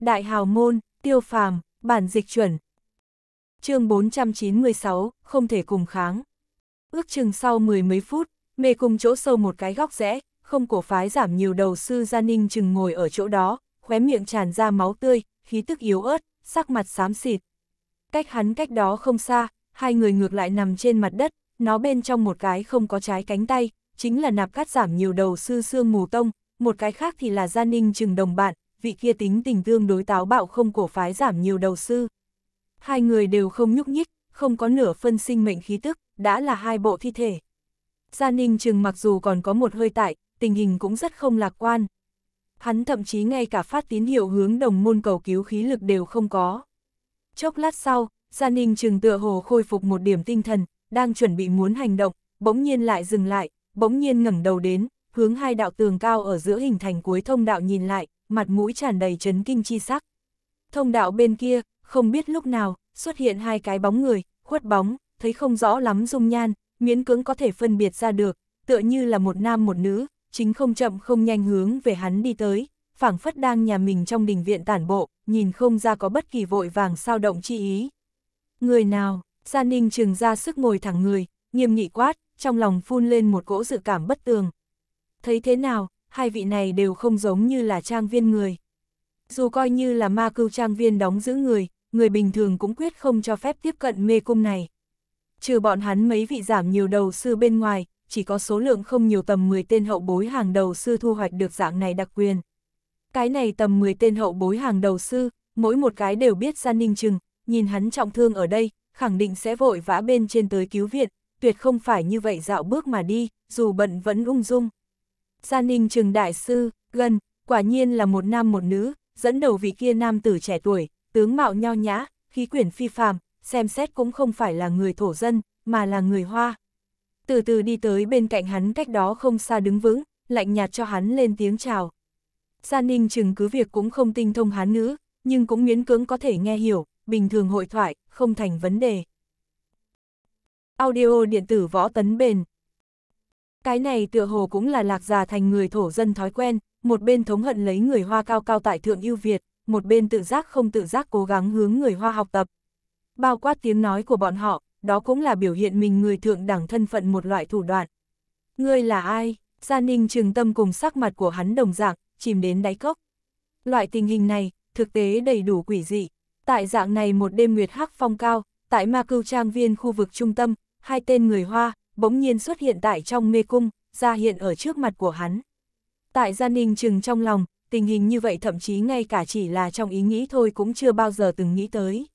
Đại hào môn, tiêu phàm, bản dịch chuẩn. chương 496, không thể cùng kháng. Ước chừng sau mười mấy phút, mê cung chỗ sâu một cái góc rẽ, không cổ phái giảm nhiều đầu sư gia ninh chừng ngồi ở chỗ đó, khóe miệng tràn ra máu tươi, khí tức yếu ớt, sắc mặt xám xịt. Cách hắn cách đó không xa, hai người ngược lại nằm trên mặt đất, nó bên trong một cái không có trái cánh tay, chính là nạp cắt giảm nhiều đầu sư xương mù tông, một cái khác thì là gia ninh chừng đồng bạn, vị kia tính tình tương đối táo bạo không cổ phái giảm nhiều đầu sư. Hai người đều không nhúc nhích, không có nửa phân sinh mệnh khí tức, đã là hai bộ thi thể. Gia Ninh Trừng mặc dù còn có một hơi tại, tình hình cũng rất không lạc quan. Hắn thậm chí ngay cả phát tín hiệu hướng đồng môn cầu cứu khí lực đều không có. Chốc lát sau, Gia Ninh Trừng tựa hồ khôi phục một điểm tinh thần, đang chuẩn bị muốn hành động, bỗng nhiên lại dừng lại, bỗng nhiên ngẩng đầu đến, hướng hai đạo tường cao ở giữa hình thành cuối thông đạo nhìn lại, mặt mũi tràn đầy chấn kinh chi sắc. Thông đạo bên kia, không biết lúc nào, xuất hiện hai cái bóng người, khuất bóng, thấy không rõ lắm dung nhan, miễn cưỡng có thể phân biệt ra được, tựa như là một nam một nữ, chính không chậm không nhanh hướng về hắn đi tới, phảng phất đang nhà mình trong đình viện tản bộ, nhìn không ra có bất kỳ vội vàng sao động chi ý. Người nào, Gia Ninh trừng ra sức ngồi thẳng người, nghiêm nghị quát, trong lòng phun lên một cỗ dự cảm bất tường. Thấy thế nào, hai vị này đều không giống như là trang viên người. Dù coi như là ma cưu trang viên đóng giữ người, người bình thường cũng quyết không cho phép tiếp cận mê cung này. Trừ bọn hắn mấy vị giảm nhiều đầu sư bên ngoài, chỉ có số lượng không nhiều tầm 10 tên hậu bối hàng đầu sư thu hoạch được dạng này đặc quyền. Cái này tầm 10 tên hậu bối hàng đầu sư, mỗi một cái đều biết ra ninh chừng, nhìn hắn trọng thương ở đây, khẳng định sẽ vội vã bên trên tới cứu viện, tuyệt không phải như vậy dạo bước mà đi, dù bận vẫn ung dung. Gia Ninh Trừng Đại Sư, gần, quả nhiên là một nam một nữ, dẫn đầu vị kia nam tử trẻ tuổi, tướng mạo nho nhã, khí quyển phi phàm, xem xét cũng không phải là người thổ dân, mà là người Hoa. Từ từ đi tới bên cạnh hắn cách đó không xa đứng vững, lạnh nhạt cho hắn lên tiếng chào. Gia Ninh Trừng cứ việc cũng không tinh thông hán ngữ nhưng cũng miễn cưỡng có thể nghe hiểu, bình thường hội thoại, không thành vấn đề. Audio điện tử võ tấn bền cái này tựa hồ cũng là lạc già thành người thổ dân thói quen, một bên thống hận lấy người Hoa cao cao tại thượng ưu Việt, một bên tự giác không tự giác cố gắng hướng người Hoa học tập. Bao quát tiếng nói của bọn họ, đó cũng là biểu hiện mình người thượng đẳng thân phận một loại thủ đoạn. Ngươi là ai? Gia Ninh trừng tâm cùng sắc mặt của hắn đồng dạng, chìm đến đáy cốc. Loại tình hình này, thực tế đầy đủ quỷ dị. Tại dạng này một đêm nguyệt hắc phong cao, tại ma cưu trang viên khu vực trung tâm, hai tên người Hoa, bỗng nhiên xuất hiện tại trong mê cung, ra hiện ở trước mặt của hắn. Tại gia ninh chừng trong lòng, tình hình như vậy thậm chí ngay cả chỉ là trong ý nghĩ thôi cũng chưa bao giờ từng nghĩ tới.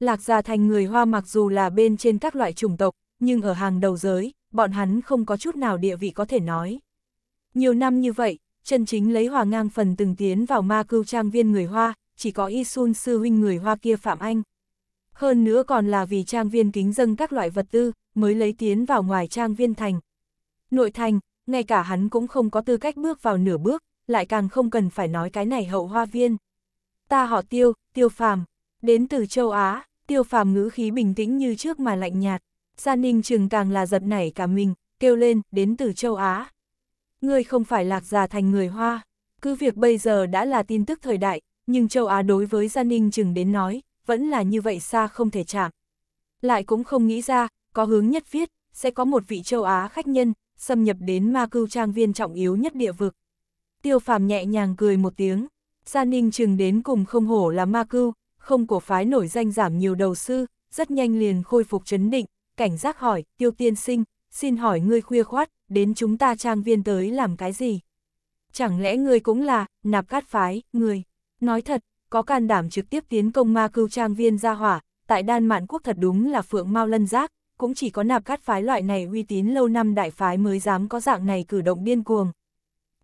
Lạc gia thành người Hoa mặc dù là bên trên các loại chủng tộc, nhưng ở hàng đầu giới, bọn hắn không có chút nào địa vị có thể nói. Nhiều năm như vậy, chân chính lấy hòa ngang phần từng tiến vào ma cưu trang viên người Hoa, chỉ có Y Sun sư huynh người Hoa kia Phạm Anh. Hơn nữa còn là vì trang viên kính dâng các loại vật tư, mới lấy tiến vào ngoài trang viên thành. Nội thành, ngay cả hắn cũng không có tư cách bước vào nửa bước, lại càng không cần phải nói cái này hậu hoa viên. Ta họ tiêu, tiêu phàm, đến từ châu Á, tiêu phàm ngữ khí bình tĩnh như trước mà lạnh nhạt. Gia Ninh trường càng là giật nảy cả mình, kêu lên, đến từ châu Á. Ngươi không phải lạc già thành người Hoa, cứ việc bây giờ đã là tin tức thời đại, nhưng châu Á đối với Gia Ninh trường đến nói, vẫn là như vậy xa không thể chạm. Lại cũng không nghĩ ra, có hướng nhất viết, sẽ có một vị châu Á khách nhân, xâm nhập đến ma cưu trang viên trọng yếu nhất địa vực. Tiêu phàm nhẹ nhàng cười một tiếng, Gia Ninh chừng đến cùng không hổ là ma cưu, không cổ phái nổi danh giảm nhiều đầu sư, rất nhanh liền khôi phục chấn định, cảnh giác hỏi, tiêu tiên sinh, xin hỏi ngươi khuya khoát, đến chúng ta trang viên tới làm cái gì? Chẳng lẽ ngươi cũng là, nạp cát phái, người? Nói thật, có can đảm trực tiếp tiến công ma cưu trang viên ra hỏa, tại đan mạn quốc thật đúng là phượng mau lân giác, cũng chỉ có nạp cát phái loại này uy tín lâu năm đại phái mới dám có dạng này cử động điên cuồng.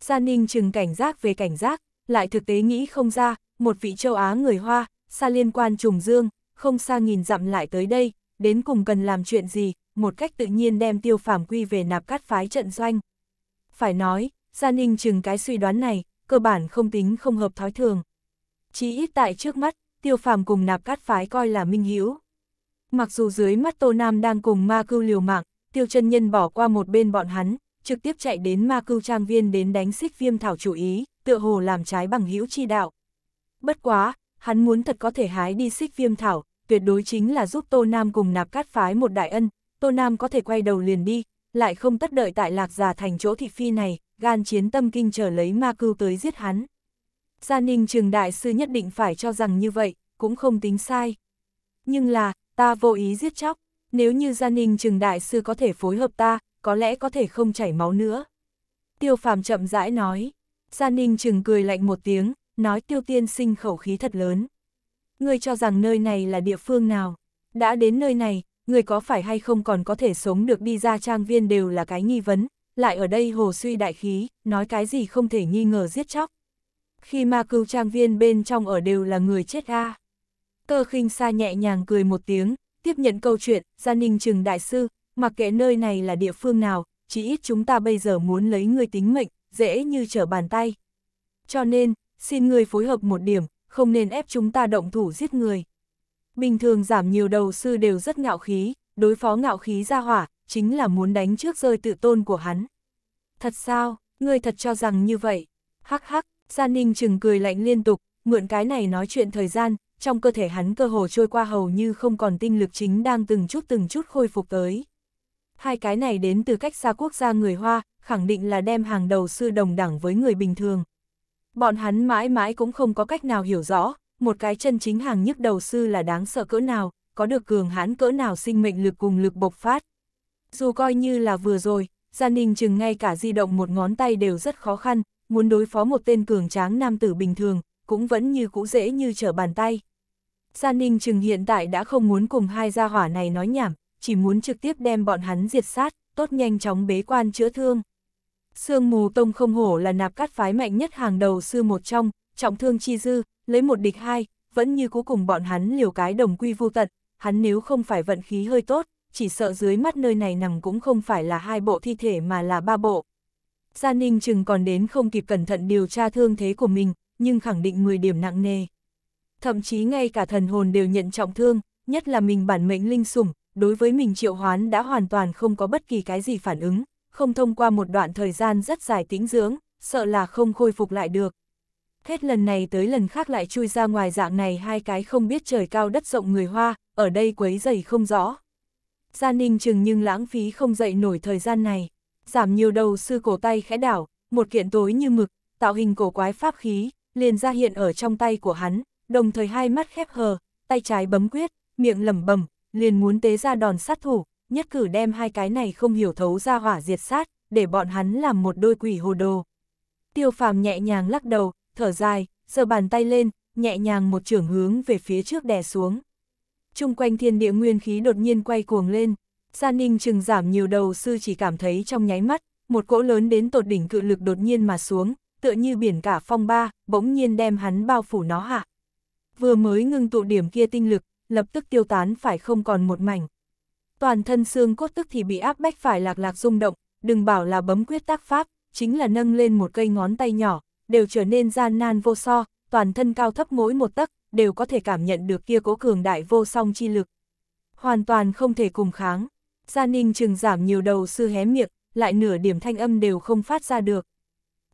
Gia Ninh chừng cảnh giác về cảnh giác, lại thực tế nghĩ không ra, một vị châu Á người Hoa, xa liên quan trùng dương, không xa nghìn dặm lại tới đây, đến cùng cần làm chuyện gì, một cách tự nhiên đem tiêu phàm quy về nạp cát phái trận doanh. Phải nói, Gia Ninh chừng cái suy đoán này, cơ bản không tính không hợp thói thường. Chỉ ít tại trước mắt, tiêu phàm cùng nạp cát phái coi là minh hữu Mặc dù dưới mắt Tô Nam đang cùng ma cưu liều mạng, tiêu chân nhân bỏ qua một bên bọn hắn, trực tiếp chạy đến ma cưu trang viên đến đánh xích viêm thảo chủ ý, tựa hồ làm trái bằng hữu chi đạo. Bất quá, hắn muốn thật có thể hái đi xích viêm thảo, tuyệt đối chính là giúp Tô Nam cùng nạp cát phái một đại ân, Tô Nam có thể quay đầu liền đi, lại không tất đợi tại lạc giả thành chỗ thị phi này, gan chiến tâm kinh trở lấy ma cưu tới giết hắn. Gia Ninh Trường Đại Sư nhất định phải cho rằng như vậy, cũng không tính sai. Nhưng là, ta vô ý giết chóc, nếu như Gia Ninh Trường Đại Sư có thể phối hợp ta, có lẽ có thể không chảy máu nữa. Tiêu phàm chậm rãi nói, Gia Ninh Trường cười lạnh một tiếng, nói tiêu tiên sinh khẩu khí thật lớn. Ngươi cho rằng nơi này là địa phương nào? Đã đến nơi này, người có phải hay không còn có thể sống được đi ra trang viên đều là cái nghi vấn, lại ở đây hồ suy đại khí, nói cái gì không thể nghi ngờ giết chóc. Khi ma cưu trang viên bên trong ở đều là người chết a. Cơ khinh xa nhẹ nhàng cười một tiếng, tiếp nhận câu chuyện, gia ninh trừng đại sư, mặc kệ nơi này là địa phương nào, chỉ ít chúng ta bây giờ muốn lấy người tính mệnh, dễ như trở bàn tay. Cho nên, xin người phối hợp một điểm, không nên ép chúng ta động thủ giết người. Bình thường giảm nhiều đầu sư đều rất ngạo khí, đối phó ngạo khí ra hỏa, chính là muốn đánh trước rơi tự tôn của hắn. Thật sao, ngươi thật cho rằng như vậy? Hắc hắc, Gia Ninh chừng cười lạnh liên tục, mượn cái này nói chuyện thời gian, trong cơ thể hắn cơ hồ trôi qua hầu như không còn tinh lực chính đang từng chút từng chút khôi phục tới. Hai cái này đến từ cách xa quốc gia người Hoa, khẳng định là đem hàng đầu sư đồng đẳng với người bình thường. Bọn hắn mãi mãi cũng không có cách nào hiểu rõ, một cái chân chính hàng nhức đầu sư là đáng sợ cỡ nào, có được cường hãn cỡ nào sinh mệnh lực cùng lực bộc phát. Dù coi như là vừa rồi, Gia Ninh chừng ngay cả di động một ngón tay đều rất khó khăn, muốn đối phó một tên cường tráng nam tử bình thường, cũng vẫn như cũ dễ như trở bàn tay. Gia Ninh Trừng hiện tại đã không muốn cùng hai gia hỏa này nói nhảm, chỉ muốn trực tiếp đem bọn hắn diệt sát, tốt nhanh chóng bế quan chữa thương. Sương mù tông không hổ là nạp cát phái mạnh nhất hàng đầu sư một trong, trọng thương chi dư, lấy một địch hai, vẫn như cố cùng bọn hắn liều cái đồng quy vô tận, hắn nếu không phải vận khí hơi tốt, chỉ sợ dưới mắt nơi này nằm cũng không phải là hai bộ thi thể mà là ba bộ. Gia Ninh chừng còn đến không kịp cẩn thận điều tra thương thế của mình, nhưng khẳng định 10 điểm nặng nề. Thậm chí ngay cả thần hồn đều nhận trọng thương, nhất là mình bản mệnh linh sủng, đối với mình triệu hoán đã hoàn toàn không có bất kỳ cái gì phản ứng, không thông qua một đoạn thời gian rất dài tĩnh dưỡng, sợ là không khôi phục lại được. Hết lần này tới lần khác lại chui ra ngoài dạng này hai cái không biết trời cao đất rộng người Hoa, ở đây quấy dày không rõ. Gia Ninh chừng nhưng lãng phí không dậy nổi thời gian này, giảm nhiều đầu sư cổ tay khẽ đảo, một kiện tối như mực, tạo hình cổ quái pháp khí, liền ra hiện ở trong tay của hắn, đồng thời hai mắt khép hờ, tay trái bấm quyết, miệng lẩm bẩm, liền muốn tế ra đòn sát thủ, nhất cử đem hai cái này không hiểu thấu ra hỏa diệt sát, để bọn hắn làm một đôi quỷ hồ đồ. Tiêu phàm nhẹ nhàng lắc đầu, thở dài, giơ bàn tay lên, nhẹ nhàng một trưởng hướng về phía trước đè xuống. Trung quanh thiên địa nguyên khí đột nhiên quay cuồng lên, Gia Ninh chừng giảm nhiều đầu sư chỉ cảm thấy trong nháy mắt, một cỗ lớn đến tột đỉnh cự lực đột nhiên mà xuống, tựa như biển cả phong ba, bỗng nhiên đem hắn bao phủ nó hạ. Vừa mới ngưng tụ điểm kia tinh lực, lập tức tiêu tán phải không còn một mảnh. Toàn thân xương cốt tức thì bị áp bách phải lạc lạc rung động, đừng bảo là bấm quyết tác pháp, chính là nâng lên một cây ngón tay nhỏ, đều trở nên gian nan vô so, toàn thân cao thấp mỗi một tấc, đều có thể cảm nhận được kia cố cường đại vô song chi lực. Hoàn toàn không thể cùng kháng. Gia Ninh chừng giảm nhiều đầu sư hé miệng, lại nửa điểm thanh âm đều không phát ra được.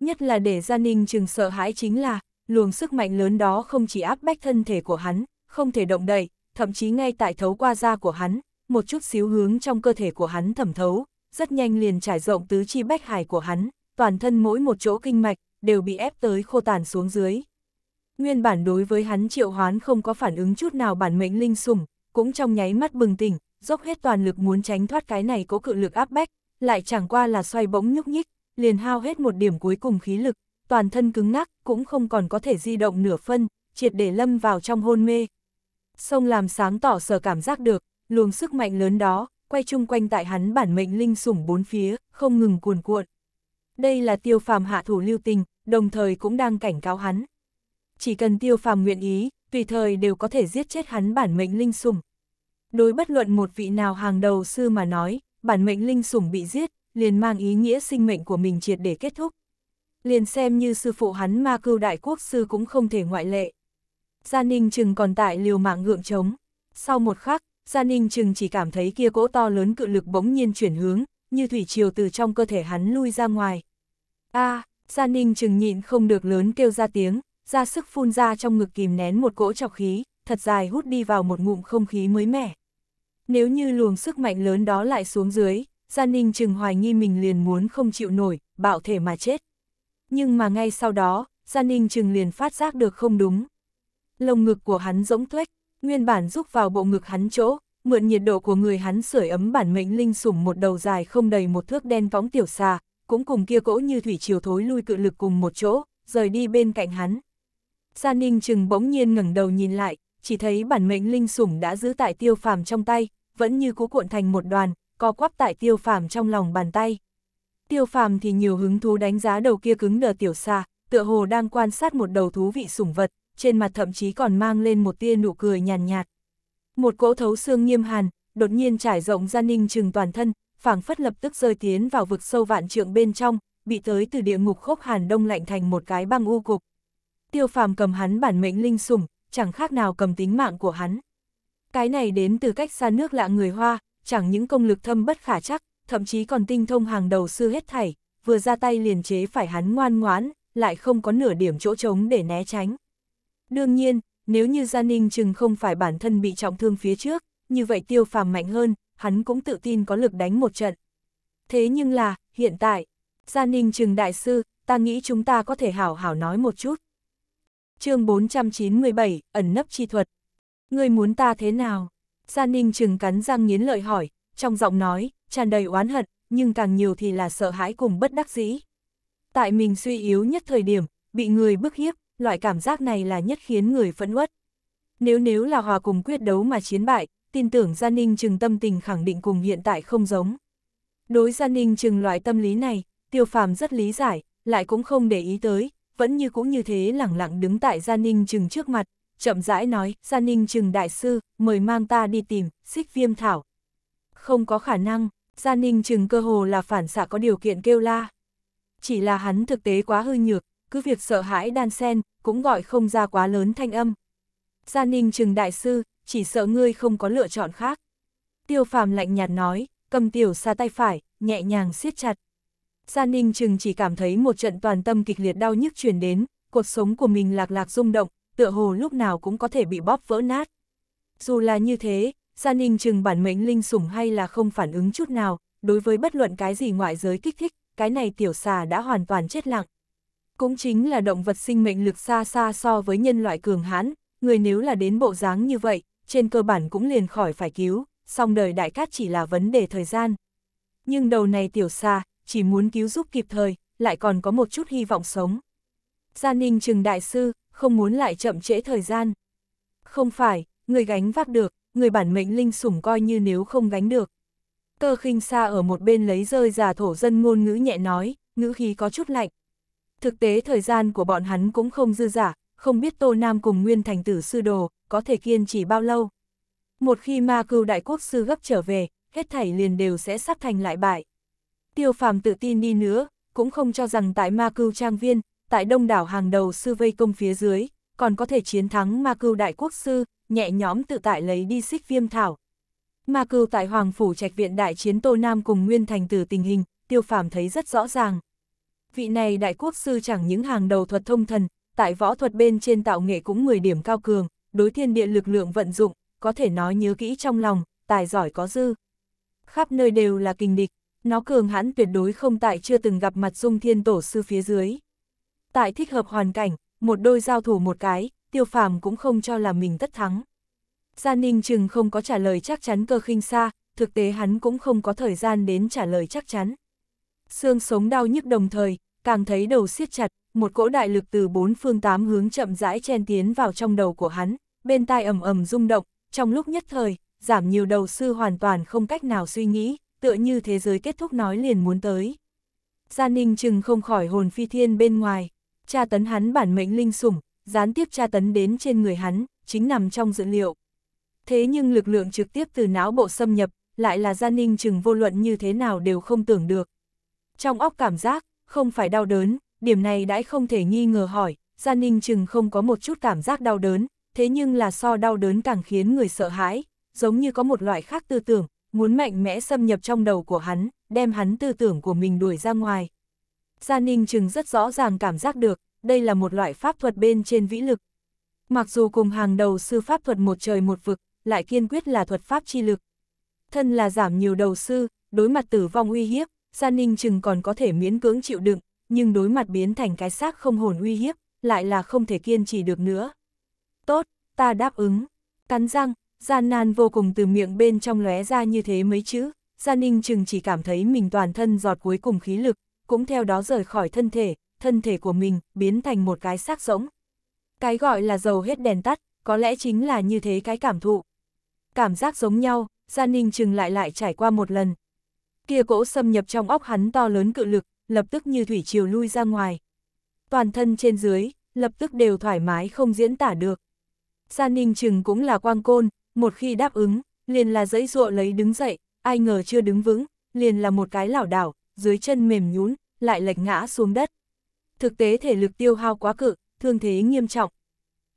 Nhất là để Gia Ninh chừng sợ hãi chính là, luồng sức mạnh lớn đó không chỉ áp bách thân thể của hắn, không thể động đậy, thậm chí ngay tại thấu qua da của hắn, một chút xíu hướng trong cơ thể của hắn thẩm thấu, rất nhanh liền trải rộng tứ chi bách hải của hắn, toàn thân mỗi một chỗ kinh mạch, đều bị ép tới khô tàn xuống dưới. Nguyên bản đối với hắn triệu hoán không có phản ứng chút nào bản mệnh linh sủng, cũng trong nháy mắt bừng tỉnh, dốc hết toàn lực muốn tránh thoát cái này có cự lực áp bách, lại chẳng qua là xoay bỗng nhúc nhích, liền hao hết một điểm cuối cùng khí lực, toàn thân cứng ngắc, cũng không còn có thể di động nửa phân, triệt để lâm vào trong hôn mê. Sông làm sáng tỏ sở cảm giác được, luồng sức mạnh lớn đó, quay chung quanh tại hắn bản mệnh linh sủng bốn phía, không ngừng cuồn cuộn. Đây là tiêu phàm hạ thủ lưu tình, đồng thời cũng đang cảnh cáo hắn. Chỉ cần tiêu phàm nguyện ý, tùy thời đều có thể giết chết hắn bản mệnh linh sủng. Đối bất luận một vị nào hàng đầu sư mà nói, bản mệnh linh sủng bị giết, liền mang ý nghĩa sinh mệnh của mình triệt để kết thúc. Liền xem như sư phụ hắn ma cưu đại quốc sư cũng không thể ngoại lệ. Gia Ninh Trừng còn tại liều mạng ngượng trống. Sau một khắc, Gia Ninh Trừng chỉ cảm thấy kia cỗ to lớn cự lực bỗng nhiên chuyển hướng, như thủy triều từ trong cơ thể hắn lui ra ngoài. a Gia Ninh Trừng nhịn không được lớn kêu ra tiếng, ra sức phun ra trong ngực kìm nén một cỗ trọc khí, thật dài hút đi vào một ngụm không khí mới mẻ. Nếu như luồng sức mạnh lớn đó lại xuống dưới, Gia Ninh Trừng hoài nghi mình liền muốn không chịu nổi, bạo thể mà chết. Nhưng mà ngay sau đó, Gia Ninh chừng liền phát giác được không đúng. Lồng ngực của hắn rỗng tuếch, nguyên bản rúc vào bộ ngực hắn chỗ, mượn nhiệt độ của người hắn sưởi ấm bản mệnh linh sủng một đầu dài không đầy một thước đen võng tiểu xà, cũng cùng kia cỗ như thủy chiều thối lui cự lực cùng một chỗ, rời đi bên cạnh hắn. Gia Ninh chừng bỗng nhiên ngẩng đầu nhìn lại, chỉ thấy bản mệnh linh sủng đã giữ tại tiêu phàm trong tay, vẫn như cú cuộn thành một đoàn, co quắp tại tiêu phàm trong lòng bàn tay. Tiêu phàm thì nhiều hứng thú đánh giá đầu kia cứng đờ tiểu xa, tựa hồ đang quan sát một đầu thú vị sủng vật, trên mặt thậm chí còn mang lên một tia nụ cười nhàn nhạt, nhạt. Một cỗ thấu xương nghiêm hàn, đột nhiên trải rộng ra ninh trừng toàn thân, phảng phất lập tức rơi tiến vào vực sâu vạn trượng bên trong, bị tới từ địa ngục khốc hàn đông lạnh thành một cái băng u cục. Tiêu phàm cầm hắn bản mệnh linh sủng, chẳng khác nào cầm tính mạng của hắn. Cái này đến từ cách xa nước lạ người Hoa, chẳng những công lực thâm bất khả chắc, thậm chí còn tinh thông hàng đầu sư hết thảy, vừa ra tay liền chế phải hắn ngoan ngoãn, lại không có nửa điểm chỗ trống để né tránh. Đương nhiên, nếu như Gia Ninh chừng không phải bản thân bị trọng thương phía trước, như vậy tiêu phàm mạnh hơn, hắn cũng tự tin có lực đánh một trận. Thế nhưng là, hiện tại, Gia Ninh chừng đại sư, ta nghĩ chúng ta có thể hảo hảo nói một chút. chương 497, ẩn nấp chi thuật. Người muốn ta thế nào? Gia Ninh chừng cắn răng nghiến lợi hỏi, trong giọng nói, tràn đầy oán hận, nhưng càng nhiều thì là sợ hãi cùng bất đắc dĩ. Tại mình suy yếu nhất thời điểm, bị người bức hiếp, loại cảm giác này là nhất khiến người phẫn uất. Nếu nếu là hòa cùng quyết đấu mà chiến bại, tin tưởng Gia Ninh Trừng tâm tình khẳng định cùng hiện tại không giống. Đối Gia Ninh Trừng loại tâm lý này, tiêu phàm rất lý giải, lại cũng không để ý tới, vẫn như cũng như thế lẳng lặng đứng tại Gia Ninh Trừng trước mặt, chậm rãi nói, Gia Ninh Trừng đại sư, mời mang ta đi tìm, xích viêm thảo. Không có khả năng, Gia Ninh chừng cơ hồ là phản xạ có điều kiện kêu la. Chỉ là hắn thực tế quá hư nhược, cứ việc sợ hãi đan sen, cũng gọi không ra quá lớn thanh âm. Gia Ninh chừng đại sư, chỉ sợ ngươi không có lựa chọn khác. Tiêu phàm lạnh nhạt nói, cầm tiểu xa tay phải, nhẹ nhàng siết chặt. Gia Ninh chừng chỉ cảm thấy một trận toàn tâm kịch liệt đau nhức truyền đến, cuộc sống của mình lạc lạc rung động, tựa hồ lúc nào cũng có thể bị bóp vỡ nát. Dù là như thế, Gia Ninh chừng bản mệnh linh sủng hay là không phản ứng chút nào, đối với bất luận cái gì ngoại giới kích thích, cái này tiểu xà đã hoàn toàn chết lặng. Cũng chính là động vật sinh mệnh lực xa xa so với nhân loại cường hãn, người nếu là đến bộ dáng như vậy, trên cơ bản cũng liền khỏi phải cứu, song đời đại cát chỉ là vấn đề thời gian. Nhưng đầu này tiểu xà, chỉ muốn cứu giúp kịp thời, lại còn có một chút hy vọng sống. Gia Ninh Trừng Đại Sư, không muốn lại chậm trễ thời gian. Không phải, người gánh vác được, người bản mệnh linh sủng coi như nếu không gánh được. Cơ khinh xa ở một bên lấy rơi giả thổ dân ngôn ngữ nhẹ nói, ngữ khí có chút lạnh. Thực tế thời gian của bọn hắn cũng không dư giả, không biết Tô Nam cùng Nguyên Thành Tử Sư Đồ, có thể kiên trì bao lâu. Một khi ma cưu đại quốc sư gấp trở về, hết thảy liền đều sẽ sắp thành lại bại. Tiêu phàm tự tin đi nữa, cũng không cho rằng tại ma cưu trang viên, tại đông đảo hàng đầu sư vây công phía dưới, còn có thể chiến thắng ma cưu đại quốc sư, nhẹ nhóm tự tại lấy đi xích viêm thảo. mà cưu tại Hoàng Phủ Trạch Viện đại chiến Tô Nam cùng Nguyên Thành Tử tình hình, tiêu phàm thấy rất rõ ràng. Vị này đại quốc sư chẳng những hàng đầu thuật thông thần, tại võ thuật bên trên tạo nghệ cũng 10 điểm cao cường, đối thiên địa lực lượng vận dụng, có thể nói nhớ kỹ trong lòng, tài giỏi có dư. Khắp nơi đều là kinh địch, nó cường hãn tuyệt đối không tại chưa từng gặp mặt dung thiên tổ sư phía dưới. Tại thích hợp hoàn cảnh, một đôi giao thủ một cái, tiêu phàm cũng không cho là mình tất thắng. Gia Ninh chừng không có trả lời chắc chắn cơ khinh xa, thực tế hắn cũng không có thời gian đến trả lời chắc chắn. Xương sống đau nhức đồng thời, càng thấy đầu siết chặt, một cỗ đại lực từ bốn phương tám hướng chậm rãi chen tiến vào trong đầu của hắn, bên tai ầm ầm rung động, trong lúc nhất thời, giảm nhiều đầu sư hoàn toàn không cách nào suy nghĩ, tựa như thế giới kết thúc nói liền muốn tới. Gia Ninh chừng không khỏi hồn phi thiên bên ngoài, tra tấn hắn bản mệnh linh sủng, gián tiếp tra tấn đến trên người hắn, chính nằm trong dữ liệu. Thế nhưng lực lượng trực tiếp từ não bộ xâm nhập, lại là Gia Ninh chừng vô luận như thế nào đều không tưởng được. Trong óc cảm giác, không phải đau đớn, điểm này đã không thể nghi ngờ hỏi, Gia Ninh chừng không có một chút cảm giác đau đớn, thế nhưng là so đau đớn càng khiến người sợ hãi, giống như có một loại khác tư tưởng, muốn mạnh mẽ xâm nhập trong đầu của hắn, đem hắn tư tưởng của mình đuổi ra ngoài. Gia Ninh chừng rất rõ ràng cảm giác được, đây là một loại pháp thuật bên trên vĩ lực. Mặc dù cùng hàng đầu sư pháp thuật một trời một vực, lại kiên quyết là thuật pháp chi lực. Thân là giảm nhiều đầu sư, đối mặt tử vong uy hiếp, Gia Ninh chừng còn có thể miễn cưỡng chịu đựng, nhưng đối mặt biến thành cái xác không hồn uy hiếp, lại là không thể kiên trì được nữa. Tốt, ta đáp ứng. Cắn răng, gian nan vô cùng từ miệng bên trong lóe ra như thế mấy chữ, Gia Ninh chừng chỉ cảm thấy mình toàn thân giọt cuối cùng khí lực, cũng theo đó rời khỏi thân thể, thân thể của mình biến thành một cái xác rỗng. Cái gọi là dầu hết đèn tắt, có lẽ chính là như thế cái cảm thụ. Cảm giác giống nhau, Gia Ninh chừng lại lại trải qua một lần. Kia cỗ xâm nhập trong óc hắn to lớn cự lực, lập tức như thủy chiều lui ra ngoài. Toàn thân trên dưới, lập tức đều thoải mái không diễn tả được. Gia Ninh chừng cũng là quang côn, một khi đáp ứng, liền là dãy ruộ lấy đứng dậy, ai ngờ chưa đứng vững, liền là một cái lảo đảo, dưới chân mềm nhún, lại lệch ngã xuống đất. Thực tế thể lực tiêu hao quá cự, thương thế nghiêm trọng.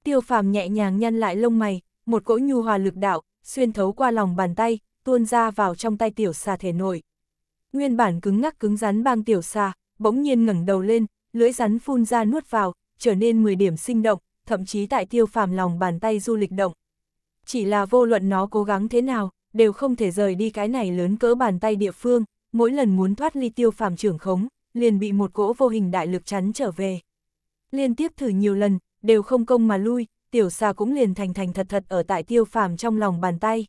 Tiêu phàm nhẹ nhàng nhăn lại lông mày, một cỗ nhu hòa lực đạo, xuyên thấu qua lòng bàn tay, tuôn ra vào trong tay tiểu xà thể nội. Nguyên bản cứng ngắc cứng rắn bang tiểu xà, bỗng nhiên ngẩng đầu lên, lưỡi rắn phun ra nuốt vào, trở nên 10 điểm sinh động, thậm chí tại tiêu phàm lòng bàn tay du lịch động. Chỉ là vô luận nó cố gắng thế nào, đều không thể rời đi cái này lớn cỡ bàn tay địa phương, mỗi lần muốn thoát ly tiêu phàm trưởng khống, liền bị một cỗ vô hình đại lực chắn trở về. Liên tiếp thử nhiều lần, đều không công mà lui, tiểu xà cũng liền thành thành thật thật ở tại tiêu phàm trong lòng bàn tay.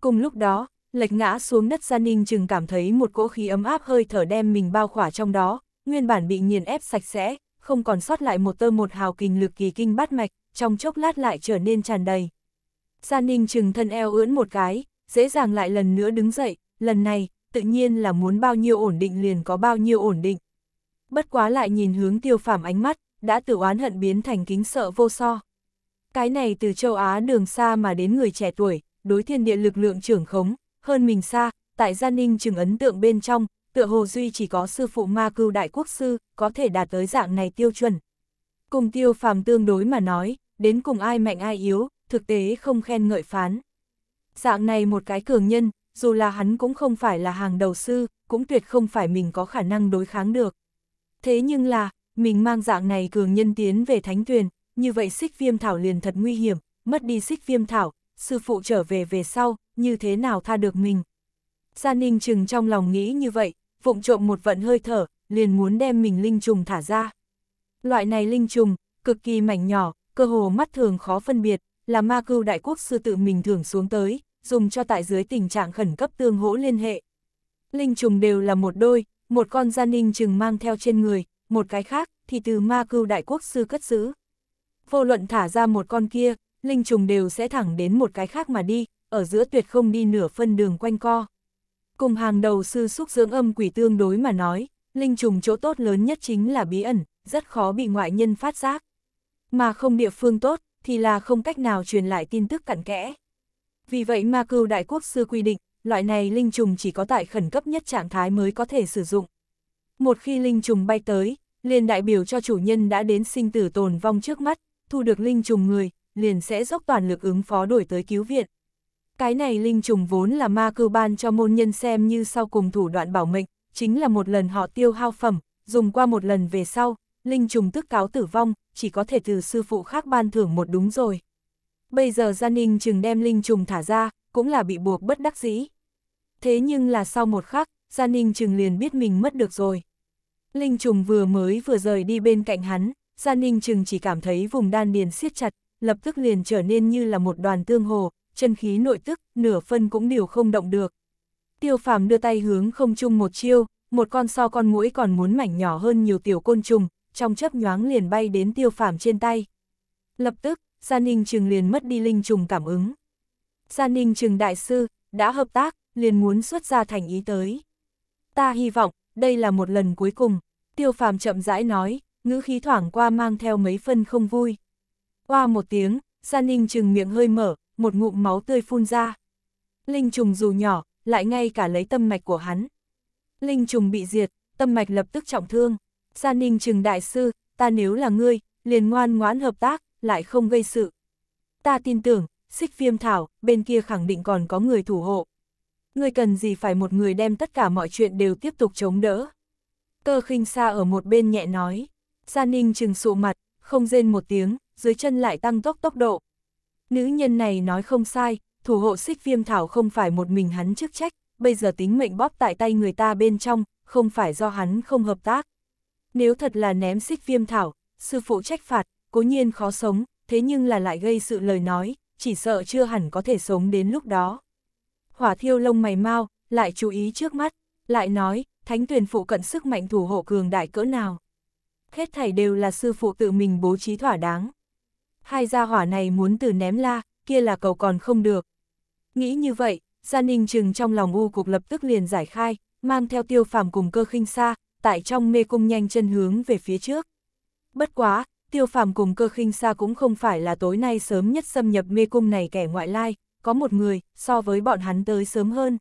Cùng lúc đó, lệch ngã xuống đất Gia Ninh chừng cảm thấy một cỗ khí ấm áp hơi thở đem mình bao khỏa trong đó, nguyên bản bị nghiền ép sạch sẽ, không còn sót lại một tơ một hào kinh lực kỳ kinh bát mạch, trong chốc lát lại trở nên tràn đầy. Gia Ninh chừng thân eo ưỡn một cái, dễ dàng lại lần nữa đứng dậy, lần này, tự nhiên là muốn bao nhiêu ổn định liền có bao nhiêu ổn định. Bất quá lại nhìn hướng tiêu phàm ánh mắt, đã tự oán hận biến thành kính sợ vô so. Cái này từ châu Á đường xa mà đến người trẻ tuổi, đối thiên địa lực lượng trưởng khống, hơn mình xa, tại gia ninh chừng ấn tượng bên trong, tựa hồ duy chỉ có sư phụ ma cưu đại quốc sư, có thể đạt tới dạng này tiêu chuẩn. Cùng tiêu phàm tương đối mà nói, đến cùng ai mạnh ai yếu, thực tế không khen ngợi phán. Dạng này một cái cường nhân, dù là hắn cũng không phải là hàng đầu sư, cũng tuyệt không phải mình có khả năng đối kháng được. Thế nhưng là, mình mang dạng này cường nhân tiến về thánh tuyền, như vậy xích viêm thảo liền thật nguy hiểm, mất đi xích viêm thảo, sư phụ trở về về sau, như thế nào tha được mình. Gia Ninh chừng trong lòng nghĩ như vậy, vụng trộm một vận hơi thở, liền muốn đem mình linh trùng thả ra. Loại này linh trùng, cực kỳ mảnh nhỏ, cơ hồ mắt thường khó phân biệt, là ma cưu đại quốc sư tự mình thưởng xuống tới, dùng cho tại dưới tình trạng khẩn cấp tương hỗ liên hệ. Linh trùng đều là một đôi, một con gia ninh chừng mang theo trên người, một cái khác thì từ ma cưu đại quốc sư cất giữ. Vô luận thả ra một con kia, linh trùng đều sẽ thẳng đến một cái khác mà đi, ở giữa tuyệt không đi nửa phân đường quanh co. Cùng hàng đầu sư xúc dưỡng âm quỷ tương đối mà nói, linh trùng chỗ tốt lớn nhất chính là bí ẩn, rất khó bị ngoại nhân phát giác. Mà không địa phương tốt, thì là không cách nào truyền lại tin tức cặn kẽ. Vì vậy ma cưu đại quốc sư quy định, loại này linh trùng chỉ có tại khẩn cấp nhất trạng thái mới có thể sử dụng. Một khi linh trùng bay tới, liền đại biểu cho chủ nhân đã đến sinh tử tồn vong trước mắt, thu được linh trùng người, liền sẽ dốc toàn lực ứng phó đổi tới cứu viện. Cái này linh trùng vốn là ma cưu ban cho môn nhân xem như sau cùng thủ đoạn bảo mệnh, chính là một lần họ tiêu hao phẩm, dùng qua một lần về sau, linh trùng tức cáo tử vong, chỉ có thể từ sư phụ khác ban thưởng một đúng rồi. Bây giờ Gia Ninh chừng đem linh trùng thả ra, cũng là bị buộc bất đắc dĩ. Thế nhưng là sau một khắc, Gia Ninh chừng liền biết mình mất được rồi. Linh trùng vừa mới vừa rời đi bên cạnh hắn, Gia Ninh chừng chỉ cảm thấy vùng đan điền siết chặt, lập tức liền trở nên như là một đoàn tương hồ, chân khí nội tức, nửa phân cũng điều không động được. Tiêu phàm đưa tay hướng không chung một chiêu, một con so con mũi còn muốn mảnh nhỏ hơn nhiều tiểu côn trùng, trong chấp nhoáng liền bay đến tiêu phàm trên tay. Lập tức, Gia Ninh Trừng liền mất đi linh trùng cảm ứng. Gia Ninh Trừng đại sư, đã hợp tác, liền muốn xuất ra thành ý tới. Ta hy vọng, đây là một lần cuối cùng, tiêu phàm chậm rãi nói, ngữ khí thoảng qua mang theo mấy phân không vui. Qua một tiếng, Gia Ninh Trừng miệng hơi mở, một ngụm máu tươi phun ra. Linh trùng dù nhỏ, lại ngay cả lấy tâm mạch của hắn. Linh trùng bị diệt, tâm mạch lập tức trọng thương. Gia Ninh Trừng đại sư, ta nếu là ngươi, liền ngoan ngoãn hợp tác, lại không gây sự. Ta tin tưởng, xích viêm thảo, bên kia khẳng định còn có người thủ hộ. Ngươi cần gì phải một người đem tất cả mọi chuyện đều tiếp tục chống đỡ. Cơ khinh xa ở một bên nhẹ nói, Gia Ninh trừng sụ mặt, không rên một tiếng, dưới chân lại tăng tốc tốc độ. Nữ nhân này nói không sai, thủ hộ xích viêm thảo không phải một mình hắn chức trách, bây giờ tính mệnh bóp tại tay người ta bên trong, không phải do hắn không hợp tác. Nếu thật là ném xích viêm thảo, sư phụ trách phạt, cố nhiên khó sống, thế nhưng là lại gây sự lời nói, chỉ sợ chưa hẳn có thể sống đến lúc đó. Hỏa thiêu lông mày mau, lại chú ý trước mắt, lại nói, thánh tuyển phụ cận sức mạnh thủ hộ cường đại cỡ nào. Hết thảy đều là sư phụ tự mình bố trí thỏa đáng. Hai gia hỏa này muốn từ ném la, kia là cầu còn không được. Nghĩ như vậy, Gia Ninh Trừng trong lòng u cục lập tức liền giải khai, mang theo tiêu phàm cùng cơ khinh xa, tại trong mê cung nhanh chân hướng về phía trước. Bất quá, tiêu phàm cùng cơ khinh xa cũng không phải là tối nay sớm nhất xâm nhập mê cung này kẻ ngoại lai, có một người, so với bọn hắn tới sớm hơn.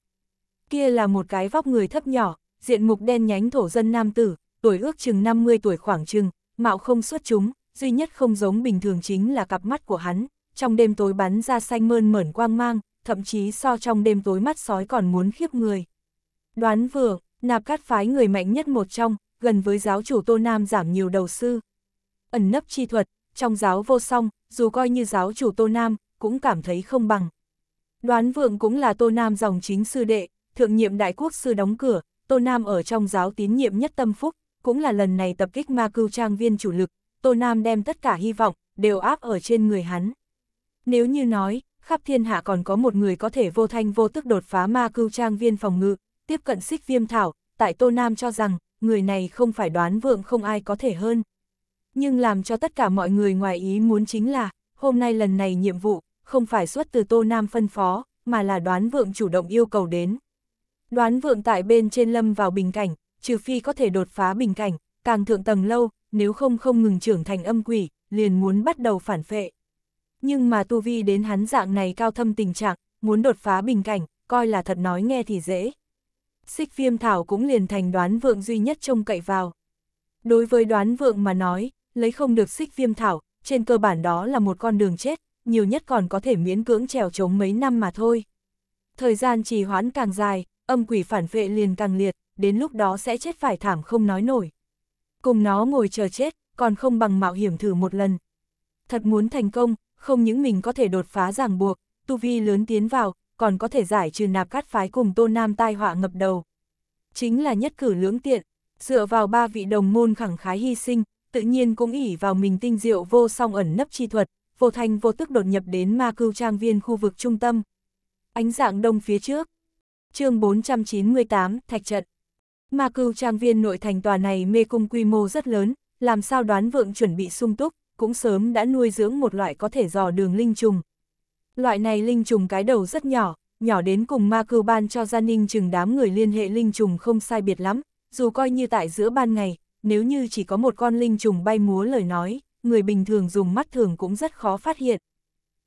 Kia là một cái vóc người thấp nhỏ, diện mục đen nhánh thổ dân nam tử, tuổi ước chừng 50 tuổi khoảng chừng, mạo không xuất chúng, duy nhất không giống bình thường chính là cặp mắt của hắn, trong đêm tối bắn ra xanh mơn mởn quang mang, thậm chí so trong đêm tối mắt sói còn muốn khiếp người. Đoán vừa, nạp cát phái người mạnh nhất một trong, gần với giáo chủ Tô Nam giảm nhiều đầu sư. Ẩn nấp chi thuật, trong giáo vô song, dù coi như giáo chủ Tô Nam, cũng cảm thấy không bằng. Đoán vượng cũng là Tô Nam dòng chính sư đệ, thượng nhiệm đại quốc sư đóng cửa, Tô Nam ở trong giáo tín nhiệm nhất tâm phúc, cũng là lần này tập kích ma cưu trang viên chủ lực, Tô Nam đem tất cả hy vọng, đều áp ở trên người hắn. Nếu như nói, khắp thiên hạ còn có một người có thể vô thanh vô tức đột phá ma cưu trang viên phòng ngự, tiếp cận xích viêm thảo, tại Tô Nam cho rằng, người này không phải đoán vượng không ai có thể hơn. Nhưng làm cho tất cả mọi người ngoài ý muốn chính là, hôm nay lần này nhiệm vụ, không phải xuất từ Tô Nam phân phó, mà là đoán vượng chủ động yêu cầu đến. Đoán vượng tại bên trên lâm vào bình cảnh, trừ phi có thể đột phá bình cảnh, càng thượng tầng lâu, nếu không không ngừng trưởng thành âm quỷ, liền muốn bắt đầu phản phệ. Nhưng mà tu vi đến hắn dạng này cao thâm tình trạng, muốn đột phá bình cảnh, coi là thật nói nghe thì dễ. Xích viêm thảo cũng liền thành đoán vượng duy nhất trông cậy vào. Đối với đoán vượng mà nói, lấy không được xích viêm thảo, trên cơ bản đó là một con đường chết, nhiều nhất còn có thể miễn cưỡng trèo chống mấy năm mà thôi. Thời gian trì hoãn càng dài, âm quỷ phản vệ liền càng liệt, đến lúc đó sẽ chết phải thảm không nói nổi. Cùng nó ngồi chờ chết, còn không bằng mạo hiểm thử một lần. Thật muốn thành công, không những mình có thể đột phá ràng buộc, tu vi lớn tiến vào, còn có thể giải trừ nạp cát phái cùng tô nam tai họa ngập đầu. Chính là nhất cử lưỡng tiện, dựa vào ba vị đồng môn khẳng khái hy sinh, tự nhiên cũng ỉ vào mình tinh diệu vô song ẩn nấp chi thuật, vô thành vô tức đột nhập đến ma cưu trang viên khu vực trung tâm. Ánh dạng đông phía trước. chương 498, Thạch trận. Ma cưu trang viên nội thành tòa này mê cung quy mô rất lớn, làm sao đoán vượng chuẩn bị sung túc, cũng sớm đã nuôi dưỡng một loại có thể dò đường linh trùng. Loại này linh trùng cái đầu rất nhỏ, nhỏ đến cùng ma cưu ban cho gia ninh chừng đám người liên hệ linh trùng không sai biệt lắm, dù coi như tại giữa ban ngày, nếu như chỉ có một con linh trùng bay múa lời nói, người bình thường dùng mắt thường cũng rất khó phát hiện.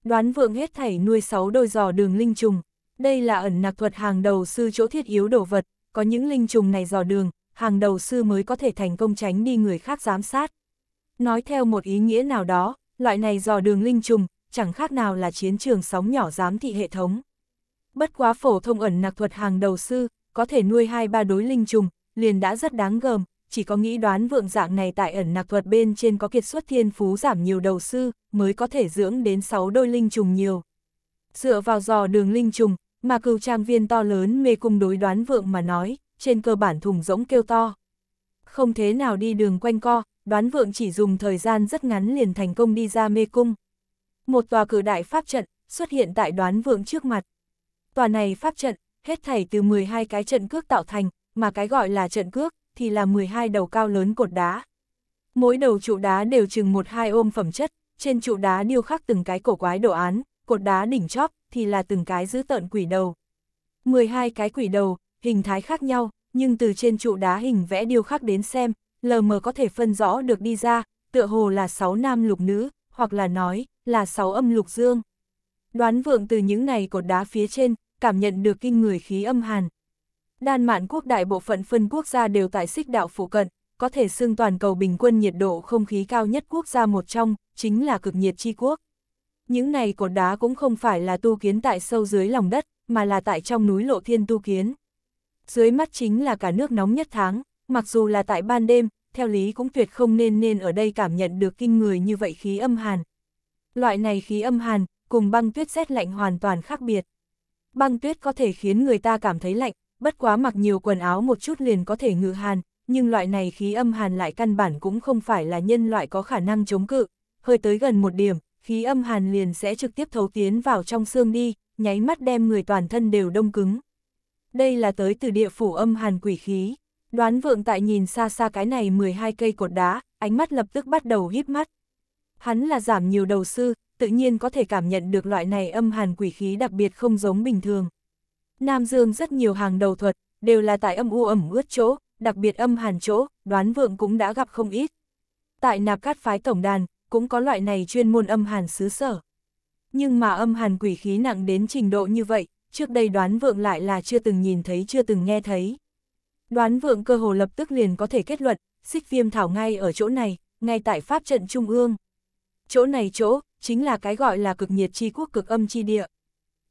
Đoán vượng hết thảy nuôi 6 đôi giò đường linh trùng, đây là ẩn nặc thuật hàng đầu sư chỗ thiết yếu đồ vật, có những linh trùng này dò đường, hàng đầu sư mới có thể thành công tránh đi người khác giám sát. Nói theo một ý nghĩa nào đó, loại này dò đường linh trùng, chẳng khác nào là chiến trường sóng nhỏ giám thị hệ thống. Bất quá phổ thông ẩn nặc thuật hàng đầu sư, có thể nuôi hai ba đối linh trùng, liền đã rất đáng gờm, chỉ có nghĩ đoán vượng dạng này tại ẩn nạc thuật bên trên có kiệt xuất thiên phú giảm nhiều đầu sư, mới có thể dưỡng đến 6 đôi linh trùng nhiều. Dựa vào dò đường linh trùng, mà cừu trang viên to lớn mê cung đối đoán vượng mà nói, trên cơ bản thùng rỗng kêu to. Không thế nào đi đường quanh co, đoán vượng chỉ dùng thời gian rất ngắn liền thành công đi ra mê cung. Một tòa cử đại pháp trận xuất hiện tại đoán vượng trước mặt. Tòa này pháp trận, hết thảy từ 12 cái trận cước tạo thành, mà cái gọi là trận cước, thì là 12 đầu cao lớn cột đá. Mỗi đầu trụ đá đều chừng một hai ôm phẩm chất, trên trụ đá điêu khắc từng cái cổ quái đồ án, cột đá đỉnh chóp thì là từng cái giữ tợn quỷ đầu. 12 cái quỷ đầu, hình thái khác nhau, nhưng từ trên trụ đá hình vẽ điêu khắc đến xem, lờ mờ có thể phân rõ được đi ra, tựa hồ là 6 nam lục nữ, hoặc là nói, là 6 âm lục dương. Đoán vượng từ những này cột đá phía trên, cảm nhận được kinh người khí âm hàn. Đan mạn quốc đại bộ phận phân quốc gia đều tại xích đạo phụ cận, có thể xưng toàn cầu bình quân nhiệt độ không khí cao nhất quốc gia một trong, chính là cực nhiệt chi quốc. Những này cột đá cũng không phải là tu kiến tại sâu dưới lòng đất, mà là tại trong núi lộ thiên tu kiến. Dưới mắt chính là cả nước nóng nhất tháng, mặc dù là tại ban đêm, theo lý cũng tuyệt không nên nên ở đây cảm nhận được kinh người như vậy khí âm hàn. Loại này khí âm hàn, cùng băng tuyết rét lạnh hoàn toàn khác biệt. Băng tuyết có thể khiến người ta cảm thấy lạnh, bất quá mặc nhiều quần áo một chút liền có thể ngự hàn, nhưng loại này khí âm hàn lại căn bản cũng không phải là nhân loại có khả năng chống cự, hơi tới gần một điểm, khí âm hàn liền sẽ trực tiếp thấu tiến vào trong xương đi, nháy mắt đem người toàn thân đều đông cứng. Đây là tới từ địa phủ âm hàn quỷ khí. Đoán vượng tại nhìn xa xa cái này 12 cây cột đá, ánh mắt lập tức bắt đầu híp mắt. Hắn là giảm nhiều đầu sư, tự nhiên có thể cảm nhận được loại này âm hàn quỷ khí đặc biệt không giống bình thường. Nam Dương rất nhiều hàng đầu thuật, đều là tại âm u ẩm ướt chỗ, đặc biệt âm hàn chỗ, đoán vượng cũng đã gặp không ít. Tại nạp cát phái tổng đàn, cũng có loại này chuyên môn âm hàn xứ sở. Nhưng mà âm hàn quỷ khí nặng đến trình độ như vậy, trước đây đoán vượng lại là chưa từng nhìn thấy chưa từng nghe thấy. Đoán vượng cơ hồ lập tức liền có thể kết luận, xích viêm thảo ngay ở chỗ này, ngay tại pháp trận trung ương. Chỗ này chỗ, chính là cái gọi là cực nhiệt chi quốc cực âm chi địa.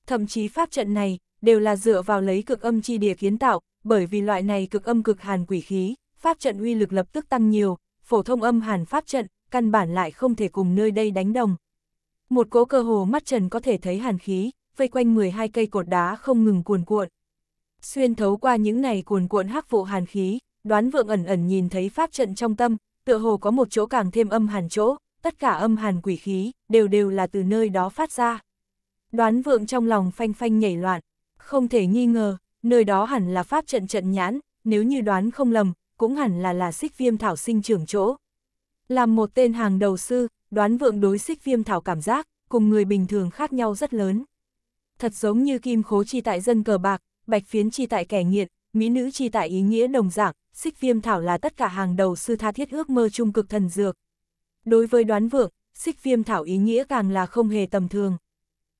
Thậm chí pháp trận này, đều là dựa vào lấy cực âm chi địa kiến tạo, bởi vì loại này cực âm cực hàn quỷ khí, pháp trận uy lực lập tức tăng nhiều, phổ thông âm hàn pháp trận, căn bản lại không thể cùng nơi đây đánh đồng. Một cố cơ hồ mắt trần có thể thấy hàn khí, vây quanh 12 cây cột đá không ngừng cuồn cuộn. Xuyên thấu qua những này cuồn cuộn hắc vụ hàn khí, đoán vượng ẩn ẩn nhìn thấy pháp trận trong tâm, tựa hồ có một chỗ càng thêm âm hàn chỗ, tất cả âm hàn quỷ khí, đều đều là từ nơi đó phát ra. Đoán vượng trong lòng phanh phanh nhảy loạn, không thể nghi ngờ, nơi đó hẳn là pháp trận trận nhãn, nếu như đoán không lầm, cũng hẳn là là xích viêm thảo sinh trưởng chỗ. Làm một tên hàng đầu sư, đoán vượng đối xích viêm thảo cảm giác, cùng người bình thường khác nhau rất lớn. Thật giống như kim khố chi tại dân cờ bạc, bạch phiến chi tại kẻ nghiện, mỹ nữ chi tại ý nghĩa đồng dạng, xích viêm thảo là tất cả hàng đầu sư tha thiết ước mơ trung cực thần dược. Đối với đoán vượng, xích viêm thảo ý nghĩa càng là không hề tầm thường.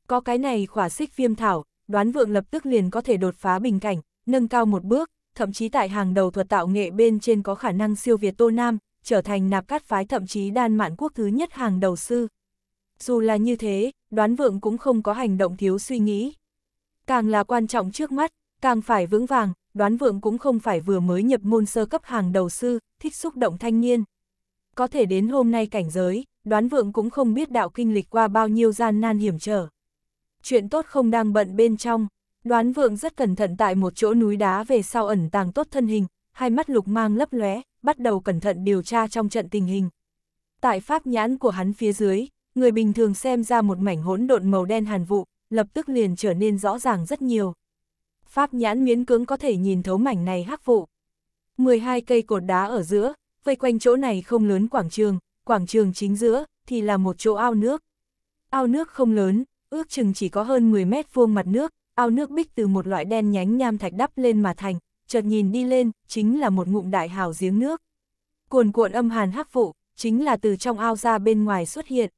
Có cái này khỏa xích viêm thảo, đoán vượng lập tức liền có thể đột phá bình cảnh, nâng cao một bước, thậm chí tại hàng đầu thuật tạo nghệ bên trên có khả năng siêu việt Tô Nam, trở thành nạp cát phái thậm chí đan mạn quốc thứ nhất hàng đầu sư. Dù là như thế, đoán vượng cũng không có hành động thiếu suy nghĩ. Càng là quan trọng trước mắt, càng phải vững vàng, đoán vượng cũng không phải vừa mới nhập môn sơ cấp hàng đầu sư, thích xúc động thanh niên. Có thể đến hôm nay cảnh giới, đoán vượng cũng không biết đạo kinh lịch qua bao nhiêu gian nan hiểm trở. Chuyện tốt không đang bận bên trong, đoán vượng rất cẩn thận tại một chỗ núi đá về sau ẩn tàng tốt thân hình, hai mắt lục mang lấp lóe, bắt đầu cẩn thận điều tra trong trận tình hình. Tại pháp nhãn của hắn phía dưới, người bình thường xem ra một mảnh hỗn độn màu đen hàn vụ, lập tức liền trở nên rõ ràng rất nhiều. Pháp nhãn miễn cưỡng có thể nhìn thấu mảnh này hắc vụ. 12 cây cột đá ở giữa, vây quanh chỗ này không lớn quảng trường, quảng trường chính giữa, thì là một chỗ ao nước. Ao nước không lớn, ước chừng chỉ có hơn 10 mét vuông mặt nước, ao nước bích từ một loại đen nhánh nham thạch đắp lên mà thành, chợt nhìn đi lên, chính là một ngụm đại hào giếng nước. Cuồn cuộn âm hàn hắc vụ, chính là từ trong ao ra bên ngoài xuất hiện.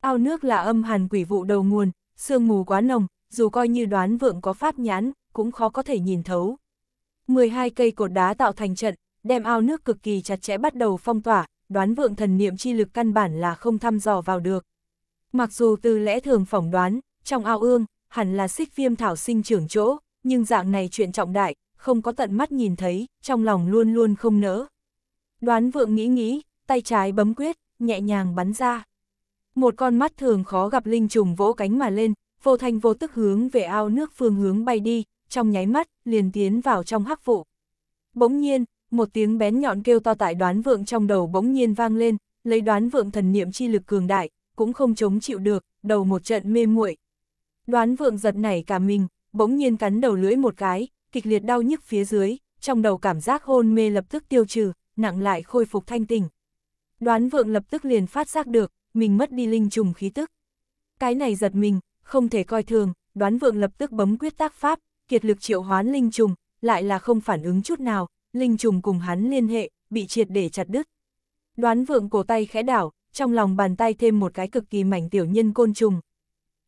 Ao nước là âm hàn quỷ vụ đầu nguồn, sương mù quá nồng, dù coi như đoán vượng có pháp nhãn, cũng khó có thể nhìn thấu. 12 cây cột đá tạo thành trận, đem ao nước cực kỳ chặt chẽ bắt đầu phong tỏa, đoán vượng thần niệm chi lực căn bản là không thăm dò vào được. Mặc dù từ lẽ thường phỏng đoán, trong ao ương, hẳn là xích viêm thảo sinh trưởng chỗ, nhưng dạng này chuyện trọng đại, không có tận mắt nhìn thấy, trong lòng luôn luôn không nỡ. Đoán vượng nghĩ nghĩ, tay trái bấm quyết, nhẹ nhàng bắn ra. Một con mắt thường khó gặp linh trùng vỗ cánh mà lên, vô thanh vô tức hướng về ao nước phương hướng bay đi, trong nháy mắt, liền tiến vào trong hắc vụ. Bỗng nhiên, một tiếng bén nhọn kêu to tại đoán vượng trong đầu bỗng nhiên vang lên, lấy đoán vượng thần niệm chi lực cường đại, cũng không chống chịu được, đầu một trận mê muội. Đoán vượng giật nảy cả mình, bỗng nhiên cắn đầu lưỡi một cái, kịch liệt đau nhức phía dưới, trong đầu cảm giác hôn mê lập tức tiêu trừ, nặng lại khôi phục thanh tỉnh. Đoán vượng lập tức liền phát giác được, mình mất đi linh trùng khí tức. Cái này giật mình, không thể coi thường, đoán vượng lập tức bấm quyết tác pháp, kiệt lực triệu hoán linh trùng, lại là không phản ứng chút nào, linh trùng cùng hắn liên hệ, bị triệt để chặt đứt. Đoán vượng cổ tay khẽ đảo, trong lòng bàn tay thêm một cái cực kỳ mảnh tiểu nhân côn trùng.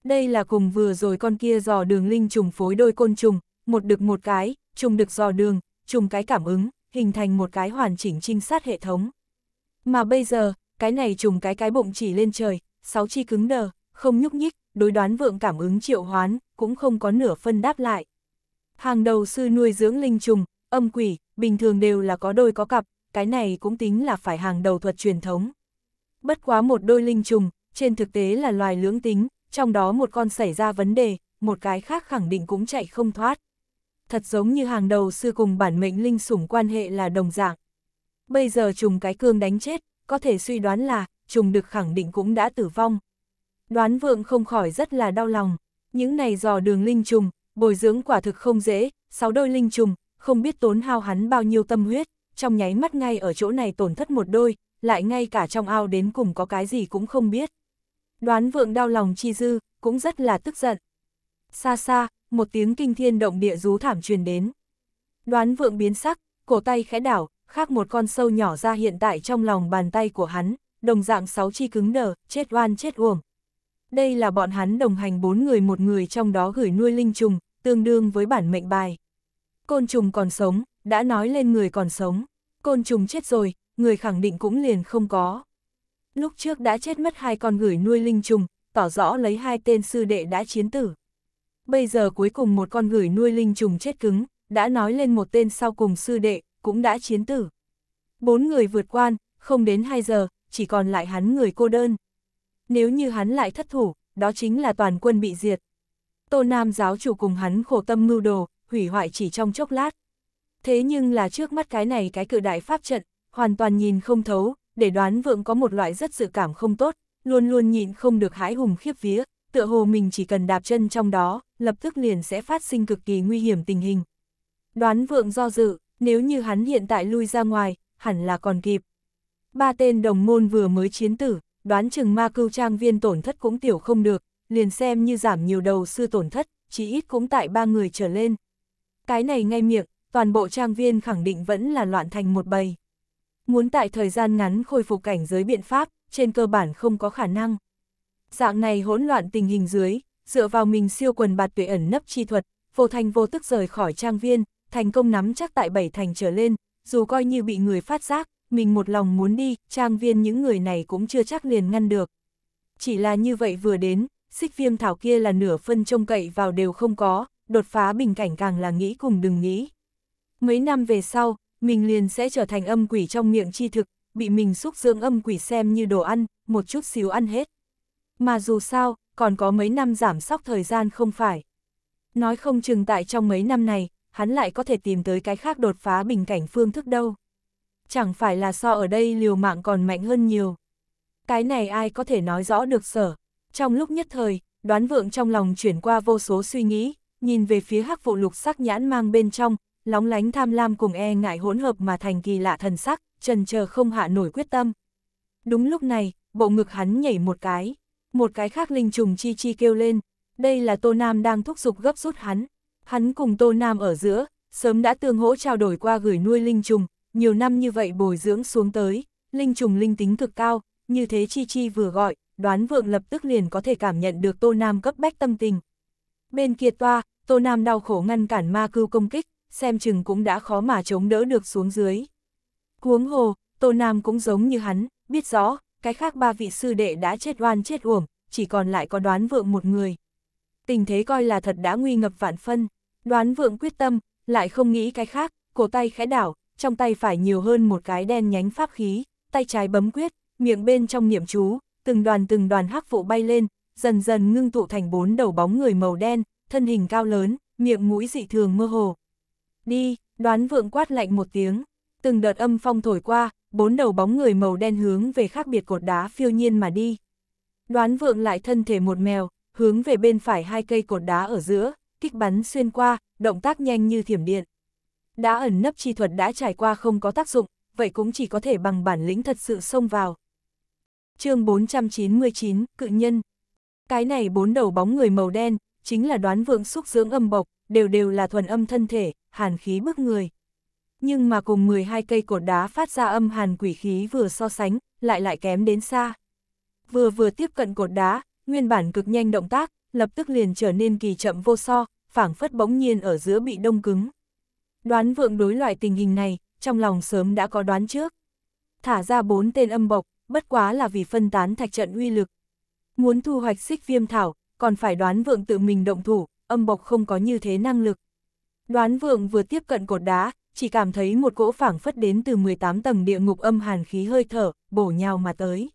Đây là cùng vừa rồi con kia dò đường linh trùng phối đôi côn trùng, một đực một cái, trùng đực dò đường, trùng cái cảm ứng, hình thành một cái hoàn chỉnh trinh sát hệ thống. Mà bây giờ, cái này trùng cái cái bụng chỉ lên trời, sáu chi cứng đờ, không nhúc nhích, đối đoán vượng cảm ứng triệu hoán, cũng không có nửa phân đáp lại. Hàng đầu sư nuôi dưỡng linh trùng, âm quỷ, bình thường đều là có đôi có cặp, cái này cũng tính là phải hàng đầu thuật truyền thống. Bất quá một đôi linh trùng, trên thực tế là loài lưỡng tính, trong đó một con xảy ra vấn đề, một cái khác khẳng định cũng chạy không thoát. Thật giống như hàng đầu sư cùng bản mệnh linh sủng quan hệ là đồng dạng. Bây giờ trùng cái cương đánh chết, có thể suy đoán là, trùng được khẳng định cũng đã tử vong. Đoán vượng không khỏi rất là đau lòng, những này dò đường linh trùng, bồi dưỡng quả thực không dễ, sáu đôi linh trùng, không biết tốn hao hắn bao nhiêu tâm huyết, trong nháy mắt ngay ở chỗ này tổn thất một đôi, lại ngay cả trong ao đến cùng có cái gì cũng không biết. Đoán vượng đau lòng chi dư, cũng rất là tức giận. Xa xa, một tiếng kinh thiên động địa rú thảm truyền đến. Đoán vượng biến sắc, cổ tay khẽ đảo, khác một con sâu nhỏ ra hiện tại trong lòng bàn tay của hắn, đồng dạng sáu chi cứng đờ, chết oan chết uổng. Đây là bọn hắn đồng hành bốn người một người trong đó gửi nuôi linh trùng, tương đương với bản mệnh bài. Côn trùng còn sống, đã nói lên người còn sống. Côn trùng chết rồi, người khẳng định cũng liền không có. Lúc trước đã chết mất hai con gửi nuôi linh trùng, tỏ rõ lấy hai tên sư đệ đã chiến tử. Bây giờ cuối cùng một con gửi nuôi linh trùng chết cứng, đã nói lên một tên sau cùng sư đệ, cũng đã chiến tử. Bốn người vượt quan, không đến 2 giờ, chỉ còn lại hắn người cô đơn. Nếu như hắn lại thất thủ, đó chính là toàn quân bị diệt. Tô Nam giáo chủ cùng hắn khổ tâm mưu đồ, hủy hoại chỉ trong chốc lát. Thế nhưng là trước mắt cái này cái cự đại pháp trận, hoàn toàn nhìn không thấu, để đoán vượng có một loại rất sự cảm không tốt, luôn luôn nhịn không được hãi hùng khiếp vía, tựa hồ mình chỉ cần đạp chân trong đó, lập tức liền sẽ phát sinh cực kỳ nguy hiểm tình hình. Đoán vượng do dự, nếu như hắn hiện tại lui ra ngoài, hẳn là còn kịp. Ba tên đồng môn vừa mới chiến tử, đoán chừng ma cưu trang viên tổn thất cũng tiểu không được, liền xem như giảm nhiều đầu sư tổn thất, chỉ ít cũng tại ba người trở lên. Cái này ngay miệng, toàn bộ trang viên khẳng định vẫn là loạn thành một bầy. Muốn tại thời gian ngắn khôi phục cảnh giới biện pháp, trên cơ bản không có khả năng. Dạng này hỗn loạn tình hình dưới, dựa vào mình siêu quần bạt tuệ ẩn nấp chi thuật, vô thành vô tức rời khỏi trang viên, thành công nắm chắc tại bảy thành trở lên, dù coi như bị người phát giác, mình một lòng muốn đi, trang viên những người này cũng chưa chắc liền ngăn được. Chỉ là như vậy vừa đến, xích viêm thảo kia là nửa phân trông cậy vào đều không có, đột phá bình cảnh càng là nghĩ cùng đừng nghĩ. Mấy năm về sau, mình liền sẽ trở thành âm quỷ trong miệng chi thực, bị mình xúc dưỡng âm quỷ xem như đồ ăn, một chút xíu ăn hết. Mà dù sao, còn có mấy năm giảm sóc thời gian không phải. Nói không chừng tại trong mấy năm này, hắn lại có thể tìm tới cái khác đột phá bình cảnh phương thức đâu. Chẳng phải là so ở đây liều mạng còn mạnh hơn nhiều. Cái này ai có thể nói rõ được sở. Trong lúc nhất thời, đoán vượng trong lòng chuyển qua vô số suy nghĩ, nhìn về phía hắc vụ lục sắc nhãn mang bên trong, lóng lánh tham lam cùng e ngại hỗn hợp mà thành kỳ lạ thần sắc, trần chờ không hạ nổi quyết tâm. Đúng lúc này, bộ ngực hắn nhảy một cái, một cái khác linh trùng chi chi kêu lên, đây là Tô Nam đang thúc giục gấp rút hắn. Hắn cùng Tô Nam ở giữa, sớm đã tương hỗ trao đổi qua gửi nuôi linh trùng, nhiều năm như vậy bồi dưỡng xuống tới, linh trùng linh tính cực cao, như thế chi chi vừa gọi, đoán vượng lập tức liền có thể cảm nhận được Tô Nam cấp bách tâm tình. Bên kia toa, Tô Nam đau khổ ngăn cản ma cưu công kích, xem chừng cũng đã khó mà chống đỡ được xuống dưới. Huống hồ, Tô Nam cũng giống như hắn, biết rõ, cái khác ba vị sư đệ đã chết oan chết uổng, chỉ còn lại có đoán vượng một người. Tình thế coi là thật đã nguy ngập vạn phân, đoán vượng quyết tâm, lại không nghĩ cái khác, cổ tay khẽ đảo, trong tay phải nhiều hơn một cái đen nhánh pháp khí, tay trái bấm quyết, miệng bên trong niệm chú, từng đoàn từng đoàn hắc vụ bay lên, dần dần ngưng tụ thành bốn đầu bóng người màu đen, thân hình cao lớn, miệng mũi dị thường mơ hồ. Đi, đoán vượng quát lạnh một tiếng, từng đợt âm phong thổi qua, bốn đầu bóng người màu đen hướng về khác biệt cột đá phiêu nhiên mà đi. Đoán vượng lại thân thể một mèo, hướng về bên phải hai cây cột đá ở giữa, kích bắn xuyên qua, động tác nhanh như thiểm điện. Đã ẩn nấp chi thuật đã trải qua không có tác dụng, vậy cũng chỉ có thể bằng bản lĩnh thật sự xông vào. chương 499, Cự Nhân Cái này bốn đầu bóng người màu đen, chính là đoán vượng xúc dưỡng âm bộc, đều đều là thuần âm thân thể, hàn khí bức người. Nhưng mà cùng 12 cây cột đá phát ra âm hàn quỷ khí vừa so sánh, lại lại kém đến xa. Vừa vừa tiếp cận cột đá, nguyên bản cực nhanh động tác, lập tức liền trở nên kỳ chậm vô so, phảng phất bỗng nhiên ở giữa bị đông cứng. Đoán vượng đối loại tình hình này, trong lòng sớm đã có đoán trước. Thả ra bốn tên âm bộc, bất quá là vì phân tán thạch trận uy lực. Muốn thu hoạch xích viêm thảo, còn phải đoán vượng tự mình động thủ, âm bộc không có như thế năng lực. Đoán vượng vừa tiếp cận cột đá, chỉ cảm thấy một cỗ phảng phất đến từ 18 tầng địa ngục âm hàn khí hơi thở, bổ nhào mà tới.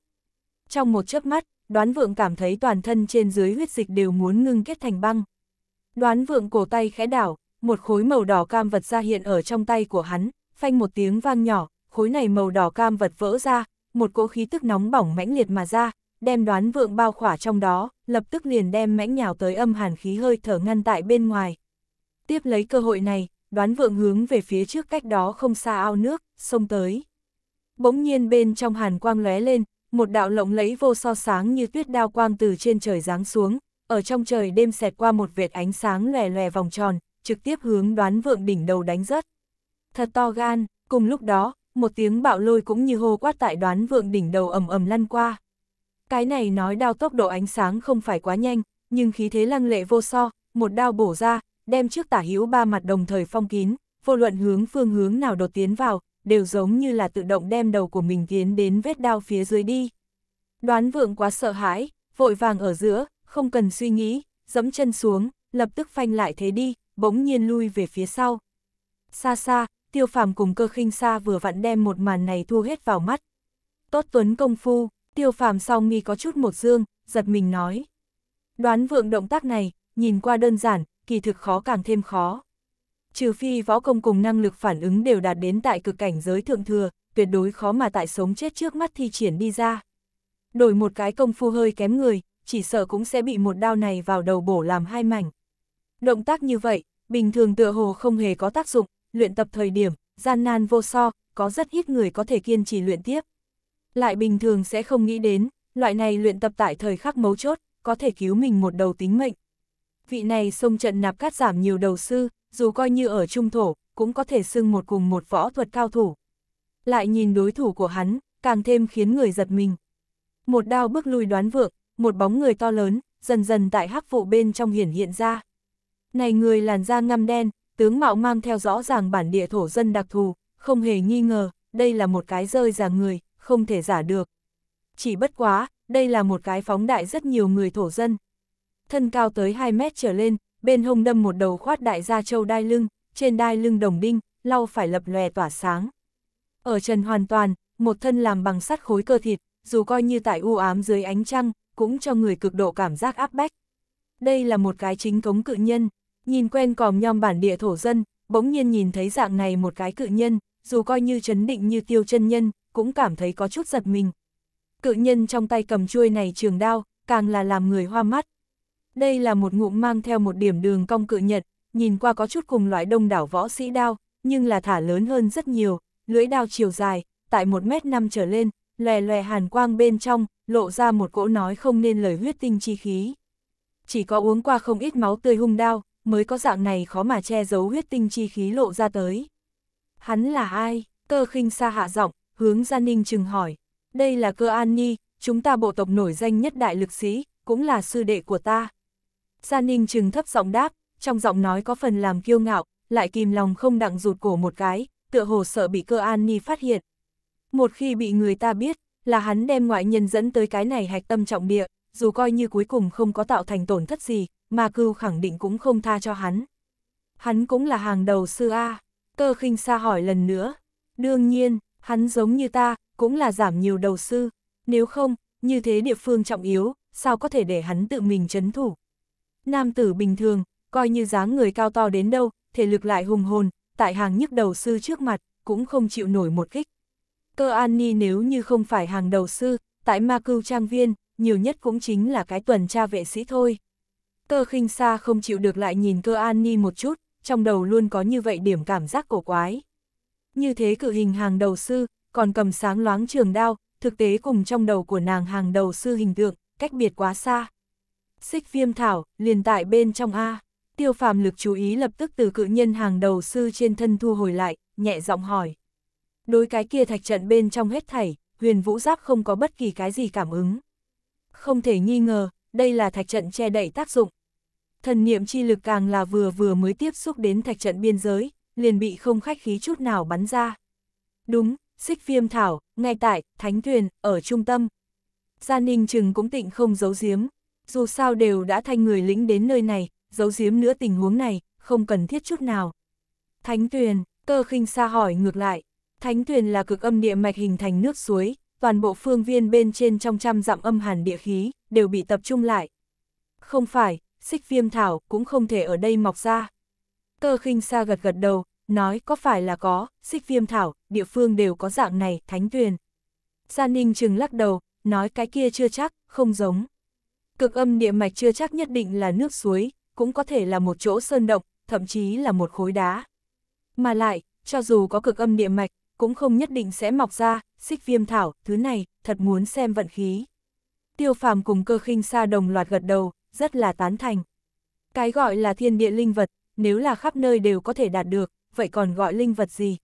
Trong một chớp mắt, đoán vượng cảm thấy toàn thân trên dưới huyết dịch đều muốn ngưng kết thành băng. Đoán vượng cổ tay khẽ đảo, một khối màu đỏ cam vật ra hiện ở trong tay của hắn, phanh một tiếng vang nhỏ, khối này màu đỏ cam vật vỡ ra, một cỗ khí tức nóng bỏng mãnh liệt mà ra, đem đoán vượng bao khỏa trong đó, lập tức liền đem mãnh nhào tới âm hàn khí hơi thở ngăn tại bên ngoài. Tiếp lấy cơ hội này, đoán vượng hướng về phía trước cách đó không xa ao nước, xông tới. Bỗng nhiên bên trong hàn quang lóe lên, một đạo lộng lẫy vô so sáng như tuyết đao quang từ trên trời giáng xuống, ở trong trời đêm xẹt qua một vệt ánh sáng lòe lòe vòng tròn, trực tiếp hướng đoán vượng đỉnh đầu đánh rớt. Thật to gan, cùng lúc đó, một tiếng bạo lôi cũng như hô quát tại đoán vượng đỉnh đầu ầm ầm lăn qua. Cái này nói đao tốc độ ánh sáng không phải quá nhanh, nhưng khí thế lăng lệ vô so, một đao bổ ra, đem trước tả hữu ba mặt đồng thời phong kín, vô luận hướng phương hướng nào đột tiến vào, đều giống như là tự động đem đầu của mình tiến đến vết đao phía dưới đi. Đoán vượng quá sợ hãi, vội vàng ở giữa, không cần suy nghĩ, dẫm chân xuống, lập tức phanh lại thế đi, bỗng nhiên lui về phía sau. Xa xa, tiêu phàm cùng cơ khinh xa vừa vặn đem một màn này thu hết vào mắt. Tốt tuấn công phu, tiêu phàm sau mi có chút một dương, giật mình nói. Đoán vượng động tác này, nhìn qua đơn giản, kỳ thực khó càng thêm khó. Trừ phi võ công cùng năng lực phản ứng đều đạt đến tại cực cảnh giới thượng thừa, tuyệt đối khó mà tại sống chết trước mắt thi triển đi ra. Đổi một cái công phu hơi kém người, chỉ sợ cũng sẽ bị một đao này vào đầu bổ làm hai mảnh. Động tác như vậy, bình thường tựa hồ không hề có tác dụng, luyện tập thời điểm, gian nan vô so, có rất ít người có thể kiên trì luyện tiếp. Lại bình thường sẽ không nghĩ đến, loại này luyện tập tại thời khắc mấu chốt, có thể cứu mình một đầu tính mệnh. Vị này xông trận nạp cát giảm nhiều đầu sư, dù coi như ở trung thổ, cũng có thể xưng một cùng một võ thuật cao thủ. Lại nhìn đối thủ của hắn, càng thêm khiến người giật mình. Một đao bước lui đoán vượng, một bóng người to lớn, dần dần tại hắc vụ bên trong hiển hiện ra. Này người làn da ngăm đen, tướng mạo mang theo rõ ràng bản địa thổ dân đặc thù, không hề nghi ngờ, đây là một cái rơi giả người, không thể giả được. Chỉ bất quá, đây là một cái phóng đại rất nhiều người thổ dân. Thân cao tới 2 mét trở lên, bên hông đâm một đầu khoát đại gia châu đai lưng, trên đai lưng đồng đinh, lau phải lập lòe tỏa sáng. Ở trần hoàn toàn, một thân làm bằng sắt khối cơ thịt, dù coi như tại u ám dưới ánh trăng, cũng cho người cực độ cảm giác áp bách. Đây là một cái chính cống cự nhân, nhìn quen còm nhom bản địa thổ dân, bỗng nhiên nhìn thấy dạng này một cái cự nhân, dù coi như chấn định như tiêu chân nhân, cũng cảm thấy có chút giật mình. Cự nhân trong tay cầm chuôi này trường đao, càng là làm người hoa mắt. Đây là một ngụm mang theo một điểm đường cong cự nhật, nhìn qua có chút cùng loại đông đảo võ sĩ đao, nhưng là thả lớn hơn rất nhiều, lưỡi đao chiều dài, tại 1 mét 5 trở lên, lè lè hàn quang bên trong, lộ ra một cỗ nói không nên lời huyết tinh chi khí. Chỉ có uống qua không ít máu tươi hung đao, mới có dạng này khó mà che giấu huyết tinh chi khí lộ ra tới. Hắn là ai? Cơ khinh xa hạ giọng, hướng Gia Ninh chừng hỏi. Đây là cơ an nhi, chúng ta bộ tộc nổi danh nhất đại lực sĩ, cũng là sư đệ của ta. Gia Ninh chừng thấp giọng đáp, trong giọng nói có phần làm kiêu ngạo, lại kìm lòng không đặng rụt cổ một cái, tựa hồ sợ bị cơ an ni phát hiện. Một khi bị người ta biết, là hắn đem ngoại nhân dẫn tới cái này hạch tâm trọng địa, dù coi như cuối cùng không có tạo thành tổn thất gì, mà cưu khẳng định cũng không tha cho hắn. Hắn cũng là hàng đầu sư A, cơ khinh xa hỏi lần nữa. Đương nhiên, hắn giống như ta, cũng là giảm nhiều đầu sư, nếu không, như thế địa phương trọng yếu, sao có thể để hắn tự mình chấn thủ. Nam tử bình thường, coi như dáng người cao to đến đâu, thể lực lại hùng hồn, tại hàng nhức đầu sư trước mặt, cũng không chịu nổi một kích. Cơ an ni nếu như không phải hàng đầu sư, tại ma cưu trang viên, nhiều nhất cũng chính là cái tuần tra vệ sĩ thôi. Cơ khinh xa không chịu được lại nhìn cơ an ni một chút, trong đầu luôn có như vậy điểm cảm giác cổ quái. Như thế cự hình hàng đầu sư, còn cầm sáng loáng trường đao, thực tế cùng trong đầu của nàng hàng đầu sư hình tượng, cách biệt quá xa. Xích viêm thảo, liền tại bên trong A, tiêu phàm lực chú ý lập tức từ cự nhân hàng đầu sư trên thân thu hồi lại, nhẹ giọng hỏi. Đối cái kia thạch trận bên trong hết thảy, huyền vũ giáp không có bất kỳ cái gì cảm ứng. Không thể nghi ngờ, đây là thạch trận che đậy tác dụng. Thần niệm chi lực càng là vừa vừa mới tiếp xúc đến thạch trận biên giới, liền bị không khách khí chút nào bắn ra. Đúng, xích viêm thảo, ngay tại, thánh thuyền, ở trung tâm. Gia Ninh Trừng cũng tịnh không giấu giếm, dù sao đều đã thanh người lính đến nơi này, giấu giếm nữa tình huống này, không cần thiết chút nào. Thánh tuyền, Cơ khinh xa hỏi ngược lại, thánh tuyền là cực âm địa mạch hình thành nước suối, toàn bộ phương viên bên trên trong trăm dặm âm hàn địa khí, đều bị tập trung lại. Không phải, xích viêm thảo cũng không thể ở đây mọc ra. Cơ khinh xa gật gật đầu, nói có phải là có, xích viêm thảo, địa phương đều có dạng này, thánh tuyền. Gia Ninh chừng lắc đầu, nói cái kia chưa chắc, không giống. Cực âm địa mạch chưa chắc nhất định là nước suối, cũng có thể là một chỗ sơn động, thậm chí là một khối đá. Mà lại, cho dù có cực âm địa mạch, cũng không nhất định sẽ mọc ra, xích viêm thảo, thứ này, thật muốn xem vận khí. Tiêu phàm cùng cơ khinh xa đồng loạt gật đầu, rất là tán thành. Cái gọi là thiên địa linh vật, nếu là khắp nơi đều có thể đạt được, vậy còn gọi linh vật gì?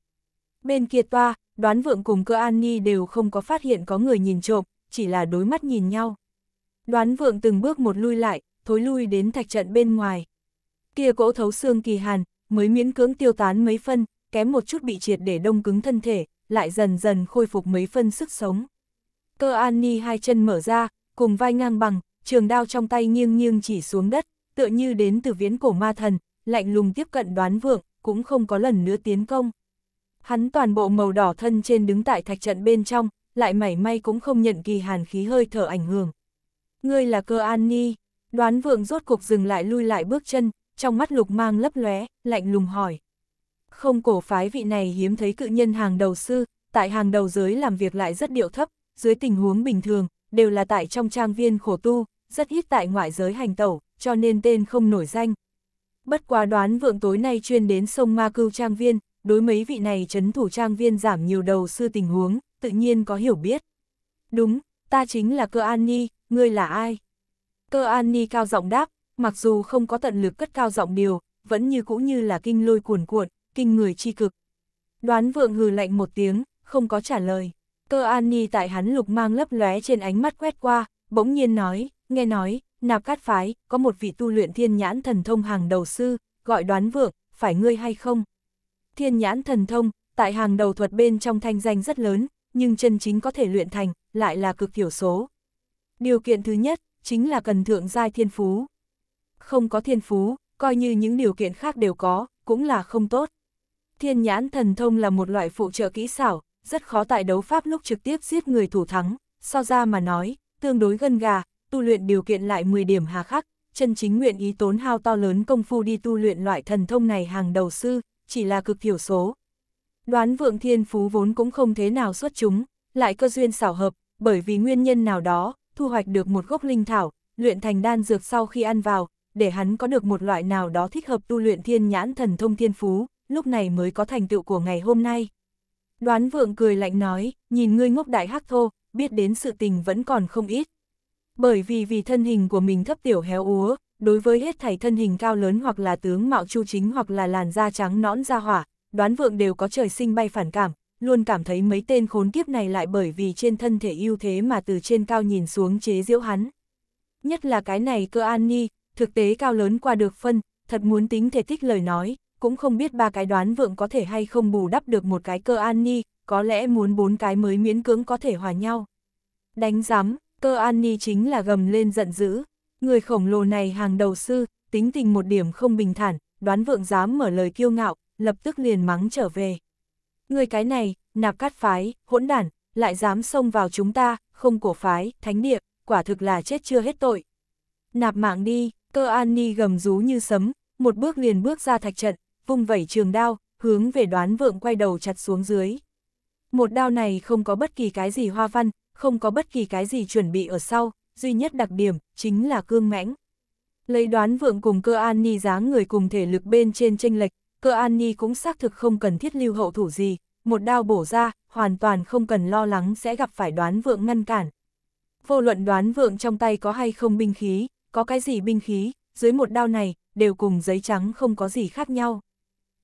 Bên kia toa, đoán vượng cùng cơ an ni đều không có phát hiện có người nhìn trộm, chỉ là đối mắt nhìn nhau. Đoán vượng từng bước một lui lại, thối lui đến thạch trận bên ngoài. Kia cỗ thấu xương kỳ hàn, mới miễn cưỡng tiêu tán mấy phân, kém một chút bị triệt để đông cứng thân thể, lại dần dần khôi phục mấy phân sức sống. Cơ an ni hai chân mở ra, cùng vai ngang bằng, trường đao trong tay nghiêng nghiêng chỉ xuống đất, tựa như đến từ viễn cổ ma thần, lạnh lùng tiếp cận đoán vượng, cũng không có lần nữa tiến công. Hắn toàn bộ màu đỏ thân trên đứng tại thạch trận bên trong, lại mảy may cũng không nhận kỳ hàn khí hơi thở ảnh hưởng. Ngươi là cơ an ni, đoán vượng rốt cục dừng lại lui lại bước chân, trong mắt lục mang lấp lóe, lạnh lùng hỏi. Không cổ phái vị này hiếm thấy cự nhân hàng đầu sư, tại hàng đầu giới làm việc lại rất điệu thấp, dưới tình huống bình thường, đều là tại trong trang viên khổ tu, rất ít tại ngoại giới hành tẩu, cho nên tên không nổi danh. Bất quá đoán vượng tối nay chuyên đến sông Ma Cưu Trang Viên, đối mấy vị này chấn thủ Trang Viên giảm nhiều đầu sư tình huống, tự nhiên có hiểu biết. Đúng, ta chính là cơ an ni, ngươi là ai? Cơ an ni cao giọng đáp, mặc dù không có tận lực cất cao giọng điều, vẫn như cũ như là kinh lôi cuồn cuộn, kinh người chi cực. Đoán vượng hừ lạnh một tiếng, không có trả lời. Cơ an ni tại hắn lục mang lấp lóe trên ánh mắt quét qua, bỗng nhiên nói, nghe nói, nạp cát phái, có một vị tu luyện thiên nhãn thần thông hàng đầu sư, gọi đoán vượng, phải ngươi hay không? Thiên nhãn thần thông, tại hàng đầu thuật bên trong thanh danh rất lớn, nhưng chân chính có thể luyện thành, lại là cực thiểu số. Điều kiện thứ nhất, chính là cần thượng giai thiên phú. Không có thiên phú, coi như những điều kiện khác đều có, cũng là không tốt. Thiên nhãn thần thông là một loại phụ trợ kỹ xảo, rất khó tại đấu pháp lúc trực tiếp giết người thủ thắng, so ra mà nói, tương đối gân gà, tu luyện điều kiện lại 10 điểm hà khắc, chân chính nguyện ý tốn hao to lớn công phu đi tu luyện loại thần thông này hàng đầu sư, chỉ là cực thiểu số. Đoán vượng thiên phú vốn cũng không thế nào xuất chúng, lại cơ duyên xảo hợp, bởi vì nguyên nhân nào đó, thu hoạch được một gốc linh thảo, luyện thành đan dược sau khi ăn vào, để hắn có được một loại nào đó thích hợp tu luyện thiên nhãn thần thông thiên phú, lúc này mới có thành tựu của ngày hôm nay. Đoán vượng cười lạnh nói, nhìn ngươi ngốc đại hắc thô, biết đến sự tình vẫn còn không ít. Bởi vì vì thân hình của mình thấp tiểu héo úa, đối với hết thảy thân hình cao lớn hoặc là tướng mạo chu chính hoặc là làn da trắng nõn da hỏa, đoán vượng đều có trời sinh bay phản cảm, luôn cảm thấy mấy tên khốn kiếp này lại bởi vì trên thân thể ưu thế mà từ trên cao nhìn xuống chế giễu hắn. Nhất là cái này cơ an ni, thực tế cao lớn qua được phân, thật muốn tính thể tích lời nói, cũng không biết ba cái đoán vượng có thể hay không bù đắp được một cái cơ an ni, có lẽ muốn bốn cái mới miễn cưỡng có thể hòa nhau. Đánh giám, cơ an ni chính là gầm lên giận dữ, người khổng lồ này hàng đầu sư, tính tình một điểm không bình thản, đoán vượng dám mở lời kiêu ngạo, lập tức liền mắng trở về. Người cái này, nạp cát phái, hỗn đản, lại dám xông vào chúng ta, không cổ phái, thánh địa, quả thực là chết chưa hết tội. Nạp mạng đi, cơ an ni gầm rú như sấm, một bước liền bước ra thạch trận, vung vẩy trường đao, hướng về đoán vượng quay đầu chặt xuống dưới. Một đao này không có bất kỳ cái gì hoa văn, không có bất kỳ cái gì chuẩn bị ở sau, duy nhất đặc điểm, chính là cương mãnh. Lấy đoán vượng cùng cơ an ni dáng người cùng thể lực bên trên tranh lệch, cơ an ni cũng xác thực không cần thiết lưu hậu thủ gì, một đao bổ ra, hoàn toàn không cần lo lắng sẽ gặp phải đoán vượng ngăn cản. Vô luận đoán vượng trong tay có hay không binh khí, có cái gì binh khí, dưới một đao này, đều cùng giấy trắng không có gì khác nhau.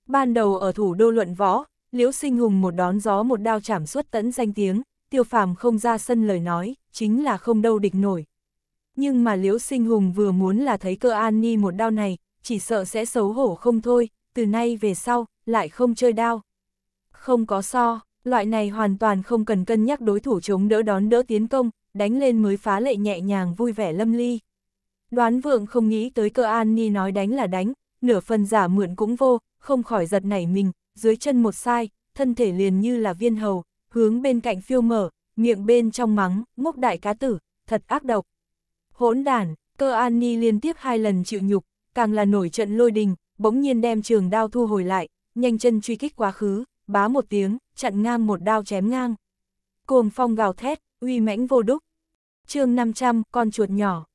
Ban đầu ở thủ đô luận võ, Liễu Sinh Hùng một đón gió một đao chảm suốt tẫn danh tiếng, tiêu phàm không ra sân lời nói, chính là không đâu địch nổi. Nhưng mà Liễu Sinh Hùng vừa muốn là thấy cơ an ni một đao này, chỉ sợ sẽ xấu hổ không thôi, từ nay về sau, lại không chơi đao. Không có so, loại này hoàn toàn không cần cân nhắc đối thủ chống đỡ đón đỡ tiến công, đánh lên mới phá lệ nhẹ nhàng vui vẻ lâm ly. Đoán vượng không nghĩ tới cơ an ni nói đánh là đánh, nửa phần giả mượn cũng vô, không khỏi giật nảy mình, dưới chân một sai, thân thể liền như là viên hầu, hướng bên cạnh phiêu mở, miệng bên trong mắng, ngốc đại cá tử, thật ác độc. Hỗn đàn, cơ an ni liên tiếp hai lần chịu nhục, càng là nổi trận lôi đình, bỗng nhiên đem trường đao thu hồi lại, nhanh chân truy kích quá khứ, bá một tiếng, chặn ngang một đao chém ngang. Cuồng phong gào thét, uy mãnh vô đúc. chương 500, con chuột nhỏ.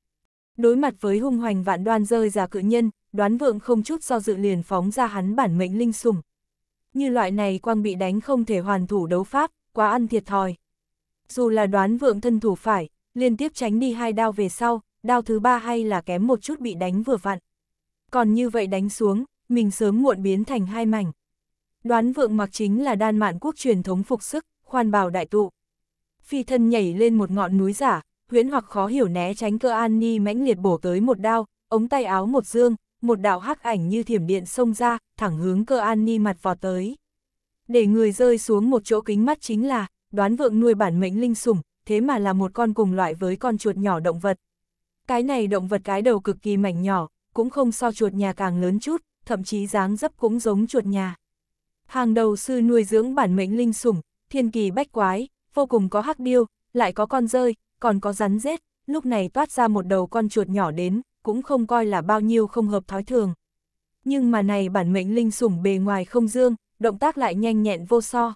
Đối mặt với hung hoành vạn đoan rơi ra cự nhân, đoán vượng không chút do dự liền phóng ra hắn bản mệnh linh sủng. Như loại này quang bị đánh không thể hoàn thủ đấu pháp, quá ăn thiệt thòi. Dù là đoán vượng thân thủ phải, liên tiếp tránh đi hai đao về sau, đao thứ ba hay là kém một chút bị đánh vừa vặn. Còn như vậy đánh xuống, mình sớm muộn biến thành hai mảnh. Đoán vượng mặc chính là đan mạn quốc truyền thống phục sức, khoan bào đại tụ. Phi thân nhảy lên một ngọn núi giả, huyễn hoặc khó hiểu né tránh cơ an ni mãnh liệt bổ tới một đao, ống tay áo một dương, một đạo hắc ảnh như thiểm điện xông ra, thẳng hướng cơ an ni mặt vọt tới. Để người rơi xuống một chỗ kính mắt chính là, đoán vượng nuôi bản mệnh linh sủng, thế mà là một con cùng loại với con chuột nhỏ động vật. Cái này động vật cái đầu cực kỳ mảnh nhỏ, cũng không so chuột nhà càng lớn chút, thậm chí dáng dấp cũng giống chuột nhà. Hàng đầu sư nuôi dưỡng bản mệnh linh sủng, thiên kỳ bách quái, vô cùng có hắc điêu, lại có con rơi, còn có rắn rết, lúc này toát ra một đầu con chuột nhỏ đến, cũng không coi là bao nhiêu không hợp thói thường. Nhưng mà này bản mệnh linh sủng bề ngoài không dương, động tác lại nhanh nhẹn vô so.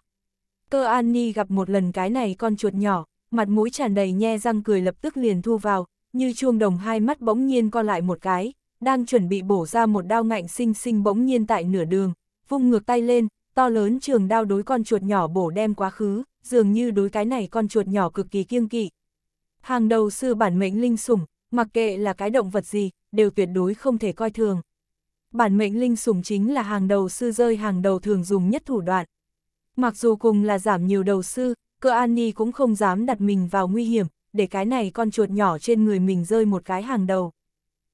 Cơ An Ni gặp một lần cái này con chuột nhỏ, mặt mũi tràn đầy nhe răng cười lập tức liền thu vào, như chuông đồng hai mắt bỗng nhiên co lại một cái, đang chuẩn bị bổ ra một đao ngạnh sinh sinh bỗng nhiên tại nửa đường, vung ngược tay lên, to lớn trường đao đối con chuột nhỏ bổ đem quá khứ, dường như đối cái này con chuột nhỏ cực kỳ kiêng kỵ. Hàng đầu sư bản mệnh linh sủng, mặc kệ là cái động vật gì, đều tuyệt đối không thể coi thường. Bản mệnh linh sủng chính là hàng đầu sư rơi hàng đầu thường dùng nhất thủ đoạn. Mặc dù cùng là giảm nhiều đầu sư, cơ an ni cũng không dám đặt mình vào nguy hiểm, để cái này con chuột nhỏ trên người mình rơi một cái hàng đầu.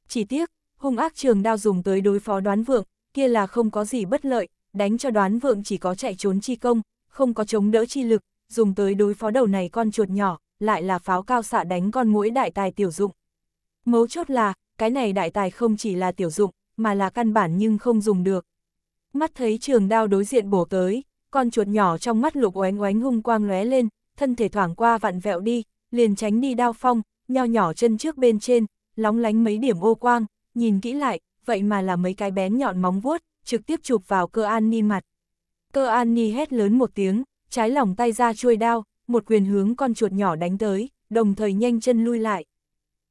Chỉ tiếc, hung ác trường đao dùng tới đối phó đoán vượng, kia là không có gì bất lợi, đánh cho đoán vượng chỉ có chạy trốn chi công, không có chống đỡ chi lực, dùng tới đối phó đầu này con chuột nhỏ, lại là pháo cao xạ đánh con mũi đại tài tiểu dụng. Mấu chốt là, cái này đại tài không chỉ là tiểu dụng, mà là căn bản nhưng không dùng được. Mắt thấy trường đao đối diện bổ tới, con chuột nhỏ trong mắt lục oánh oánh hung quang lóe lên, thân thể thoảng qua vặn vẹo đi, liền tránh đi đao phong, nho nhỏ chân trước bên trên, lóng lánh mấy điểm ô quang, nhìn kỹ lại, vậy mà là mấy cái bén nhọn móng vuốt, trực tiếp chụp vào cơ an ni mặt. Cơ an ni hét lớn một tiếng, trái lòng tay ra chuôi đao, một quyền hướng con chuột nhỏ đánh tới, đồng thời nhanh chân lui lại.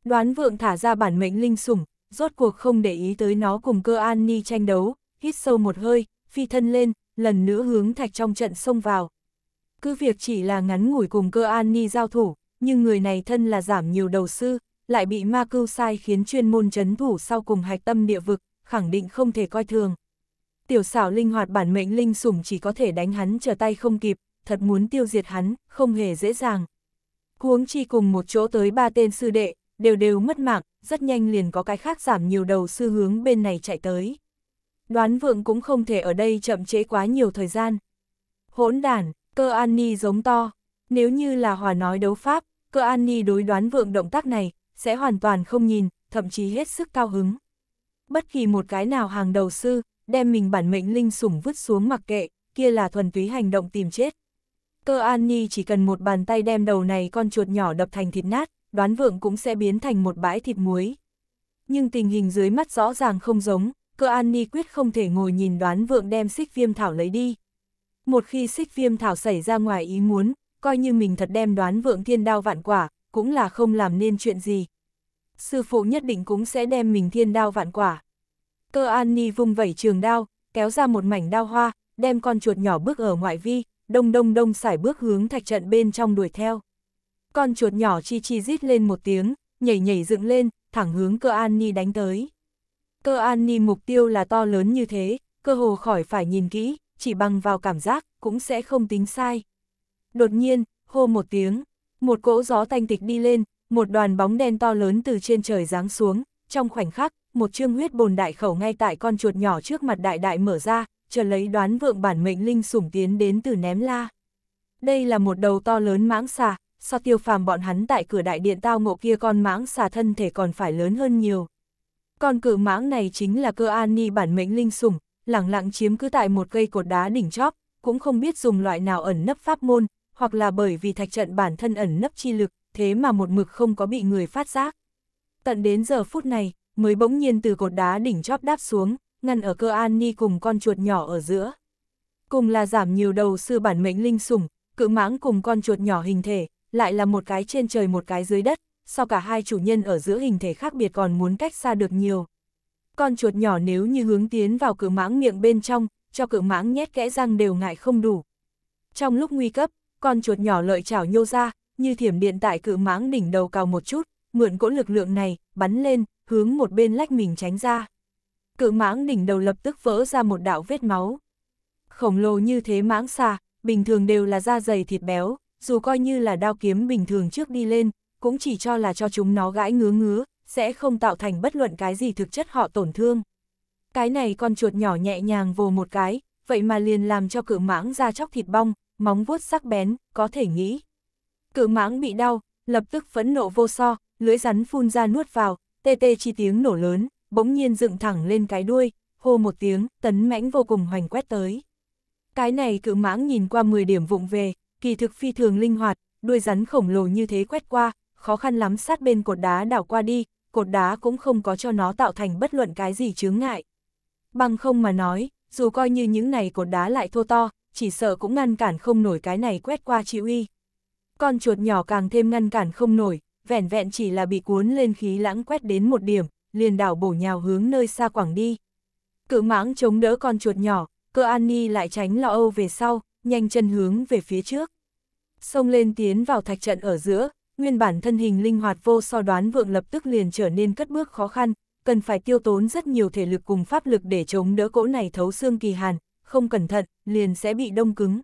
Đoán vượng thả ra bản mệnh linh sủng, rốt cuộc không để ý tới nó cùng cơ an ni tranh đấu, hít sâu một hơi, phi thân lên, lần nữa hướng thạch trong trận xông vào. Cứ việc chỉ là ngắn ngủi cùng cơ an ni giao thủ, nhưng người này thân là giảm nhiều đầu sư, lại bị ma cưu sai khiến chuyên môn chấn thủ sau cùng hạch tâm địa vực, khẳng định không thể coi thường. Tiểu xảo linh hoạt bản mệnh linh sủng chỉ có thể đánh hắn trở tay không kịp, thật muốn tiêu diệt hắn, không hề dễ dàng. Huống chi cùng một chỗ tới ba tên sư đệ, đều đều mất mạng, rất nhanh liền có cái khác giảm nhiều đầu sư hướng bên này chạy tới. Đoán vượng cũng không thể ở đây chậm chế quá nhiều thời gian. Hỗn đản cơ an ni giống to, nếu như là hòa nói đấu pháp, cơ an ni đối đoán vượng động tác này, sẽ hoàn toàn không nhìn, thậm chí hết sức cao hứng. Bất kỳ một cái nào hàng đầu sư, đem mình bản mệnh linh sủng vứt xuống mặc kệ, kia là thuần túy hành động tìm chết. Cơ An Nhi chỉ cần một bàn tay đem đầu này con chuột nhỏ đập thành thịt nát, đoán vượng cũng sẽ biến thành một bãi thịt muối. Nhưng tình hình dưới mắt rõ ràng không giống, cơ An Nhi quyết không thể ngồi nhìn đoán vượng đem xích viêm thảo lấy đi. Một khi xích viêm thảo xảy ra ngoài ý muốn, coi như mình thật đem đoán vượng thiên đao vạn quả, cũng là không làm nên chuyện gì. Sư phụ nhất định cũng sẽ đem mình thiên đao vạn quả. Cơ An Ni vung vẩy trường đao, kéo ra một mảnh đao hoa, đem con chuột nhỏ bước ở ngoại vi, đông đông đông xài bước hướng thạch trận bên trong đuổi theo. Con chuột nhỏ chi chi rít lên một tiếng, nhảy nhảy dựng lên, thẳng hướng cơ An Ni đánh tới. Cơ An Ni mục tiêu là to lớn như thế, cơ hồ khỏi phải nhìn kỹ, chỉ bằng vào cảm giác, cũng sẽ không tính sai. Đột nhiên, hô một tiếng, một cỗ gió tanh tịch đi lên, một đoàn bóng đen to lớn từ trên trời giáng xuống, trong khoảnh khắc, một chương huyết bồn đại khẩu ngay tại con chuột nhỏ trước mặt đại đại mở ra, chờ lấy đoán vượng bản mệnh linh sủng tiến đến từ ném la. Đây là một đầu to lớn mãng xà, so tiêu phàm bọn hắn tại cửa đại điện tao ngộ kia con mãng xà thân thể còn phải lớn hơn nhiều. Con cự mãng này chính là cơ an ni bản mệnh linh sủng, lẳng lặng chiếm cứ tại một cây cột đá đỉnh chóp, cũng không biết dùng loại nào ẩn nấp pháp môn, hoặc là bởi vì thạch trận bản thân ẩn nấp chi lực, thế mà một mực không có bị người phát giác. Tận đến giờ phút này, mới bỗng nhiên từ cột đá đỉnh chóp đáp xuống, ngăn ở cơ an ni cùng con chuột nhỏ ở giữa. Cùng là giảm nhiều đầu sư bản mệnh linh sủng, cự mãng cùng con chuột nhỏ hình thể, lại là một cái trên trời một cái dưới đất, so cả hai chủ nhân ở giữa hình thể khác biệt còn muốn cách xa được nhiều. Con chuột nhỏ nếu như hướng tiến vào cự mãng miệng bên trong, cho cự mãng nhét kẽ răng đều ngại không đủ. Trong lúc nguy cấp, con chuột nhỏ lợi chảo nhô ra, như thiểm điện tại cự mãng đỉnh đầu cào một chút, mượn cỗ lực lượng này, bắn lên, hướng một bên lách mình tránh ra. Cự mãng đỉnh đầu lập tức vỡ ra một đạo vết máu. Khổng lồ như thế mãng xà, bình thường đều là da dày thịt béo, dù coi như là đao kiếm bình thường trước đi lên, cũng chỉ cho là cho chúng nó gãi ngứa ngứa, sẽ không tạo thành bất luận cái gì thực chất họ tổn thương. Cái này con chuột nhỏ nhẹ nhàng vồ một cái, vậy mà liền làm cho cự mãng ra chóc thịt bong, móng vuốt sắc bén, có thể nghĩ. Cự mãng bị đau, lập tức phẫn nộ vô so, lưỡi rắn phun ra nuốt vào, tê tê chi tiếng nổ lớn, bỗng nhiên dựng thẳng lên cái đuôi, hô một tiếng, tấn mãnh vô cùng hoành quét tới. Cái này cự mãng nhìn qua 10 điểm vụng về, kỳ thực phi thường linh hoạt, đuôi rắn khổng lồ như thế quét qua, khó khăn lắm sát bên cột đá đảo qua đi, cột đá cũng không có cho nó tạo thành bất luận cái gì chướng ngại. Bằng không mà nói, dù coi như những này cột đá lại thô to, chỉ sợ cũng ngăn cản không nổi cái này quét qua chị uy. Con chuột nhỏ càng thêm ngăn cản không nổi, vẻn vẹn chỉ là bị cuốn lên khí lãng quét đến một điểm, liền đảo bổ nhào hướng nơi xa quảng đi. Cự mãng chống đỡ con chuột nhỏ, cơ an ni lại tránh lo âu về sau, nhanh chân hướng về phía trước. Xông lên tiến vào thạch trận ở giữa, nguyên bản thân hình linh hoạt vô so đoán vượng lập tức liền trở nên cất bước khó khăn, cần phải tiêu tốn rất nhiều thể lực cùng pháp lực để chống đỡ cỗ này thấu xương kỳ hàn, không cẩn thận, liền sẽ bị đông cứng.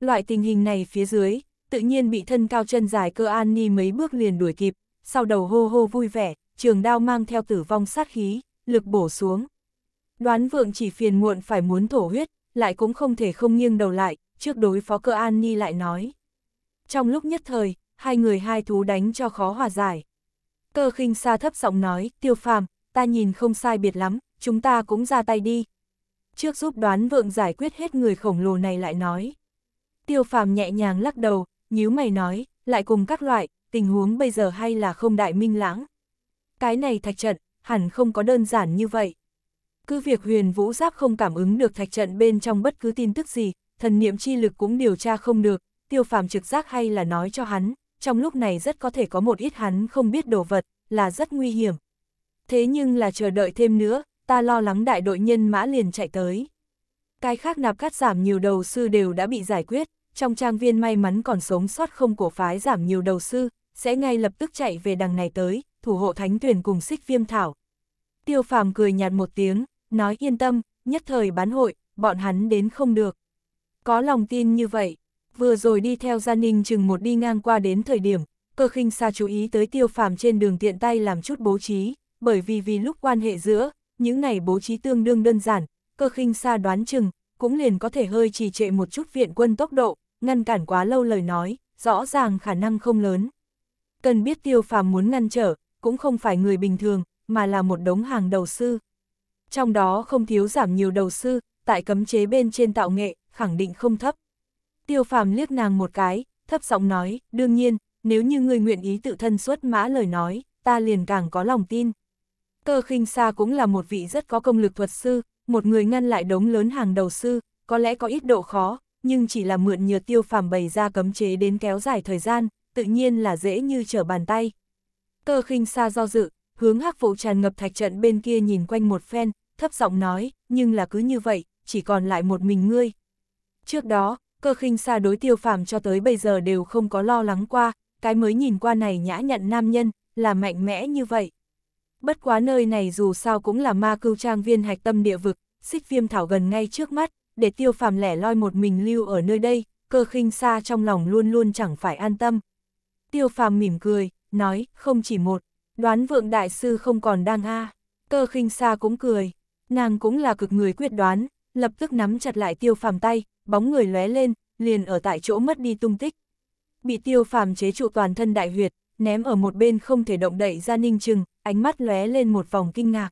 Loại tình hình này phía dưới, tự nhiên bị thân cao chân dài cơ an ni mấy bước liền đuổi kịp, sau đầu hô hô vui vẻ, trường đao mang theo tử vong sát khí, lực bổ xuống. Đoán vượng chỉ phiền muộn phải muốn thổ huyết, lại cũng không thể không nghiêng đầu lại, trước đối phó cơ an ni lại nói. Trong lúc nhất thời, hai người hai thú đánh cho khó hòa giải. Cơ khinh xa thấp giọng nói, tiêu phàm, ta nhìn không sai biệt lắm, chúng ta cũng ra tay đi. Trước giúp đoán vượng giải quyết hết người khổng lồ này lại nói. Tiêu phàm nhẹ nhàng lắc đầu, nhíu mày nói, lại cùng các loại, tình huống bây giờ hay là không đại minh lãng. Cái này thạch trận, hẳn không có đơn giản như vậy. Cứ việc huyền vũ giáp không cảm ứng được thạch trận bên trong bất cứ tin tức gì, thần niệm chi lực cũng điều tra không được, tiêu phàm trực giác hay là nói cho hắn, trong lúc này rất có thể có một ít hắn không biết đồ vật, là rất nguy hiểm. Thế nhưng là chờ đợi thêm nữa, ta lo lắng đại đội nhân mã liền chạy tới. Cái khác nạp cắt giảm nhiều đầu sư đều đã bị giải quyết, trong trang viên may mắn còn sống sót không cổ phái giảm nhiều đầu sư, sẽ ngay lập tức chạy về đằng này tới, thủ hộ thánh tuyển cùng xích viêm thảo. Tiêu phàm cười nhạt một tiếng, nói yên tâm, nhất thời bán hội, bọn hắn đến không được. Có lòng tin như vậy, vừa rồi đi theo gia ninh chừng một đi ngang qua đến thời điểm, cơ khinh xa chú ý tới tiêu phàm trên đường tiện tay làm chút bố trí, bởi vì vì lúc quan hệ giữa, những này bố trí tương đương đơn giản, cơ khinh xa đoán chừng, cũng liền có thể hơi trì trệ một chút viện quân tốc độ, ngăn cản quá lâu lời nói, rõ ràng khả năng không lớn. Cần biết tiêu phàm muốn ngăn trở, cũng không phải người bình thường, mà là một đống hàng đầu sư. Trong đó không thiếu giảm nhiều đầu sư, tại cấm chế bên trên tạo nghệ, khẳng định không thấp. Tiêu phàm liếc nàng một cái, thấp giọng nói, đương nhiên, nếu như người nguyện ý tự thân xuất mã lời nói, ta liền càng có lòng tin. Cơ khinh xa cũng là một vị rất có công lực thuật sư, một người ngăn lại đống lớn hàng đầu sư, có lẽ có ít độ khó, nhưng chỉ là mượn nhờ tiêu phàm bày ra cấm chế đến kéo dài thời gian, tự nhiên là dễ như trở bàn tay. Cơ khinh xa do dự, hướng hắc vụ tràn ngập thạch trận bên kia nhìn quanh một phen, thấp giọng nói, nhưng là cứ như vậy, chỉ còn lại một mình ngươi. Trước đó, cơ khinh xa đối tiêu phàm cho tới bây giờ đều không có lo lắng qua, cái mới nhìn qua này nhã nhận nam nhân, là mạnh mẽ như vậy. Bất quá nơi này dù sao cũng là ma cưu trang viên hạch tâm địa vực, xích viêm thảo gần ngay trước mắt, để tiêu phàm lẻ loi một mình lưu ở nơi đây, cơ khinh xa trong lòng luôn luôn chẳng phải an tâm. Tiêu phàm mỉm cười, nói, không chỉ một, đoán vượng đại sư không còn đang a cơ khinh xa cũng cười, nàng cũng là cực người quyết đoán, lập tức nắm chặt lại tiêu phàm tay, bóng người lóe lên, liền ở tại chỗ mất đi tung tích. Bị tiêu phàm chế trụ toàn thân đại huyệt, ném ở một bên không thể động đậy ra ninh trừng, ánh mắt lóe lên một vòng kinh ngạc.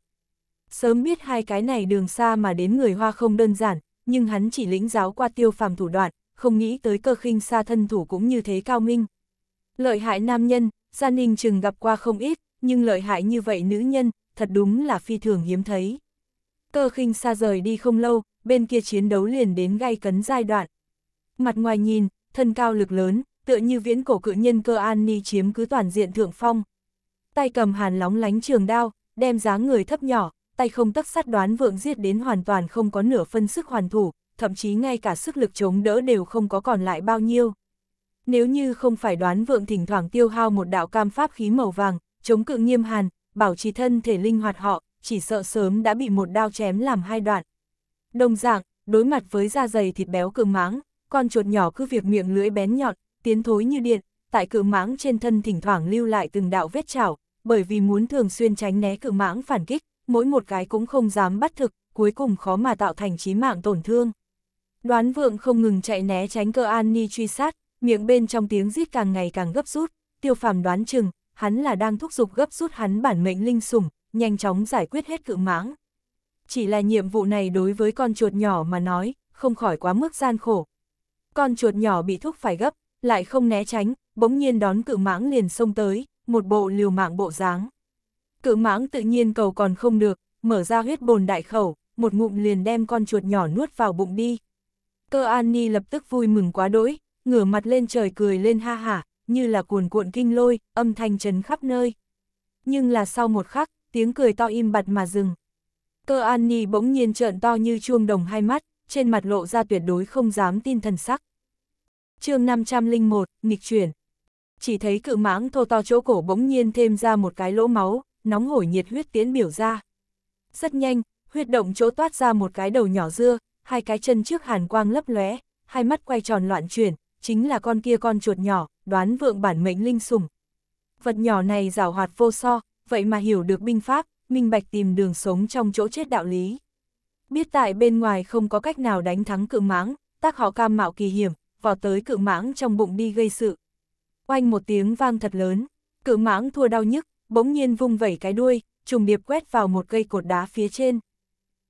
Sớm biết hai cái này đường xa mà đến người Hoa không đơn giản, nhưng hắn chỉ lĩnh giáo qua tiêu phàm thủ đoạn, không nghĩ tới cơ khinh xa thân thủ cũng như thế cao minh. Lợi hại nam nhân, Gia Ninh chừng gặp qua không ít, nhưng lợi hại như vậy nữ nhân, thật đúng là phi thường hiếm thấy. Cơ khinh xa rời đi không lâu, bên kia chiến đấu liền đến gai cấn giai đoạn. Mặt ngoài nhìn, thân cao lực lớn, tựa như viễn cổ cự nhân cơ an ni chiếm cứ toàn diện thượng phong. Tay cầm hàn lóng lánh trường đao, đem dáng người thấp nhỏ, tay không tắc sát đoán vượng giết đến hoàn toàn không có nửa phân sức hoàn thủ, thậm chí ngay cả sức lực chống đỡ đều không có còn lại bao nhiêu. Nếu như không phải đoán vượng thỉnh thoảng tiêu hao một đạo cam pháp khí màu vàng, chống cự nghiêm hàn, bảo trì thân thể linh hoạt họ, chỉ sợ sớm đã bị một đao chém làm hai đoạn. Đồng dạng, đối mặt với da dày thịt béo cự máng, con chuột nhỏ cứ việc miệng lưỡi bén nhọn, tiến thối như điện, tại cự máng trên thân thỉnh thoảng lưu lại từng đạo vết chảo, bởi vì muốn thường xuyên tránh né cự mãng phản kích, mỗi một cái cũng không dám bắt thực, cuối cùng khó mà tạo thành chí mạng tổn thương. Đoán vượng không ngừng chạy né tránh cơ an ni truy sát, miệng bên trong tiếng rít càng ngày càng gấp rút, tiêu phàm đoán chừng, hắn là đang thúc giục gấp rút hắn bản mệnh linh sủng, nhanh chóng giải quyết hết cự mãng. Chỉ là nhiệm vụ này đối với con chuột nhỏ mà nói, không khỏi quá mức gian khổ. Con chuột nhỏ bị thúc phải gấp, lại không né tránh, bỗng nhiên đón cự mãng liền xông tới, một bộ liều mạng bộ dáng. Cự mãng tự nhiên cầu còn không được, mở ra huyết bồn đại khẩu, một ngụm liền đem con chuột nhỏ nuốt vào bụng đi. Cơ An Ni lập tức vui mừng quá đỗi, ngửa mặt lên trời cười lên ha hả, như là cuồn cuộn kinh lôi, âm thanh trấn khắp nơi. Nhưng là sau một khắc, tiếng cười to im bặt mà dừng. Cơ An Ni bỗng nhiên trợn to như chuông đồng hai mắt, trên mặt lộ ra tuyệt đối không dám tin thần sắc. chương 501, nghịch chuyển. Chỉ thấy cự mãng thô to chỗ cổ bỗng nhiên thêm ra một cái lỗ máu, nóng hổi nhiệt huyết tiến biểu ra. Rất nhanh, huyết động chỗ toát ra một cái đầu nhỏ dưa, hai cái chân trước hàn quang lấp lóe, hai mắt quay tròn loạn chuyển, chính là con kia con chuột nhỏ, đoán vượng bản mệnh linh sủng. Vật nhỏ này rào hoạt vô so, vậy mà hiểu được binh pháp, minh bạch tìm đường sống trong chỗ chết đạo lý. Biết tại bên ngoài không có cách nào đánh thắng cự mãng, tác họ cam mạo kỳ hiểm, vào tới cự mãng trong bụng đi gây sự. Oanh một tiếng vang thật lớn, cự mãng thua đau nhức, bỗng nhiên vung vẩy cái đuôi, trùng điệp quét vào một cây cột đá phía trên.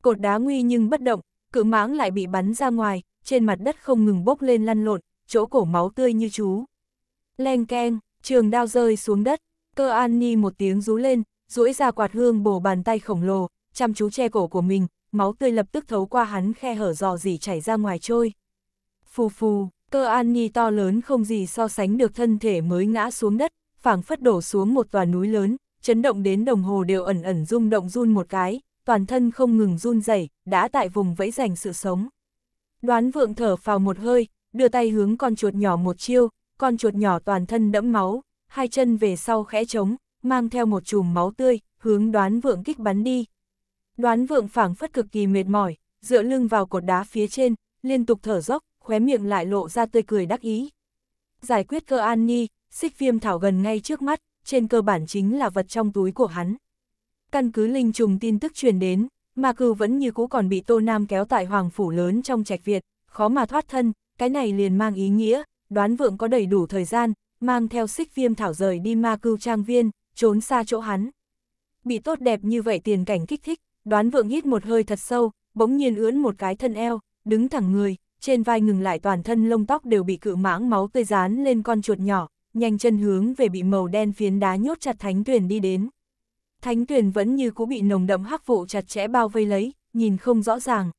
Cột đá nguy nhưng bất động, cự mãng lại bị bắn ra ngoài, trên mặt đất không ngừng bốc lên lăn lộn, chỗ cổ máu tươi như chú. Len keng, trường đao rơi xuống đất, cơ an ni một tiếng rú lên, duỗi ra quạt hương bổ bàn tay khổng lồ, chăm chú che cổ của mình, máu tươi lập tức thấu qua hắn khe hở dò dỉ chảy ra ngoài trôi. Phù phù, cơ an ni to lớn không gì so sánh được thân thể mới ngã xuống đất, phảng phất đổ xuống một tòa núi lớn, chấn động đến đồng hồ đều ẩn ẩn rung động run một cái, toàn thân không ngừng run rẩy, đã tại vùng vẫy giành sự sống. Đoán vượng thở vào một hơi, đưa tay hướng con chuột nhỏ một chiêu, con chuột nhỏ toàn thân đẫm máu, hai chân về sau khẽ trống, mang theo một chùm máu tươi, hướng đoán vượng kích bắn đi. Đoán vượng phảng phất cực kỳ mệt mỏi, dựa lưng vào cột đá phía trên, liên tục thở dốc, khóe miệng lại lộ ra tươi cười đắc ý. Giải quyết cơ an ni, xích viêm thảo gần ngay trước mắt, trên cơ bản chính là vật trong túi của hắn. Căn cứ linh trùng tin tức truyền đến, mà cừ vẫn như cũ còn bị Tô Nam kéo tại Hoàng Phủ lớn trong trạch Việt, khó mà thoát thân, cái này liền mang ý nghĩa, đoán vượng có đầy đủ thời gian, mang theo xích viêm thảo rời đi ma cưu trang viên, trốn xa chỗ hắn. Bị tốt đẹp như vậy tiền cảnh kích thích, đoán vượng hít một hơi thật sâu, bỗng nhiên ưỡn một cái thân eo, đứng thẳng người, trên vai ngừng lại toàn thân lông tóc đều bị cự mãng máu tươi dán lên con chuột nhỏ, nhanh chân hướng về bị màu đen phiến đá nhốt chặt thánh tuyển đi đến. Thánh tuyển vẫn như cũ bị nồng đậm hắc vụ chặt chẽ bao vây lấy, nhìn không rõ ràng.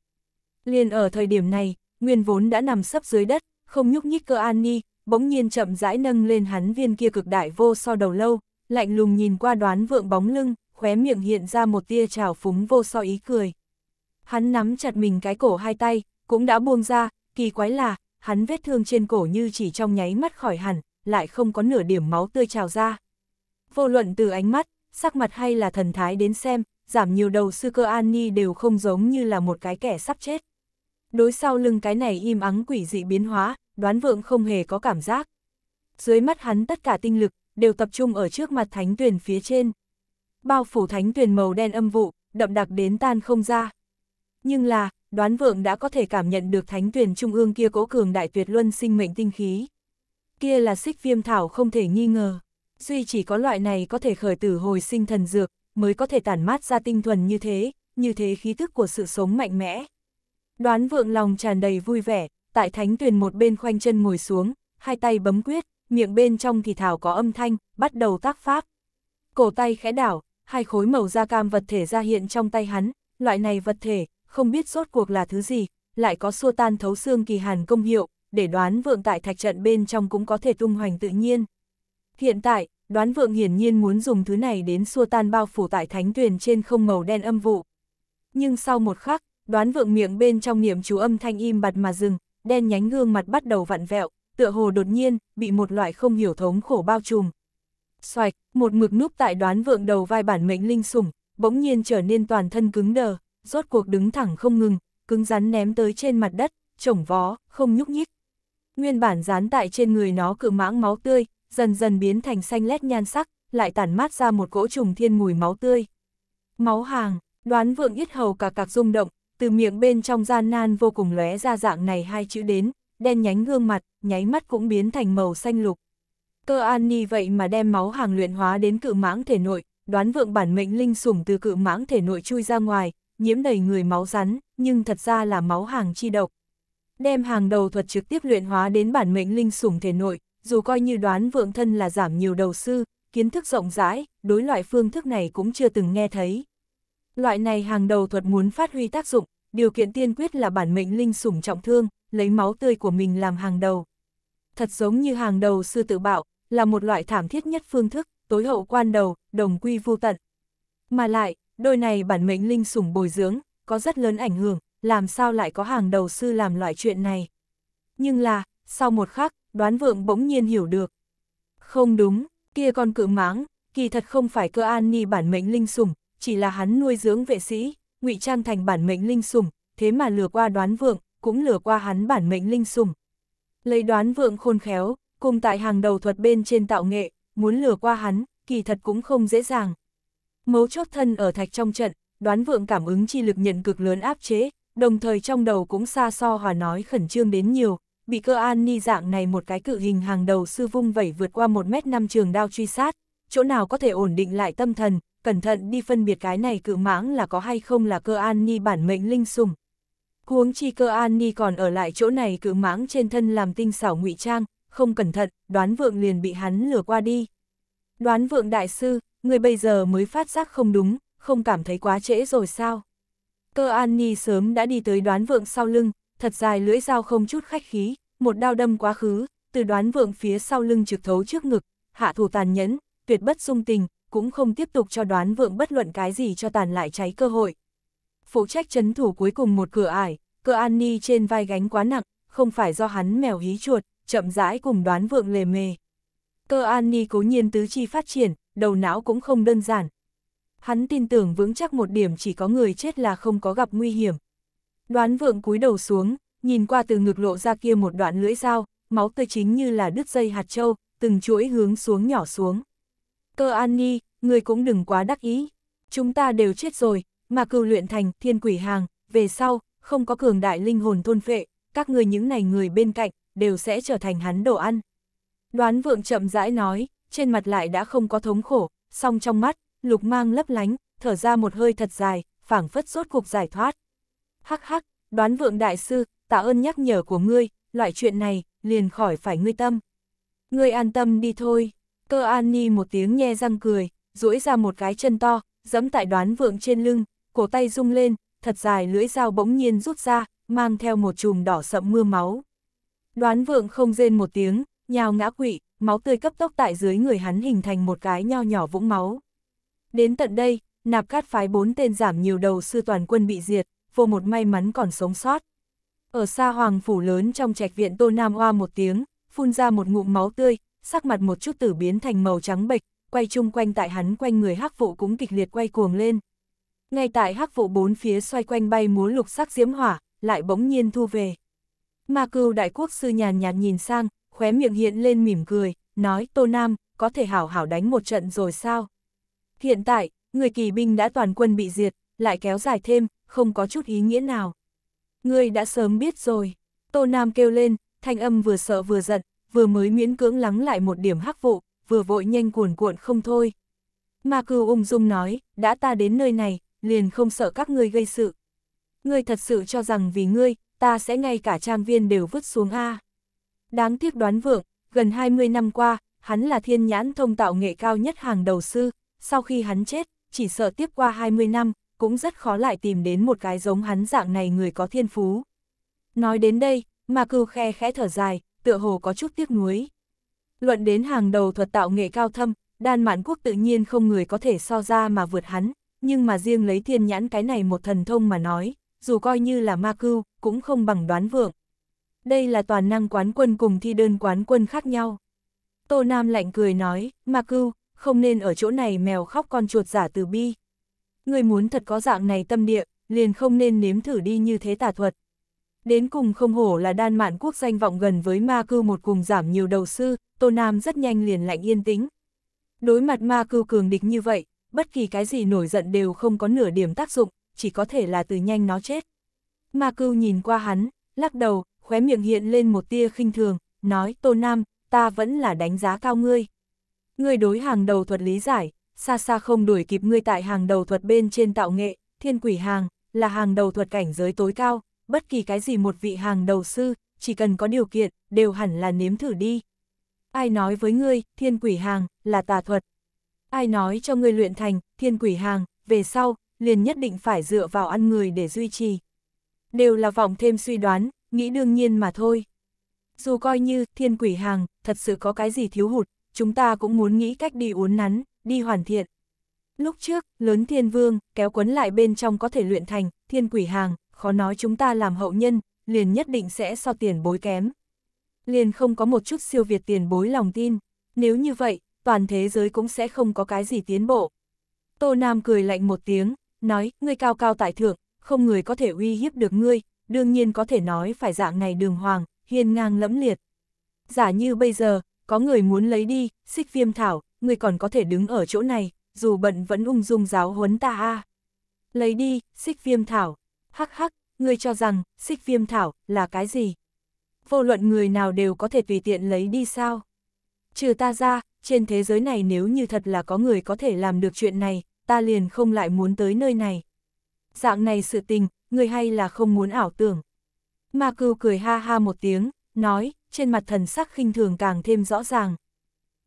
Liền ở thời điểm này, nguyên vốn đã nằm sấp dưới đất, không nhúc nhích cơ an ni, bỗng nhiên chậm rãi nâng lên hắn viên kia cực đại vô so đầu lâu, lạnh lùng nhìn qua đoán vượng bóng lưng, khóe miệng hiện ra một tia trào phúng vô so ý cười. Hắn nắm chặt mình cái cổ hai tay, cũng đã buông ra, kỳ quái là, hắn vết thương trên cổ như chỉ trong nháy mắt khỏi hẳn, lại không có nửa điểm máu tươi trào ra. Vô luận từ ánh mắt, sắc mặt hay là thần thái đến xem, giảm nhiều đầu sư cơ an ni đều không giống như là một cái kẻ sắp chết. Đối sau lưng cái này im ắng quỷ dị biến hóa, đoán vượng không hề có cảm giác. Dưới mắt hắn tất cả tinh lực, đều tập trung ở trước mặt thánh tuyển phía trên. Bao phủ thánh tuyển màu đen âm vụ, đậm đặc đến tan không ra. Nhưng là, đoán vượng đã có thể cảm nhận được thánh tuyển trung ương kia cố cường đại tuyệt luân sinh mệnh tinh khí. Kia là xích viêm thảo không thể nghi ngờ. Duy chỉ có loại này có thể khởi tử hồi sinh thần dược, mới có thể tản mát ra tinh thuần như thế, như thế khí thức của sự sống mạnh mẽ. Đoán vượng lòng tràn đầy vui vẻ, tại thánh tuyền một bên khoanh chân ngồi xuống, hai tay bấm quyết, miệng bên trong thì thảo có âm thanh, bắt đầu tác pháp. Cổ tay khẽ đảo, hai khối màu da cam vật thể ra hiện trong tay hắn, loại này vật thể, không biết rốt cuộc là thứ gì, lại có xua tan thấu xương kỳ hàn công hiệu, để đoán vượng tại thạch trận bên trong cũng có thể tung hoành tự nhiên. Hiện tại, đoán vượng hiển nhiên muốn dùng thứ này đến xua tan bao phủ tại thánh tuyền trên không màu đen âm vụ. Nhưng sau một khắc, đoán vượng miệng bên trong niệm chú âm thanh im bặt mà dừng, đen nhánh gương mặt bắt đầu vặn vẹo, tựa hồ đột nhiên, bị một loại không hiểu thống khổ bao trùm. Xoạch, một mực núp tại đoán vượng đầu vai bản mệnh linh sủng, bỗng nhiên trở nên toàn thân cứng đờ, rốt cuộc đứng thẳng không ngừng, cứng rắn ném tới trên mặt đất, trổng vó, không nhúc nhích. Nguyên bản dán tại trên người nó cự mãng máu tươi, dần dần biến thành xanh lét nhan sắc, lại tản mát ra một cỗ trùng thiên mùi máu tươi. Máu hàng, đoán vượng yết hầu cả cạc rung động, từ miệng bên trong gian nan vô cùng lóe ra dạng này hai chữ đến, đen nhánh gương mặt, nháy mắt cũng biến thành màu xanh lục. Cơ an ni vậy mà đem máu hàng luyện hóa đến cự mãng thể nội, đoán vượng bản mệnh linh sủng từ cự mãng thể nội chui ra ngoài, nhiễm đầy người máu rắn, nhưng thật ra là máu hàng chi độc. Đem hàng đầu thuật trực tiếp luyện hóa đến bản mệnh linh sủng thể nội, dù coi như đoán vượng thân là giảm nhiều đầu sư, kiến thức rộng rãi, đối loại phương thức này cũng chưa từng nghe thấy. Loại này hàng đầu thuật muốn phát huy tác dụng, điều kiện tiên quyết là bản mệnh linh sủng trọng thương, lấy máu tươi của mình làm hàng đầu. Thật giống như hàng đầu sư tự bạo, là một loại thảm thiết nhất phương thức, tối hậu quan đầu, đồng quy vô tận. Mà lại, đôi này bản mệnh linh sủng bồi dưỡng, có rất lớn ảnh hưởng, làm sao lại có hàng đầu sư làm loại chuyện này. Nhưng là, sau một khắc, đoán vượng bỗng nhiên hiểu được. Không đúng, kia con cự máng, kỳ thật không phải cơ an ni bản mệnh linh sủng, chỉ là hắn nuôi dưỡng vệ sĩ, ngụy trang thành bản mệnh linh sủng, thế mà lừa qua đoán vượng, cũng lừa qua hắn bản mệnh linh sủng. Lấy đoán vượng khôn khéo, cùng tại hàng đầu thuật bên trên tạo nghệ, muốn lừa qua hắn, kỳ thật cũng không dễ dàng. Mấu chốt thân ở thạch trong trận, đoán vượng cảm ứng chi lực nhận cực lớn áp chế, đồng thời trong đầu cũng xa so hòa nói khẩn trương đến nhiều, bị cơ an ni dạng này một cái cự hình hàng đầu sư vung vẩy vượt qua một mét năm trường đao truy sát, chỗ nào có thể ổn định lại tâm thần, cẩn thận đi phân biệt cái này cự mãng là có hay không là cơ an ni bản mệnh linh sùng. Huống chi cơ an ni còn ở lại chỗ này cự mãng trên thân làm tinh xảo ngụy trang, không cẩn thận, đoán vượng liền bị hắn lừa qua đi. Đoán vượng đại sư, người bây giờ mới phát giác không đúng, không cảm thấy quá trễ rồi sao? Cơ an ni sớm đã đi tới đoán vượng sau lưng, thật dài lưỡi dao không chút khách khí, một đao đâm quá khứ, từ đoán vượng phía sau lưng trực thấu trước ngực, hạ thủ tàn nhẫn, tuyệt bất dung tình, cũng không tiếp tục cho đoán vượng bất luận cái gì cho tàn lại cháy cơ hội. Phụ trách chấn thủ cuối cùng một cửa ải, cơ an ni trên vai gánh quá nặng, không phải do hắn mèo hí chuột, chậm rãi cùng đoán vượng lề mề. Cơ an ni cố nhiên tứ chi phát triển, đầu não cũng không đơn giản. Hắn tin tưởng vững chắc một điểm chỉ có người chết là không có gặp nguy hiểm. Đoán vượng cúi đầu xuống, nhìn qua từ ngực lộ ra kia một đoạn lưỡi dao, máu tươi chính như là đứt dây hạt châu, từng chuỗi hướng xuống nhỏ xuống. Cơ an ni, người cũng đừng quá đắc ý. Chúng ta đều chết rồi, mà cừu luyện thành thiên quỷ hàng, về sau, không có cường đại linh hồn thôn phệ, các người những này người bên cạnh, đều sẽ trở thành hắn đồ ăn. Đoán vượng chậm rãi nói, trên mặt lại đã không có thống khổ, song trong mắt, lục mang lấp lánh, thở ra một hơi thật dài, phảng phất rốt cuộc giải thoát. Hắc hắc, đoán vượng đại sư, tạ ơn nhắc nhở của ngươi, loại chuyện này, liền khỏi phải ngươi tâm. Ngươi an tâm đi thôi. Cơ an ni một tiếng nhe răng cười, duỗi ra một cái chân to, giẫm tại đoán vượng trên lưng, cổ tay rung lên, thật dài lưỡi dao bỗng nhiên rút ra, mang theo một chùm đỏ sậm mưa máu. Đoán vượng không rên một tiếng, nhào ngã quỵ, máu tươi cấp tốc tại dưới người hắn hình thành một cái nho nhỏ vũng máu. Đến tận đây, nạp cát phái bốn tên giảm nhiều đầu sư toàn quân bị diệt, vô một may mắn còn sống sót. Ở xa hoàng phủ lớn trong trạch viện Tô Nam Hoa một tiếng, phun ra một ngụm máu tươi, sắc mặt một chút tử biến thành màu trắng bệch, quay chung quanh tại hắn quanh người hắc vụ cũng kịch liệt quay cuồng lên. Ngay tại hắc vụ bốn phía xoay quanh bay múa lục sắc diễm hỏa, lại bỗng nhiên thu về. Ma cưu đại quốc sư nhàn nhạt nhìn sang, khóe miệng hiện lên mỉm cười, nói Tô Nam, có thể hảo hảo đánh một trận rồi sao? Hiện tại, người kỳ binh đã toàn quân bị diệt, lại kéo dài thêm, không có chút ý nghĩa nào. Ngươi đã sớm biết rồi. Tô Nam kêu lên, thanh âm vừa sợ vừa giận, vừa mới miễn cưỡng lắng lại một điểm hắc vụ, vừa vội nhanh cuồn cuộn không thôi. Ma cưu ung dung nói, đã ta đến nơi này, liền không sợ các ngươi gây sự. Ngươi thật sự cho rằng vì ngươi, ta sẽ ngay cả trang viên đều vứt xuống A. Đáng tiếc đoán vượng, gần 20 năm qua, hắn là thiên nhãn thông tạo nghệ cao nhất hàng đầu sư, sau khi hắn chết, chỉ sợ tiếp qua 20 năm, cũng rất khó lại tìm đến một cái giống hắn dạng này người có thiên phú. Nói đến đây, mà cưu khe khẽ thở dài, tựa hồ có chút tiếc nuối. Luận đến hàng đầu thuật tạo nghệ cao thâm, đan mạn quốc tự nhiên không người có thể so ra mà vượt hắn, nhưng mà riêng lấy thiên nhãn cái này một thần thông mà nói, dù coi như là ma cưu, cũng không bằng đoán vượng. Đây là toàn năng quán quân cùng thi đơn quán quân khác nhau. Tô Nam lạnh cười nói, ma cưu, không nên ở chỗ này mèo khóc con chuột giả từ bi. Người muốn thật có dạng này tâm địa, liền không nên nếm thử đi như thế tà thuật. Đến cùng không hổ là đan mạn quốc danh vọng gần với ma cưu một cùng giảm nhiều đầu sư, Tô Nam rất nhanh liền lạnh yên tĩnh. Đối mặt ma cưu cường địch như vậy, bất kỳ cái gì nổi giận đều không có nửa điểm tác dụng, chỉ có thể là từ nhanh nó chết. Ma cưu nhìn qua hắn, lắc đầu, khóe miệng hiện lên một tia khinh thường, nói Tô Nam, ta vẫn là đánh giá cao ngươi. Ngươi đối hàng đầu thuật lý giải, xa xa không đuổi kịp ngươi tại hàng đầu thuật bên trên tạo nghệ, thiên quỷ hàng, là hàng đầu thuật cảnh giới tối cao, bất kỳ cái gì một vị hàng đầu sư, chỉ cần có điều kiện, đều hẳn là nếm thử đi. Ai nói với ngươi, thiên quỷ hàng, là tà thuật. Ai nói cho ngươi luyện thành, thiên quỷ hàng, về sau, liền nhất định phải dựa vào ăn người để duy trì. Đều là vọng thêm suy đoán, nghĩ đương nhiên mà thôi. Dù coi như thiên quỷ hàng, thật sự có cái gì thiếu hụt, chúng ta cũng muốn nghĩ cách đi uốn nắn, đi hoàn thiện. Lúc trước, lớn thiên vương, kéo quấn lại bên trong có thể luyện thành, thiên quỷ hàng, khó nói chúng ta làm hậu nhân, liền nhất định sẽ so tiền bối kém. Liền không có một chút siêu việt tiền bối lòng tin, nếu như vậy, toàn thế giới cũng sẽ không có cái gì tiến bộ. Tô Nam cười lạnh một tiếng, nói, ngươi cao cao tại thượng, không người có thể uy hiếp được ngươi, đương nhiên có thể nói phải dạng này đường hoàng, hiên ngang lẫm liệt. Giả như bây giờ, có người muốn lấy đi, xích viêm thảo, người còn có thể đứng ở chỗ này, dù bận vẫn ung dung giáo huấn ta a. Lấy đi, xích viêm thảo, hắc hắc, người cho rằng, xích viêm thảo, là cái gì? Vô luận người nào đều có thể tùy tiện lấy đi sao? Trừ ta ra, trên thế giới này nếu như thật là có người có thể làm được chuyện này, ta liền không lại muốn tới nơi này. Dạng này sự tình, người hay là không muốn ảo tưởng. Ma cưu cười ha ha một tiếng, nói, trên mặt thần sắc khinh thường càng thêm rõ ràng.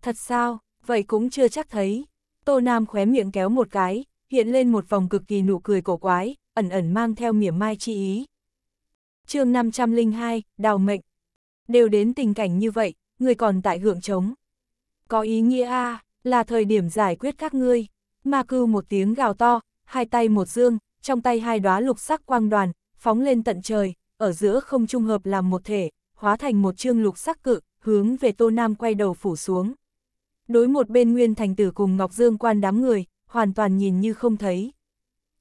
Thật sao, vậy cũng chưa chắc thấy. Tô Nam khóe miệng kéo một cái, hiện lên một vòng cực kỳ nụ cười cổ quái, ẩn ẩn mang theo mỉa mai chi ý. chương 502, đào mệnh. Đều đến tình cảnh như vậy, người còn tại hưởng trống. Có ý nghĩa a là thời điểm giải quyết các ngươi. Ma cưu một tiếng gào to, hai tay một dương, trong tay hai đóa lục sắc quang đoàn, phóng lên tận trời, ở giữa không trung hợp làm một thể, hóa thành một chương lục sắc cự, hướng về Tô Nam quay đầu phủ xuống. Đối một bên Nguyên Thành Tử cùng Ngọc Dương quan đám người, hoàn toàn nhìn như không thấy.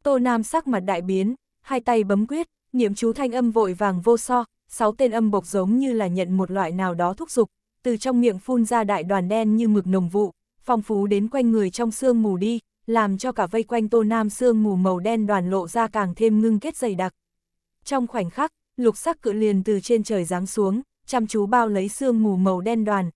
Tô Nam sắc mặt đại biến, hai tay bấm quyết, niệm chú thanh âm vội vàng vô so, sáu tên âm bộc giống như là nhận một loại nào đó thúc dục, từ trong miệng phun ra đại đoàn đen như mực nồng vụ, phong phú đến quanh người trong sương mù đi, làm cho cả vây quanh Tô Nam sương mù màu đen đoàn lộ ra càng thêm ngưng kết dày đặc. Trong khoảnh khắc, lục sắc cự liền từ trên trời giáng xuống, chăm chú bao lấy sương mù màu đen đoàn.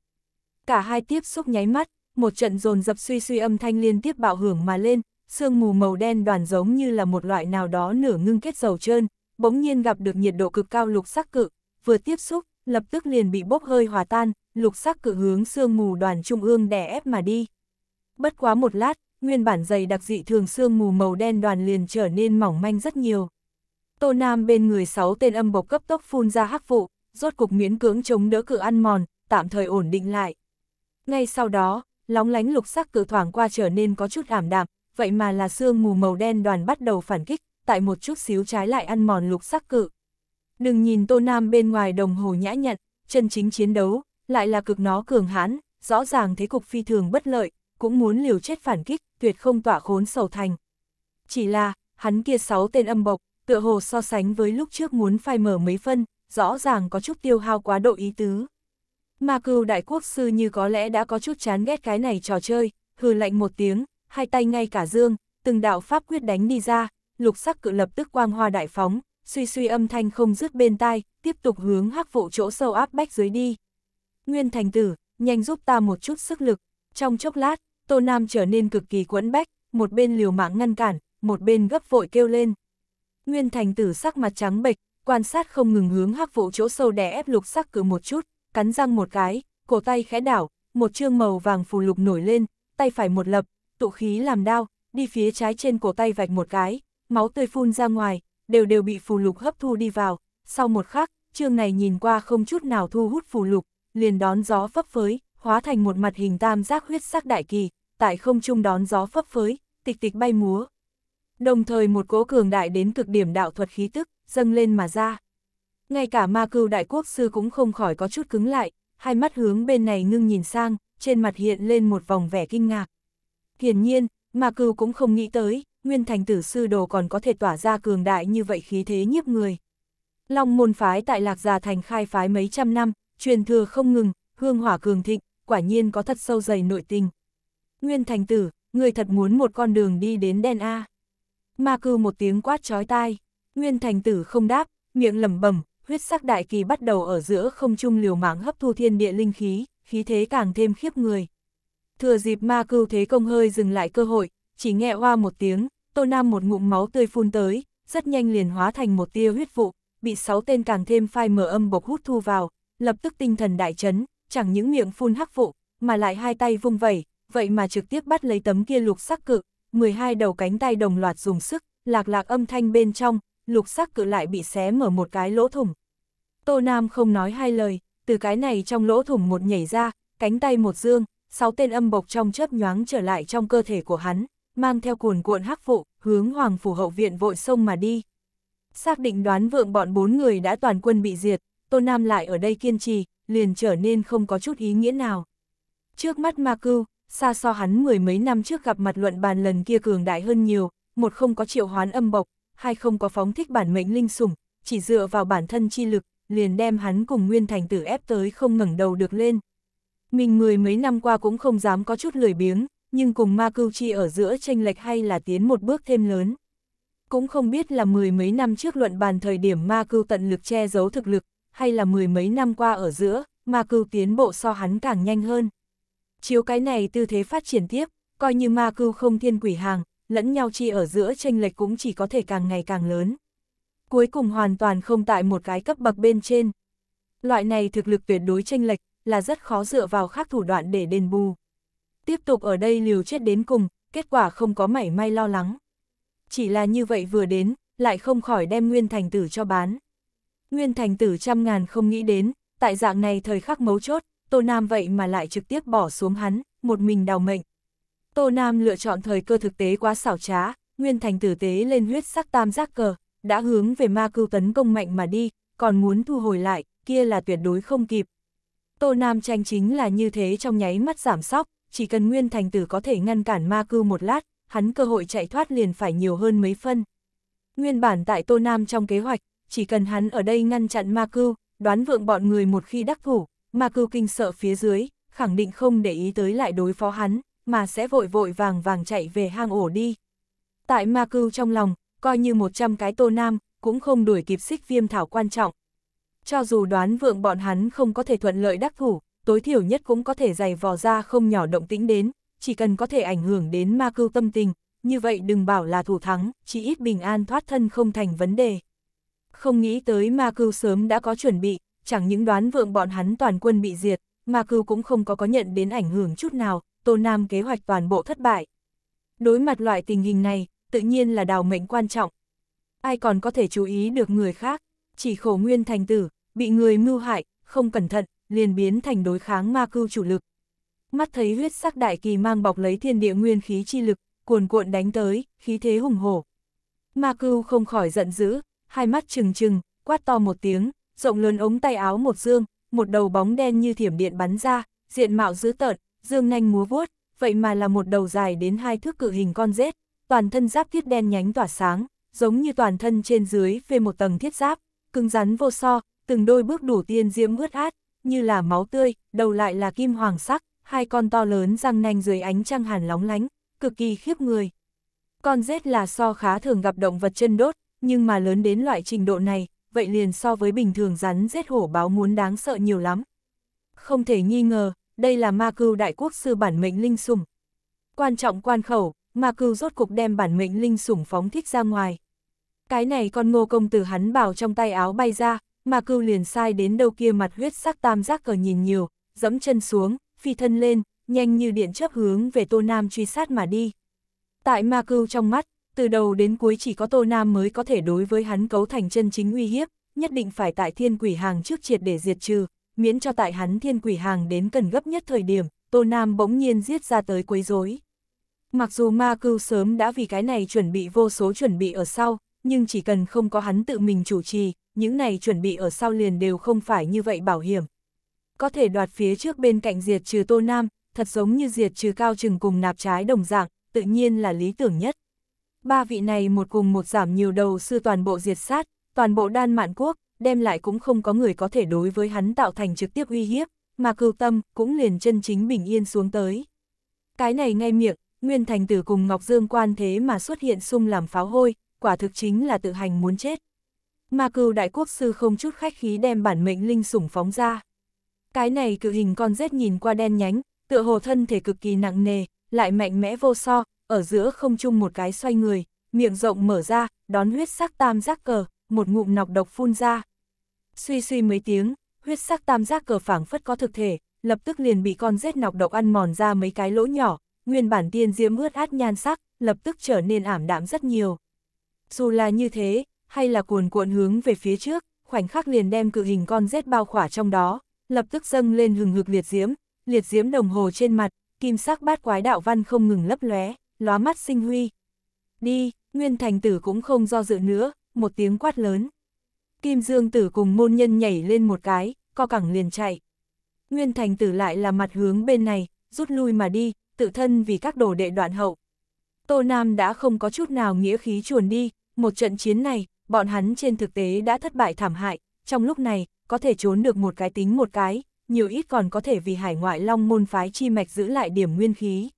Cả hai tiếp xúc nháy mắt, một trận dồn dập suy suy âm thanh liên tiếp bạo hưởng mà lên, sương mù màu đen đoàn giống như là một loại nào đó nửa ngưng kết dầu trơn, bỗng nhiên gặp được nhiệt độ cực cao lục sắc cự, vừa tiếp xúc, lập tức liền bị bốc hơi hòa tan, lục sắc cự hướng sương mù đoàn trung ương đè ép mà đi. Bất quá một lát, nguyên bản dày đặc dị thường sương mù màu đen đoàn liền trở nên mỏng manh rất nhiều. Tô Nam bên người sáu tên âm bộc cấp tốc phun ra hắc vụ, rốt cục miễn cưỡng chống đỡ cự ăn mòn, tạm thời ổn định lại. Ngay sau đó, lóng lánh lục sắc cự thoảng qua trở nên có chút ảm đạm, vậy mà là sương mù màu đen đoàn bắt đầu phản kích, tại một chút xíu trái lại ăn mòn lục sắc cự. Đừng nhìn Tô Nam bên ngoài đồng hồ nhã nhặn, chân chính chiến đấu, lại là cực nó cường hãn, rõ ràng thế cục phi thường bất lợi, cũng muốn liều chết phản kích, tuyệt không tỏa khốn sầu thành. Chỉ là, hắn kia sáu tên âm bộc, tựa hồ so sánh với lúc trước muốn phai mở mấy phân, rõ ràng có chút tiêu hao quá độ ý tứ. mà cưu đại quốc sư như có lẽ đã có chút chán ghét cái này trò chơi, hừ lạnh một tiếng, hai tay ngay cả dương, từng đạo pháp quyết đánh đi ra, lục sắc cự lập tức quang hoa đại phóng, suy suy âm thanh không dứt bên tai, tiếp tục hướng hắc vụ chỗ sâu áp bách dưới đi. Nguyên thành tử, nhanh giúp ta một chút sức lực, trong chốc lát, Tô Nam trở nên cực kỳ quẫn bách, một bên liều mạng ngăn cản, một bên gấp vội kêu lên. Nguyên thành tử sắc mặt trắng bệch, quan sát không ngừng hướng hắc vụ chỗ sâu đè ép lục sắc cử một chút, cắn răng một cái, cổ tay khẽ đảo, một chương màu vàng phù lục nổi lên, tay phải một lập, tụ khí làm đao, đi phía trái trên cổ tay vạch một cái, máu tươi phun ra ngoài, đều đều bị phù lục hấp thu đi vào, sau một khắc, chương này nhìn qua không chút nào thu hút phù lục, liền đón gió phấp phới, hóa thành một mặt hình tam giác huyết sắc đại kỳ, tại không trung đón gió phấp phới, tịch tịch bay múa. Đồng thời một cỗ cường đại đến cực điểm đạo thuật khí tức, dâng lên mà ra. Ngay cả ma cưu đại quốc sư cũng không khỏi có chút cứng lại, hai mắt hướng bên này ngưng nhìn sang, trên mặt hiện lên một vòng vẻ kinh ngạc. Hiển nhiên, ma cưu cũng không nghĩ tới, nguyên thành tử sư đồ còn có thể tỏa ra cường đại như vậy khí thế nhiếp người. Long môn phái tại Lạc Già Thành khai phái mấy trăm năm, truyền thừa không ngừng, hương hỏa cường thịnh, quả nhiên có thật sâu dày nội tình. Nguyên thành tử, người thật muốn một con đường đi đến đen A. Ma cư một tiếng quát chói tai, Nguyên thành tử không đáp, miệng lẩm bẩm, huyết sắc đại kỳ bắt đầu ở giữa không trung liều mạng hấp thu thiên địa linh khí, khí thế càng thêm khiếp người. Thừa dịp ma cưu thế công hơi dừng lại cơ hội, chỉ nghe hoa một tiếng, Tô Nam một ngụm máu tươi phun tới, rất nhanh liền hóa thành một tia huyết vụ, bị sáu tên càng thêm phai mở âm bộc hút thu vào, lập tức tinh thần đại chấn, chẳng những miệng phun hắc vụ, mà lại hai tay vung vẩy, vậy mà trực tiếp bắt lấy tấm kia lục sắc cự, 12 đầu cánh tay đồng loạt dùng sức, lạc lạc âm thanh bên trong, lục sắc cự lại bị xé mở một cái lỗ thủng. Tô Nam không nói hai lời, từ cái này trong lỗ thủng một nhảy ra, cánh tay một dương, sáu tên âm bộc trong chớp nhoáng trở lại trong cơ thể của hắn, mang theo cuồn cuộn hắc vụ, hướng Hoàng Phủ Hậu Viện vội sông mà đi. Xác định đoán vượng bọn bốn người đã toàn quân bị diệt, Tô Nam lại ở đây kiên trì, liền trở nên không có chút ý nghĩa nào. Trước mắt Ma Cưu, xa so hắn mười mấy năm trước gặp mặt luận bàn lần kia cường đại hơn nhiều, một không có triệu hoán âm bộc, hai không có phóng thích bản mệnh linh sủng, chỉ dựa vào bản thân chi lực, liền đem hắn cùng Nguyên Thành Tử ép tới không ngẩng đầu được lên. Mình mười mấy năm qua cũng không dám có chút lười biếng, nhưng cùng ma cưu chi ở giữa tranh lệch hay là tiến một bước thêm lớn. Cũng không biết là mười mấy năm trước luận bàn thời điểm ma cưu tận lực che giấu thực lực, hay là mười mấy năm qua ở giữa, ma cưu tiến bộ so hắn càng nhanh hơn. Chiếu cái này tư thế phát triển tiếp, coi như ma cưu không thiên quỷ hàng, lẫn nhau chi ở giữa tranh lệch cũng chỉ có thể càng ngày càng lớn. Cuối cùng hoàn toàn không tại một cái cấp bậc bên trên. Loại này thực lực tuyệt đối tranh lệch, là rất khó dựa vào khác thủ đoạn để đền bù. Tiếp tục ở đây liều chết đến cùng, kết quả không có mảy may lo lắng. Chỉ là như vậy vừa đến, lại không khỏi đem Nguyên Thành Tử cho bán. Nguyên Thành Tử trăm ngàn không nghĩ đến, tại dạng này thời khắc mấu chốt, Tô Nam vậy mà lại trực tiếp bỏ xuống hắn, một mình đào mệnh. Tô Nam lựa chọn thời cơ thực tế quá xảo trá, Nguyên Thành tử tế lên huyết sắc tam giác cờ, đã hướng về ma cưu tấn công mạnh mà đi, còn muốn thu hồi lại, kia là tuyệt đối không kịp. Tô Nam tranh chính là như thế trong nháy mắt giảm sóc, chỉ cần Nguyên Thành tử có thể ngăn cản ma cưu một lát, hắn cơ hội chạy thoát liền phải nhiều hơn mấy phân. Nguyên bản tại Tô Nam trong kế hoạch, chỉ cần hắn ở đây ngăn chặn ma cưu, đoán vượng bọn người một khi đắc thủ, ma cưu kinh sợ phía dưới, khẳng định không để ý tới lại đối phó hắn, mà sẽ vội vội vàng vàng chạy về hang ổ đi. Tại ma cưu trong lòng, coi như 100 cái tô nam, cũng không đuổi kịp xích viêm thảo quan trọng. Cho dù đoán vượng bọn hắn không có thể thuận lợi đắc thủ, tối thiểu nhất cũng có thể giày vò ra không nhỏ động tĩnh đến, chỉ cần có thể ảnh hưởng đến ma cưu tâm tình, như vậy đừng bảo là thủ thắng, chỉ ít bình an thoát thân không thành vấn đề. Không nghĩ tới ma cưu sớm đã có chuẩn bị, chẳng những đoán vượng bọn hắn toàn quân bị diệt, mà cưu cũng không có có nhận đến ảnh hưởng chút nào, Tô Nam kế hoạch toàn bộ thất bại. Đối mặt loại tình hình này, tự nhiên là đào mệnh quan trọng. Ai còn có thể chú ý được người khác, chỉ khổ nguyên thành tử, bị người mưu hại, không cẩn thận, liền biến thành đối kháng ma cưu chủ lực. Mắt thấy huyết sắc đại kỳ mang bọc lấy thiên địa nguyên khí chi lực, cuồn cuộn đánh tới, khí thế hùng hổ. Ma cưu không khỏi giận dữ, hai mắt trừng trừng, quát to một tiếng, rộng lớn ống tay áo một dương, một đầu bóng đen như thiểm điện bắn ra, diện mạo dữ tợn, dương nanh múa vuốt, vậy mà là một đầu dài đến hai thước cự hình con rết, toàn thân giáp thiết đen nhánh tỏa sáng, giống như toàn thân trên dưới về một tầng thiết giáp, cứng rắn vô so, từng đôi bước đủ tiên diễm ướt át, như là máu tươi, đầu lại là kim hoàng sắc, hai con to lớn răng nanh dưới ánh trăng hàn lóng lánh, cực kỳ khiếp người. Con rết là so khá thường gặp động vật chân đốt, nhưng mà lớn đến loại trình độ này, vậy liền so với bình thường rắn giết hổ báo muốn đáng sợ nhiều lắm. Không thể nghi ngờ, đây là ma cưu đại quốc sư bản mệnh linh sủng. Quan trọng quan khẩu, Ma Cưu rốt cục đem bản mệnh linh sủng phóng thích ra ngoài. Cái này con ngô công tử hắn bảo trong tay áo bay ra, Ma Cưu liền sai đến đâu kia mặt huyết sắc tam giác cờ nhìn nhiều, dẫm chân xuống, phi thân lên, nhanh như điện chớp hướng về Tô Nam truy sát mà đi. Tại Ma Cưu trong mắt, từ đầu đến cuối chỉ có Tô Nam mới có thể đối với hắn cấu thành chân chính uy hiếp, nhất định phải tại thiên quỷ hàng trước triệt để diệt trừ, miễn cho tại hắn thiên quỷ hàng đến cần gấp nhất thời điểm, Tô Nam bỗng nhiên giết ra tới quấy rối. Mặc dù ma cưu sớm đã vì cái này chuẩn bị vô số chuẩn bị ở sau, nhưng chỉ cần không có hắn tự mình chủ trì, những này chuẩn bị ở sau liền đều không phải như vậy bảo hiểm. Có thể đoạt phía trước bên cạnh diệt trừ Tô Nam, thật giống như diệt trừ cao trừng cùng nạp trái đồng dạng, tự nhiên là lý tưởng nhất. Ba vị này một cùng một giảm nhiều đầu sư toàn bộ diệt sát, toàn bộ đan mạn quốc, đem lại cũng không có người có thể đối với hắn tạo thành trực tiếp uy hiếp, mà cưu tâm cũng liền chân chính bình yên xuống tới. Cái này ngay miệng, Nguyên Thành Tử cùng Ngọc Dương quan thế mà xuất hiện sung làm pháo hôi, quả thực chính là tự hành muốn chết. Mà cưu đại quốc sư không chút khách khí đem bản mệnh linh sủng phóng ra. Cái này cự hình con rết nhìn qua đen nhánh, tựa hồ thân thể cực kỳ nặng nề, lại mạnh mẽ vô so, ở giữa không chung một cái xoay người, miệng rộng mở ra, đón huyết sắc tam giác cờ, một ngụm nọc độc phun ra. Suy suy mấy tiếng, huyết sắc tam giác cờ phảng phất có thực thể, lập tức liền bị con rết nọc độc ăn mòn ra mấy cái lỗ nhỏ, nguyên bản tiên diễm ướt át nhan sắc, lập tức trở nên ảm đạm rất nhiều. Dù là như thế, hay là cuồn cuộn hướng về phía trước, khoảnh khắc liền đem cự hình con rết bao khỏa trong đó, lập tức dâng lên hừng hực liệt diễm, liệt diễm đồng hồ trên mặt, kim sắc bát quái đạo văn không ngừng lấp lóe, lóa mắt sinh huy. Đi, Nguyên Thành Tử cũng không do dự nữa, một tiếng quát lớn. Kim Dương Tử cùng môn nhân nhảy lên một cái, co cẳng liền chạy. Nguyên Thành Tử lại là mặt hướng bên này, rút lui mà đi, tự thân vì các đồ đệ đoạn hậu. Tô Nam đã không có chút nào nghĩa khí chuồn đi, một trận chiến này, bọn hắn trên thực tế đã thất bại thảm hại, trong lúc này, có thể trốn được một cái tính một cái, nhiều ít còn có thể vì hải ngoại long môn phái chi mạch giữ lại điểm nguyên khí.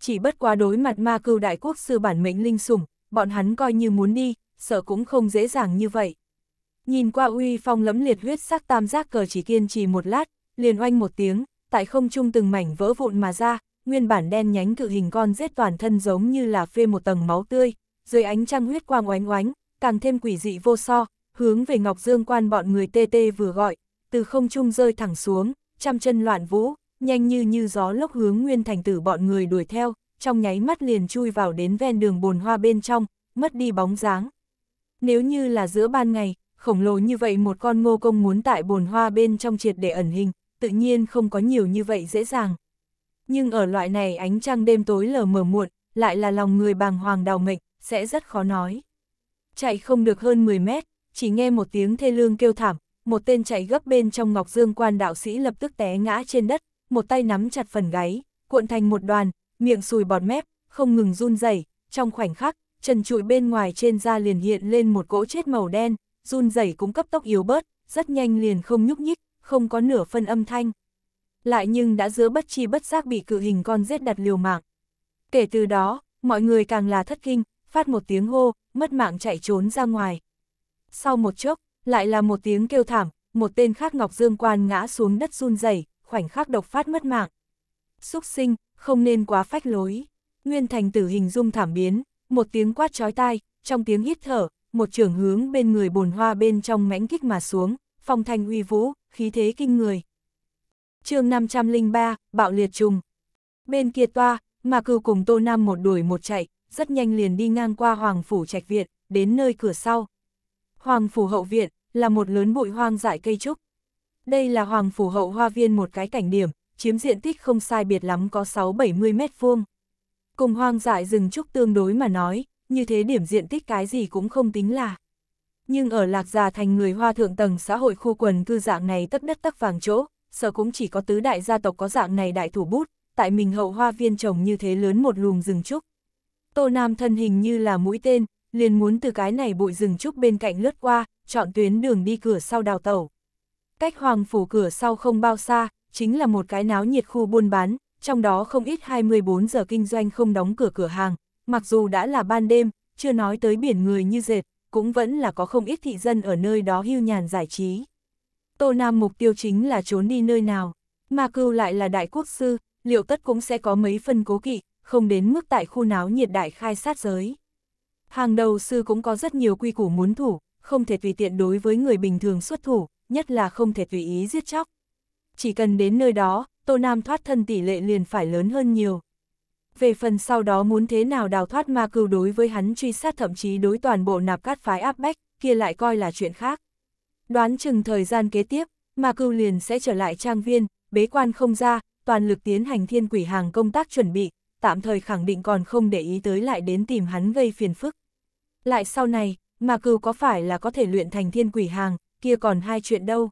Chỉ bất quá đối mặt ma cưu đại quốc sư bản mệnh linh sủng, bọn hắn coi như muốn đi, sợ cũng không dễ dàng như vậy. Nhìn qua uy phong lẫm liệt huyết sắc tam giác cờ chỉ kiên trì một lát, liền oanh một tiếng, tại không trung từng mảnh vỡ vụn mà ra, nguyên bản đen nhánh cự hình con rết toàn thân giống như là phê một tầng máu tươi, dưới ánh trăng huyết quang oánh oánh, càng thêm quỷ dị vô so, hướng về Ngọc Dương quan bọn người tê tê vừa gọi, từ không trung rơi thẳng xuống, trăm chân loạn vũ, nhanh như như gió lốc hướng nguyên thành tử bọn người đuổi theo, trong nháy mắt liền chui vào đến ven đường bồn hoa bên trong, mất đi bóng dáng. Nếu như là giữa ban ngày, khổng lồ như vậy một con ngô công muốn tại bồn hoa bên trong triệt để ẩn hình, tự nhiên không có nhiều như vậy dễ dàng. Nhưng ở loại này ánh trăng đêm tối lờ mờ muộn, lại là lòng người bàng hoàng đào mệnh, sẽ rất khó nói. Chạy không được hơn 10 mét, chỉ nghe một tiếng thê lương kêu thảm, một tên chạy gấp bên trong ngọc dương quan đạo sĩ lập tức té ngã trên đất, một tay nắm chặt phần gáy, cuộn thành một đoàn, miệng sùi bọt mép, không ngừng run rẩy trong khoảnh khắc, trần trụi bên ngoài trên da liền hiện lên một cỗ chết màu đen, run rẩy cũng cấp tốc yếu bớt, rất nhanh liền không nhúc nhích, không có nửa phân âm thanh. Lại nhưng đã giữa bất chi bất giác bị cự hình con giết đặt liều mạng. Kể từ đó, mọi người càng là thất kinh, phát một tiếng hô, mất mạng chạy trốn ra ngoài. Sau một chốc, lại là một tiếng kêu thảm, một tên khác Ngọc Dương Quan ngã xuống đất run rẩy, khoảnh khắc độc phát mất mạng. Xúc sinh, không nên quá phách lối. Nguyên thành tử hình dung thảm biến, một tiếng quát chói tai, trong tiếng hít thở, một trường hướng bên người bồn hoa bên trong mãnh kích mà xuống, phong thanh uy vũ, khí thế kinh người. chương 503, bạo liệt trùng. Bên kia toa, mà cư cùng Tô Nam một đuổi một chạy, rất nhanh liền đi ngang qua Hoàng Phủ Trạch Viện, đến nơi cửa sau. Hoàng Phủ Hậu Viện, là một lớn bụi hoang dại cây trúc. Đây là Hoàng Phủ Hậu Hoa Viên một cái cảnh điểm, chiếm diện tích không sai biệt lắm có 6-70 mét vuông. Cùng hoang dại rừng trúc tương đối mà nói, như thế điểm diện tích cái gì cũng không tính là. Nhưng ở Lạc Già thành người Hoa thượng tầng xã hội khu quần cư dạng này tất đất tắc vàng chỗ, sợ cũng chỉ có tứ đại gia tộc có dạng này đại thủ bút, tại mình hậu hoa viên trồng như thế lớn một lùm rừng trúc. Tô Nam thân hình như là mũi tên, liền muốn từ cái này bụi rừng trúc bên cạnh lướt qua, chọn tuyến đường đi cửa sau đào tẩu. Cách hoàng phủ cửa sau không bao xa, chính là một cái náo nhiệt khu buôn bán, trong đó không ít 24 giờ kinh doanh không đóng cửa cửa hàng, mặc dù đã là ban đêm, chưa nói tới biển người như dệt, cũng vẫn là có không ít thị dân ở nơi đó hưu nhàn giải trí. Tô Nam mục tiêu chính là trốn đi nơi nào, mà cưu lại là đại quốc sư, liệu tất cũng sẽ có mấy phân cố kỵ, không đến mức tại khu náo nhiệt đại khai sát giới. Hàng đầu sư cũng có rất nhiều quy củ muốn thủ, không thể tùy tiện đối với người bình thường xuất thủ, nhất là không thể tùy ý giết chóc. Chỉ cần đến nơi đó, Tô Nam thoát thân tỷ lệ liền phải lớn hơn nhiều. Về phần sau đó muốn thế nào đào thoát ma cưu đối với hắn truy sát thậm chí đối toàn bộ nạp cát phái áp bách, kia lại coi là chuyện khác. Đoán chừng thời gian kế tiếp, ma cưu liền sẽ trở lại trang viên, bế quan không ra, toàn lực tiến hành thiên quỷ hàng công tác chuẩn bị, tạm thời khẳng định còn không để ý tới lại đến tìm hắn gây phiền phức. Lại sau này, ma cưu có phải là có thể luyện thành thiên quỷ hàng, kia còn hai chuyện đâu.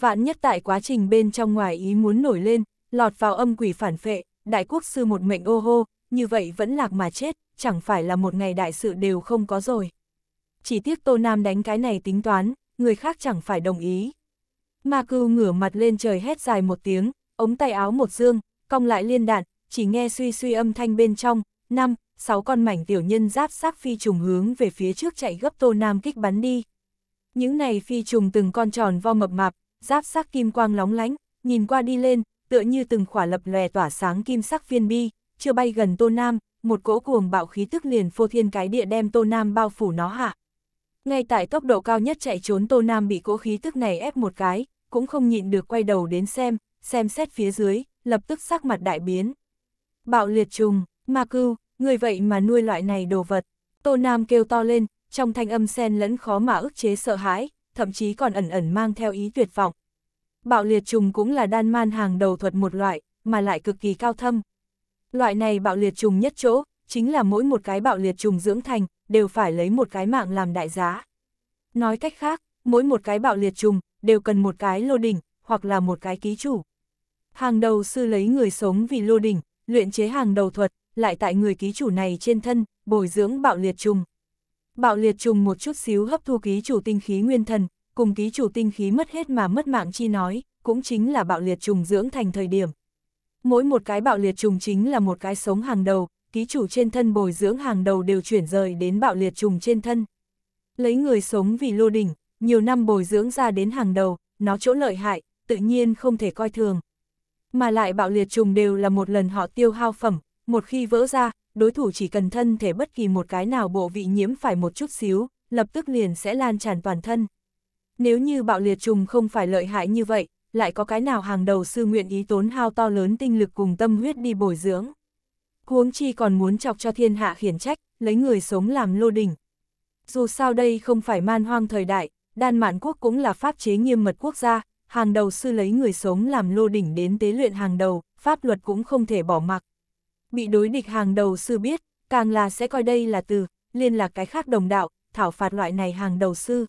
Vạn nhất tại quá trình bên trong ngoài ý muốn nổi lên, lọt vào âm quỷ phản phệ, đại quốc sư một mệnh ô hô, như vậy vẫn lạc mà chết, chẳng phải là một ngày đại sự đều không có rồi. Chỉ tiếc Tô Nam đánh cái này tính toán, người khác chẳng phải đồng ý. Ma cưu ngửa mặt lên trời hét dài một tiếng, ống tay áo một dương, cong lại liên đạn, chỉ nghe suy suy âm thanh bên trong, năm, sáu con mảnh tiểu nhân giáp sát phi trùng hướng về phía trước chạy gấp Tô Nam kích bắn đi. Những này phi trùng từng con tròn vo mập mạp, giáp sắc kim quang lóng lánh, nhìn qua đi lên, tựa như từng khỏa lập lòe tỏa sáng kim sắc viên bi, chưa bay gần Tô Nam, một cỗ cuồng bạo khí tức liền phô thiên cái địa đem Tô Nam bao phủ nó hạ. Ngay tại tốc độ cao nhất chạy trốn Tô Nam bị cỗ khí tức này ép một cái, cũng không nhịn được quay đầu đến xem, xem xét phía dưới, lập tức sắc mặt đại biến. Bạo liệt trùng, ma cưu, người vậy mà nuôi loại này đồ vật. Tô Nam kêu to lên, trong thanh âm sen lẫn khó mà ức chế sợ hãi, thậm chí còn ẩn ẩn mang theo ý tuyệt vọng. Bạo liệt trùng cũng là đan man hàng đầu thuật một loại, mà lại cực kỳ cao thâm. Loại này bạo liệt trùng nhất chỗ, chính là mỗi một cái bạo liệt trùng dưỡng thành, đều phải lấy một cái mạng làm đại giá. Nói cách khác, mỗi một cái bạo liệt trùng, đều cần một cái lô đỉnh, hoặc là một cái ký chủ. Hàng đầu sư lấy người sống vì lô đỉnh, luyện chế hàng đầu thuật, lại tại người ký chủ này trên thân, bồi dưỡng bạo liệt trùng. Bạo liệt trùng một chút xíu hấp thu ký chủ tinh khí nguyên thần, cùng ký chủ tinh khí mất hết mà mất mạng chi nói, cũng chính là bạo liệt trùng dưỡng thành thời điểm. Mỗi một cái bạo liệt trùng chính là một cái sống hàng đầu, ký chủ trên thân bồi dưỡng hàng đầu đều chuyển rời đến bạo liệt trùng trên thân. Lấy người sống vì lô đỉnh, nhiều năm bồi dưỡng ra đến hàng đầu, nó chỗ lợi hại, tự nhiên không thể coi thường. Mà lại bạo liệt trùng đều là một lần họ tiêu hao phẩm, một khi vỡ ra, đối thủ chỉ cần thân thể bất kỳ một cái nào bộ vị nhiễm phải một chút xíu, lập tức liền sẽ lan tràn toàn thân. Nếu như bạo liệt trùng không phải lợi hại như vậy, lại có cái nào hàng đầu sư nguyện ý tốn hao to lớn tinh lực cùng tâm huyết đi bồi dưỡng. Huống chi còn muốn chọc cho thiên hạ khiển trách, lấy người sống làm lô đỉnh. Dù sao đây không phải man hoang thời đại, Đan Mạn Quốc cũng là pháp chế nghiêm mật quốc gia, hàng đầu sư lấy người sống làm lô đỉnh đến tế luyện hàng đầu, pháp luật cũng không thể bỏ mặc. Bị đối địch hàng đầu sư biết, càng là sẽ coi đây là từ, liên lạc cái khác đồng đạo, thảo phạt loại này hàng đầu sư.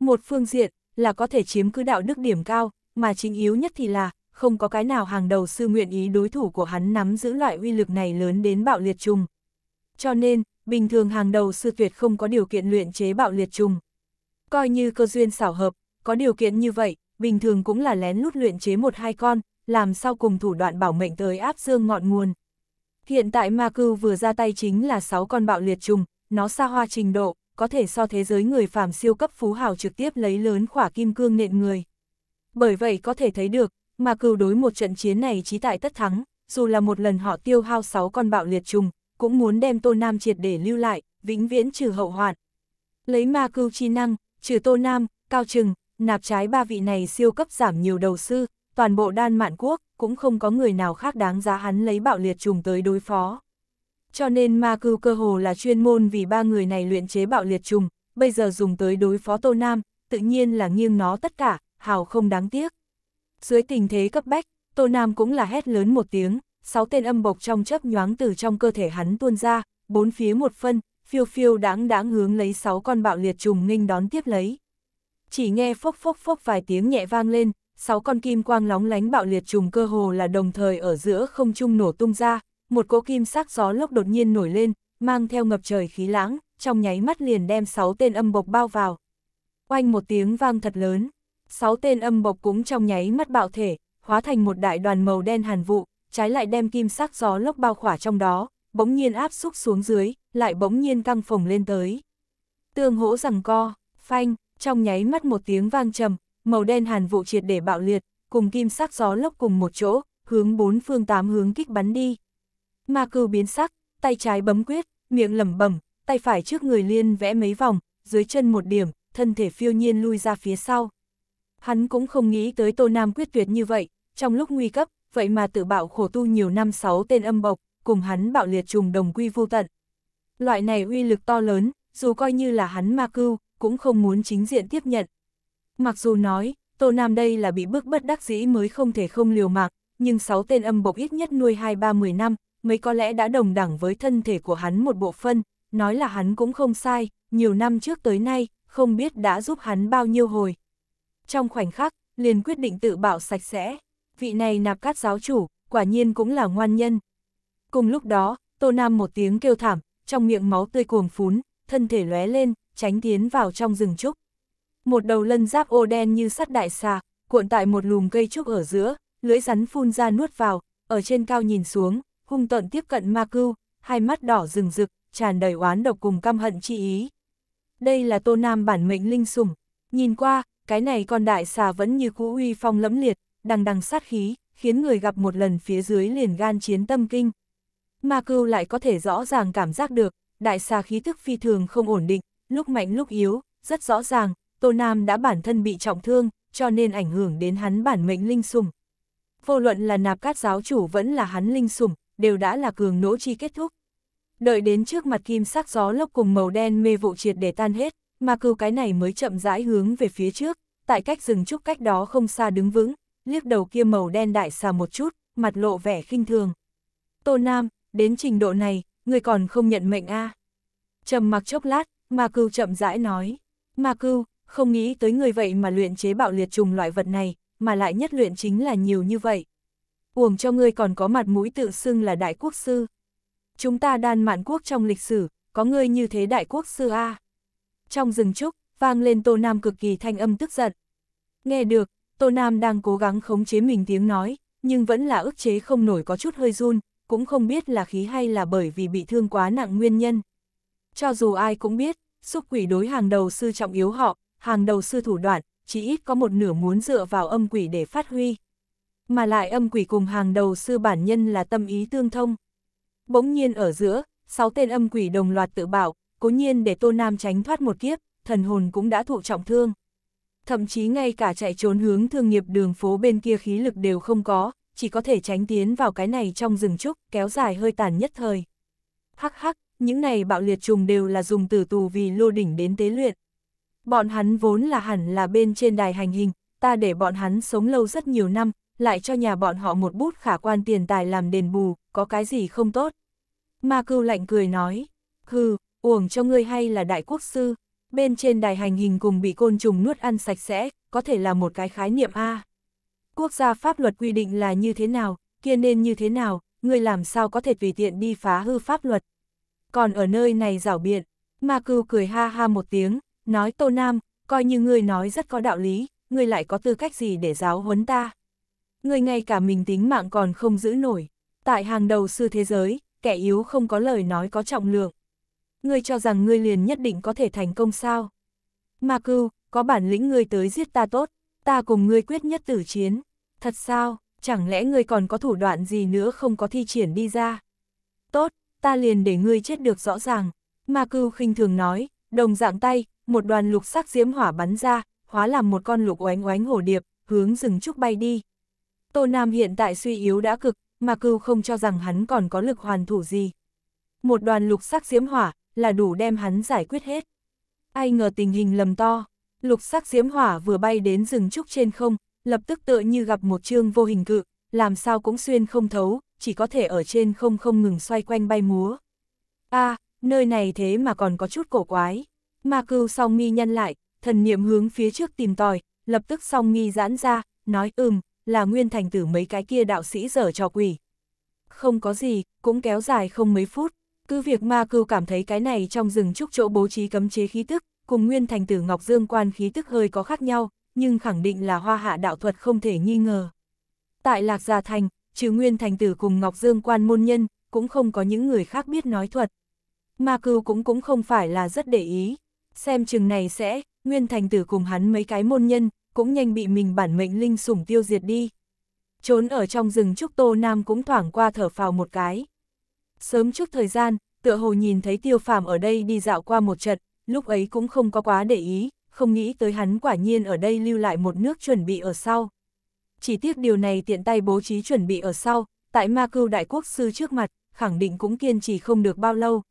Một phương diện, là có thể chiếm cứ đạo đức điểm cao, mà chính yếu nhất thì là, không có cái nào hàng đầu sư nguyện ý đối thủ của hắn nắm giữ loại uy lực này lớn đến bạo liệt trùng. Cho nên, bình thường hàng đầu sư tuyệt không có điều kiện luyện chế bạo liệt trùng. Coi như cơ duyên xảo hợp, có điều kiện như vậy, bình thường cũng là lén lút luyện chế một hai con, làm sao cùng thủ đoạn bảo mệnh tới áp dương ngọn nguồn. Hiện tại ma cưu vừa ra tay chính là 6 con bạo liệt trùng, nó xa hoa trình độ, có thể so thế giới người phàm siêu cấp phú hào trực tiếp lấy lớn khỏa kim cương nện người. Bởi vậy có thể thấy được, mà cừu đối một trận chiến này chí tại tất thắng, dù là một lần họ tiêu hao 6 con bạo liệt trùng, cũng muốn đem Tô Nam triệt để lưu lại, vĩnh viễn trừ hậu hoạn. Lấy ma cưu chi năng, trừ Tô Nam, Cao Trừng, nạp trái ba vị này siêu cấp giảm nhiều đầu sư, toàn bộ đan mạn quốc, cũng không có người nào khác đáng giá hắn lấy bạo liệt trùng tới đối phó. Cho nên ma cưu cơ hồ là chuyên môn vì ba người này luyện chế bạo liệt trùng, bây giờ dùng tới đối phó Tô Nam, tự nhiên là nghiêng nó tất cả, hào không đáng tiếc. Dưới tình thế cấp bách, Tô Nam cũng là hét lớn một tiếng, sáu tên âm bộc trong chấp nhoáng từ trong cơ thể hắn tuôn ra, bốn phía một phân, phiêu phiêu đáng đáng hướng lấy sáu con bạo liệt trùng nghênh đón tiếp lấy. Chỉ nghe phốc phốc phốc vài tiếng nhẹ vang lên, sáu con kim quang lóng lánh bạo liệt trùng cơ hồ là đồng thời ở giữa không trung nổ tung ra, một cỗ kim sắc gió lốc đột nhiên nổi lên, mang theo ngập trời khí lãng, trong nháy mắt liền đem sáu tên âm bộc bao vào. Oanh một tiếng vang thật lớn, sáu tên âm bộc cũng trong nháy mắt bạo thể, hóa thành một đại đoàn màu đen hàn vụ, trái lại đem kim sắc gió lốc bao khỏa trong đó, bỗng nhiên áp xúc xuống dưới, lại bỗng nhiên căng phồng lên tới. Tương hỗ rằng co, phanh, trong nháy mắt một tiếng vang trầm, màu đen hàn vụ triệt để bạo liệt, cùng kim sắc gió lốc cùng một chỗ, hướng bốn phương tám hướng kích bắn đi. Ma cưu biến sắc, tay trái bấm quyết, miệng lẩm bẩm, tay phải trước người liên vẽ mấy vòng, dưới chân một điểm, thân thể phiêu nhiên lui ra phía sau. Hắn cũng không nghĩ tới Tô Nam quyết tuyệt như vậy, trong lúc nguy cấp, vậy mà tự bạo khổ tu nhiều năm sáu tên âm bộc, cùng hắn bạo liệt trùng đồng quy vô tận. Loại này uy lực to lớn, dù coi như là hắn ma cưu, cũng không muốn chính diện tiếp nhận. Mặc dù nói, Tô Nam đây là bị bức bất đắc dĩ mới không thể không liều mạng, nhưng sáu tên âm bộc ít nhất nuôi 2-3-10 năm, mấy có lẽ đã đồng đẳng với thân thể của hắn một bộ phân, nói là hắn cũng không sai, nhiều năm trước tới nay, không biết đã giúp hắn bao nhiêu hồi. Trong khoảnh khắc, liền quyết định tự bảo sạch sẽ, vị này nạp cát giáo chủ, quả nhiên cũng là ngoan nhân. Cùng lúc đó, Tô Nam một tiếng kêu thảm, trong miệng máu tươi cuồng phún, thân thể lóe lên, tránh tiến vào trong rừng trúc. Một đầu lân giáp ô đen như sắt đại xà, cuộn tại một lùm cây trúc ở giữa, lưỡi rắn phun ra nuốt vào, ở trên cao nhìn xuống, hung tận tiếp cận ma cưu, hai mắt đỏ rừng rực, tràn đầy oán độc cùng căm hận chi ý. Đây là tô nam bản mệnh linh sủng, nhìn qua, cái này con đại xà vẫn như cũ uy phong lẫm liệt, đằng đằng sát khí, khiến người gặp một lần phía dưới liền gan chiến tâm kinh. Ma cưu lại có thể rõ ràng cảm giác được, đại xà khí thức phi thường không ổn định, lúc mạnh lúc yếu, rất rõ ràng, Tô Nam đã bản thân bị trọng thương, cho nên ảnh hưởng đến hắn bản mệnh linh sùng. Vô luận là nạp cát giáo chủ vẫn là hắn linh sùng, đều đã là cường nỗ chi kết thúc. Đợi đến trước mặt kim sắc gió lốc cùng màu đen mê vụ triệt để tan hết, mà cưu cái này mới chậm rãi hướng về phía trước, tại cách rừng trúc cách đó không xa đứng vững, liếc đầu kia màu đen đại xà một chút, mặt lộ vẻ khinh thường. Tô Nam, đến trình độ này, người còn không nhận mệnh a Trầm mặc chốc lát, Ma Cưu chậm rãi nói. Ma Cưu, không nghĩ tới người vậy mà luyện chế bạo liệt trùng loại vật này, mà lại nhất luyện chính là nhiều như vậy. Uổng cho ngươi còn có mặt mũi tự xưng là đại quốc sư. Chúng ta đan mạn quốc trong lịch sử, có ngươi như thế đại quốc sư A. Trong rừng trúc, vang lên Tô Nam cực kỳ thanh âm tức giận. Nghe được, Tô Nam đang cố gắng khống chế mình tiếng nói, nhưng vẫn là ức chế không nổi có chút hơi run, cũng không biết là khí hay là bởi vì bị thương quá nặng nguyên nhân. Cho dù ai cũng biết, xúc quỷ đối hàng đầu sư trọng yếu họ, hàng đầu sư thủ đoạn, chỉ ít có một nửa muốn dựa vào âm quỷ để phát huy. Mà lại âm quỷ cùng hàng đầu sư bản nhân là tâm ý tương thông. Bỗng nhiên ở giữa, sáu tên âm quỷ đồng loạt tự bảo, cố nhiên để Tô Nam tránh thoát một kiếp, thần hồn cũng đã thụ trọng thương. Thậm chí ngay cả chạy trốn hướng thương nghiệp đường phố bên kia khí lực đều không có, chỉ có thể tránh tiến vào cái này trong rừng trúc, kéo dài hơi tàn nhất thời. Hắc hắc, những này bạo liệt trùng đều là dùng tử tù vì lô đỉnh đến tế luyện. Bọn hắn vốn là hẳn là bên trên đài hành hình, ta để bọn hắn sống lâu rất nhiều năm, lại cho nhà bọn họ một bút khả quan tiền tài làm đền bù, có cái gì không tốt. Ma cưu lạnh cười nói, hừ, uổng cho ngươi hay là đại quốc sư, bên trên đài hành hình cùng bị côn trùng nuốt ăn sạch sẽ, có thể là một cái khái niệm A. Quốc gia pháp luật quy định là như thế nào, kia nên như thế nào, ngươi làm sao có thể tùy tiện đi phá hư pháp luật. Còn ở nơi này rảo biện, Ma cưu cười ha ha một tiếng, nói Tô Nam, coi như ngươi nói rất có đạo lý, ngươi lại có tư cách gì để giáo huấn ta. Ngươi ngay cả mình tính mạng còn không giữ nổi. Tại hàng đầu sư thế giới, kẻ yếu không có lời nói có trọng lượng. Ngươi cho rằng ngươi liền nhất định có thể thành công sao? Ma cưu, có bản lĩnh ngươi tới giết ta tốt, ta cùng ngươi quyết nhất tử chiến. Thật sao, chẳng lẽ ngươi còn có thủ đoạn gì nữa không có thi triển đi ra? Tốt, ta liền để ngươi chết được rõ ràng. Ma cưu khinh thường nói, đồng dạng tay, một đoàn lục sắc diễm hỏa bắn ra, hóa làm một con lục oánh oánh hổ điệp, hướng rừng trúc bay đi. Tô Nam hiện tại suy yếu đã cực, mà cưu không cho rằng hắn còn có lực hoàn thủ gì. Một đoàn lục sắc diễm hỏa, là đủ đem hắn giải quyết hết. Ai ngờ tình hình lầm to, lục sắc diễm hỏa vừa bay đến rừng trúc trên không, lập tức tựa như gặp một chương vô hình cự, làm sao cũng xuyên không thấu, chỉ có thể ở trên không không ngừng xoay quanh bay múa. a à, nơi này thế mà còn có chút cổ quái. Ma cưu song mi nhân lại, thần niệm hướng phía trước tìm tòi, lập tức song mi giãn ra, nói ừm, là nguyên thành tử mấy cái kia đạo sĩ dở trò quỷ. Không có gì, cũng kéo dài không mấy phút, cứ việc ma cưu cảm thấy cái này trong rừng trúc chỗ bố trí cấm chế khí tức, cùng nguyên thành tử Ngọc Dương quan khí tức hơi có khác nhau, nhưng khẳng định là hoa hạ đạo thuật không thể nghi ngờ. Tại Lạc Gia Thành, trừ nguyên thành tử cùng Ngọc Dương quan môn nhân, cũng không có những người khác biết nói thuật. Ma cưu cũng cũng không phải là rất để ý, xem chừng này sẽ, nguyên thành tử cùng hắn mấy cái môn nhân, cũng nhanh bị mình bản mệnh linh sủng tiêu diệt đi. Trốn ở trong rừng trúc Tô Nam cũng thoảng qua thở phào một cái. Sớm chút thời gian, tựa hồ nhìn thấy tiêu phàm ở đây đi dạo qua một trận, lúc ấy cũng không có quá để ý, không nghĩ tới hắn quả nhiên ở đây lưu lại một nước chuẩn bị ở sau. Chỉ tiếc điều này tiện tay bố trí chuẩn bị ở sau, tại ma cưu đại quốc sư trước mặt, khẳng định cũng kiên trì không được bao lâu.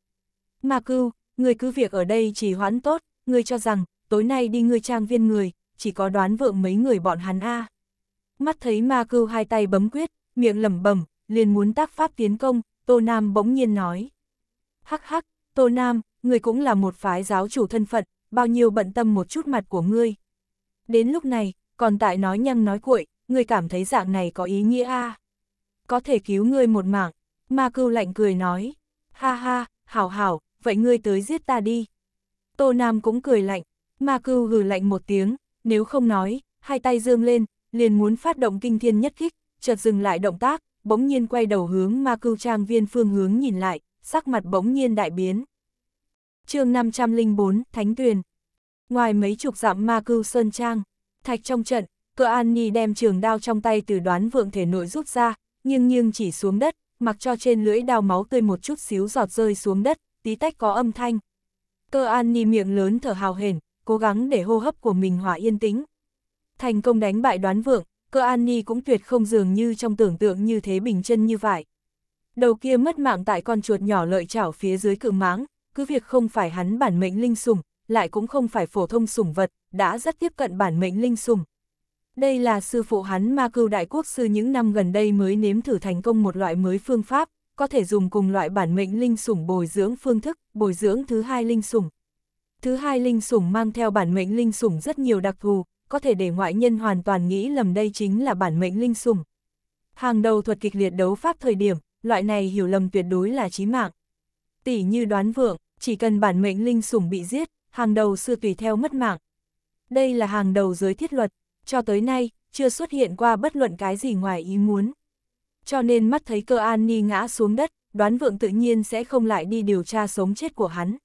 Ma cưu, người cứ việc ở đây chỉ hoãn tốt, người cho rằng, tối nay đi ngươi trang viên người, chỉ có đoán vượng mấy người bọn hắn a. Mắt thấy ma cưu hai tay bấm quyết, miệng lẩm bẩm, liền muốn tác pháp tiến công, Tô Nam bỗng nhiên nói. Hắc hắc, Tô Nam, người cũng là một phái giáo chủ thân phận, bao nhiêu bận tâm một chút mặt của ngươi. Đến lúc này, còn tại nói nhăng nói cuội, ngươi cảm thấy dạng này có ý nghĩa a Có thể cứu ngươi một mạng, ma cưu lạnh cười nói. Ha ha, hảo hảo, vậy ngươi tới giết ta đi. Tô Nam cũng cười lạnh, ma cưu gừ lạnh một tiếng, nếu không nói, hai tay dương lên, liền muốn phát động kinh thiên nhất kích, chợt dừng lại động tác, bỗng nhiên quay đầu hướng ma cưu trang viên phương hướng nhìn lại, sắc mặt bỗng nhiên đại biến. chương 504, Thánh Tuyền Ngoài mấy chục dặm ma cưu sơn trang, thạch trong trận, cơ an ni đem trường đao trong tay từ đoán vượng thể nội rút ra, nhưng nhưng chỉ xuống đất, mặc cho trên lưỡi đao máu tươi một chút xíu giọt rơi xuống đất, tí tách có âm thanh. Cơ an nhi miệng lớn thở hào hển, cố gắng để hô hấp của mình hòa yên tĩnh. Thành công đánh bại đoán vượng, cơ an nhi cũng tuyệt không dường như trong tưởng tượng như thế bình chân như vậy. Đầu kia mất mạng tại con chuột nhỏ lợi chảo phía dưới cự máng, cứ việc không phải hắn bản mệnh linh sùng, lại cũng không phải phổ thông sủng vật, đã rất tiếp cận bản mệnh linh sùng. Đây là sư phụ hắn ma cưu đại quốc sư những năm gần đây mới nếm thử thành công một loại mới phương pháp, có thể dùng cùng loại bản mệnh linh sủng bồi dưỡng phương thức, bồi dưỡng thứ hai linh sủng. Thứ hai linh sủng mang theo bản mệnh linh sủng rất nhiều đặc thù, có thể để ngoại nhân hoàn toàn nghĩ lầm đây chính là bản mệnh linh sủng. Hàng đầu thuật kịch liệt đấu pháp thời điểm, loại này hiểu lầm tuyệt đối là chí mạng. Tỷ như đoán vượng, chỉ cần bản mệnh linh sủng bị giết, hàng đầu sư tùy theo mất mạng. Đây là hàng đầu giới thiết luật, cho tới nay, chưa xuất hiện qua bất luận cái gì ngoài ý muốn. Cho nên mắt thấy cơ an ni ngã xuống đất, đoán vượng tự nhiên sẽ không lại đi điều tra sống chết của hắn.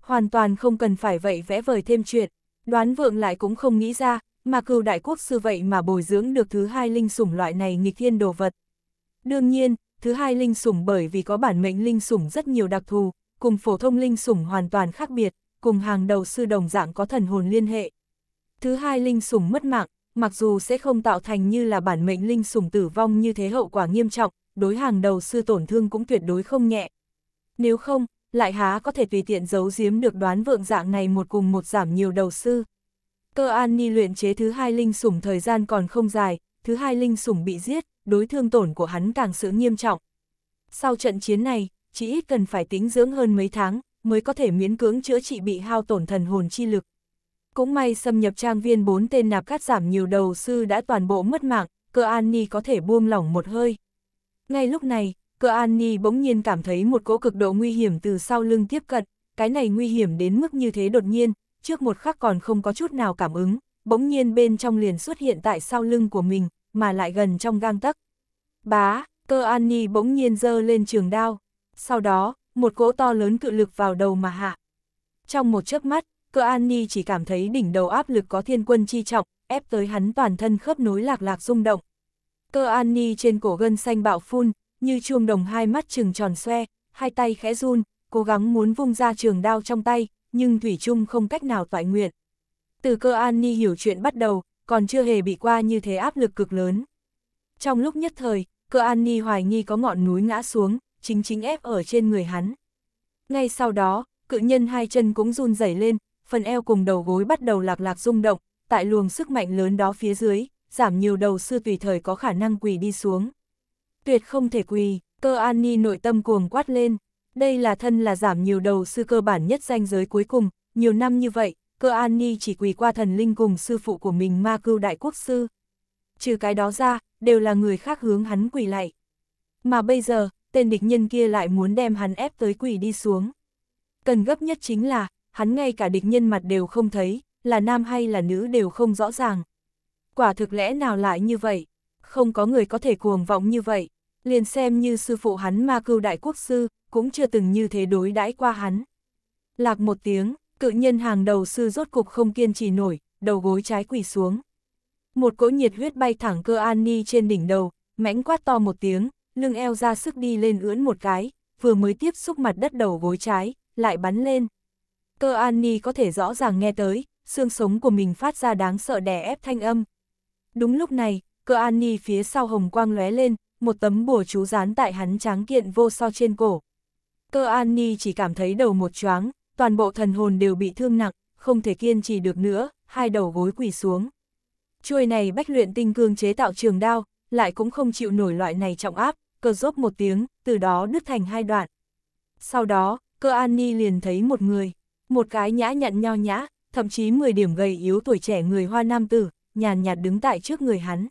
Hoàn toàn không cần phải vậy vẽ vời thêm chuyện, đoán vượng lại cũng không nghĩ ra, mà cừu đại quốc sư vậy mà bồi dưỡng được thứ hai linh sủng loại này nghịch thiên đồ vật. Đương nhiên, thứ hai linh sủng bởi vì có bản mệnh linh sủng rất nhiều đặc thù, cùng phổ thông linh sủng hoàn toàn khác biệt, cùng hàng đầu sư đồng dạng có thần hồn liên hệ. Thứ hai linh sủng mất mạng, mặc dù sẽ không tạo thành như là bản mệnh linh sủng tử vong như thế hậu quả nghiêm trọng, đối hàng đầu sư tổn thương cũng tuyệt đối không nhẹ. Nếu không, lại há có thể tùy tiện giấu giếm được đoán vượng dạng này một cùng một giảm nhiều đầu sư. Cơ an ni luyện chế thứ hai linh sủng thời gian còn không dài, thứ hai linh sủng bị giết, đối thương tổn của hắn càng sự nghiêm trọng. Sau trận chiến này, chỉ ít cần phải tính dưỡng hơn mấy tháng, mới có thể miễn cưỡng chữa trị bị hao tổn thần hồn chi lực. Cũng may xâm nhập trang viên bốn tên nạp cắt giảm nhiều đầu sư đã toàn bộ mất mạng, cơ an ni có thể buông lỏng một hơi. Ngay lúc này, cơ an ni bỗng nhiên cảm thấy một cỗ cực độ nguy hiểm từ sau lưng tiếp cận, cái này nguy hiểm đến mức như thế đột nhiên, trước một khắc còn không có chút nào cảm ứng, bỗng nhiên bên trong liền xuất hiện tại sau lưng của mình, mà lại gần trong gang tấc. Bá, cơ an ni bỗng nhiên dơ lên trường đao, sau đó, một cỗ to lớn cự lực vào đầu mà hạ. Trong một chớp mắt, cơ an ni chỉ cảm thấy đỉnh đầu áp lực có thiên quân chi trọng, ép tới hắn toàn thân khớp nối lạc lạc rung động. Cơ an ni trên cổ gân xanh bạo phun, như chuông đồng hai mắt trừng tròn xoe, hai tay khẽ run, cố gắng muốn vung ra trường đao trong tay, nhưng Thủy Trung không cách nào toại nguyện. Từ cơ an ni hiểu chuyện bắt đầu, còn chưa hề bị qua như thế áp lực cực lớn. Trong lúc nhất thời, cơ an ni hoài nghi có ngọn núi ngã xuống, chính chính ép ở trên người hắn. Ngay sau đó, cự nhân hai chân cũng run rẩy lên, phần eo cùng đầu gối bắt đầu lạc lạc rung động, tại luồng sức mạnh lớn đó phía dưới, giảm nhiều đầu sư tùy thời có khả năng quỳ đi xuống. Tuyệt không thể quỳ, cơ an ni nội tâm cuồng quát lên, đây là thân là giảm nhiều đầu sư cơ bản nhất danh giới cuối cùng, nhiều năm như vậy, cơ an ni chỉ quỳ qua thần linh cùng sư phụ của mình ma cưu đại quốc sư. Trừ cái đó ra, đều là người khác hướng hắn quỳ lại. Mà bây giờ, tên địch nhân kia lại muốn đem hắn ép tới quỳ đi xuống. Cần gấp nhất chính là, hắn ngay cả địch nhân mặt đều không thấy, là nam hay là nữ đều không rõ ràng. Quả thực lẽ nào lại như vậy? Không có người có thể cuồng vọng như vậy, liền xem như sư phụ hắn ma cưu đại quốc sư, cũng chưa từng như thế đối đãi qua hắn. Lạc một tiếng, cự nhân hàng đầu sư rốt cục không kiên trì nổi, đầu gối trái quỳ xuống. Một cỗ nhiệt huyết bay thẳng cơ an ni trên đỉnh đầu, mãnh quát to một tiếng, lưng eo ra sức đi lên ưỡn một cái, vừa mới tiếp xúc mặt đất đầu gối trái, lại bắn lên. Cơ an ni có thể rõ ràng nghe tới, xương sống của mình phát ra đáng sợ đè ép thanh âm. Đúng lúc này, cơ an ni phía sau hồng quang lóe lên, một tấm bùa chú dán tại hắn tráng kiện vô so trên cổ. Cơ an ni chỉ cảm thấy đầu một choáng, toàn bộ thần hồn đều bị thương nặng, không thể kiên trì được nữa, hai đầu gối quỳ xuống. Chuôi này bách luyện tinh cương chế tạo trường đao, lại cũng không chịu nổi loại này trọng áp, cơ rốt một tiếng, từ đó đứt thành hai đoạn. Sau đó, cơ an ni liền thấy một người, một cái nhã nhặn nho nhã, thậm chí 10 điểm gầy yếu tuổi trẻ người hoa nam tử, nhàn nhạt đứng tại trước người hắn.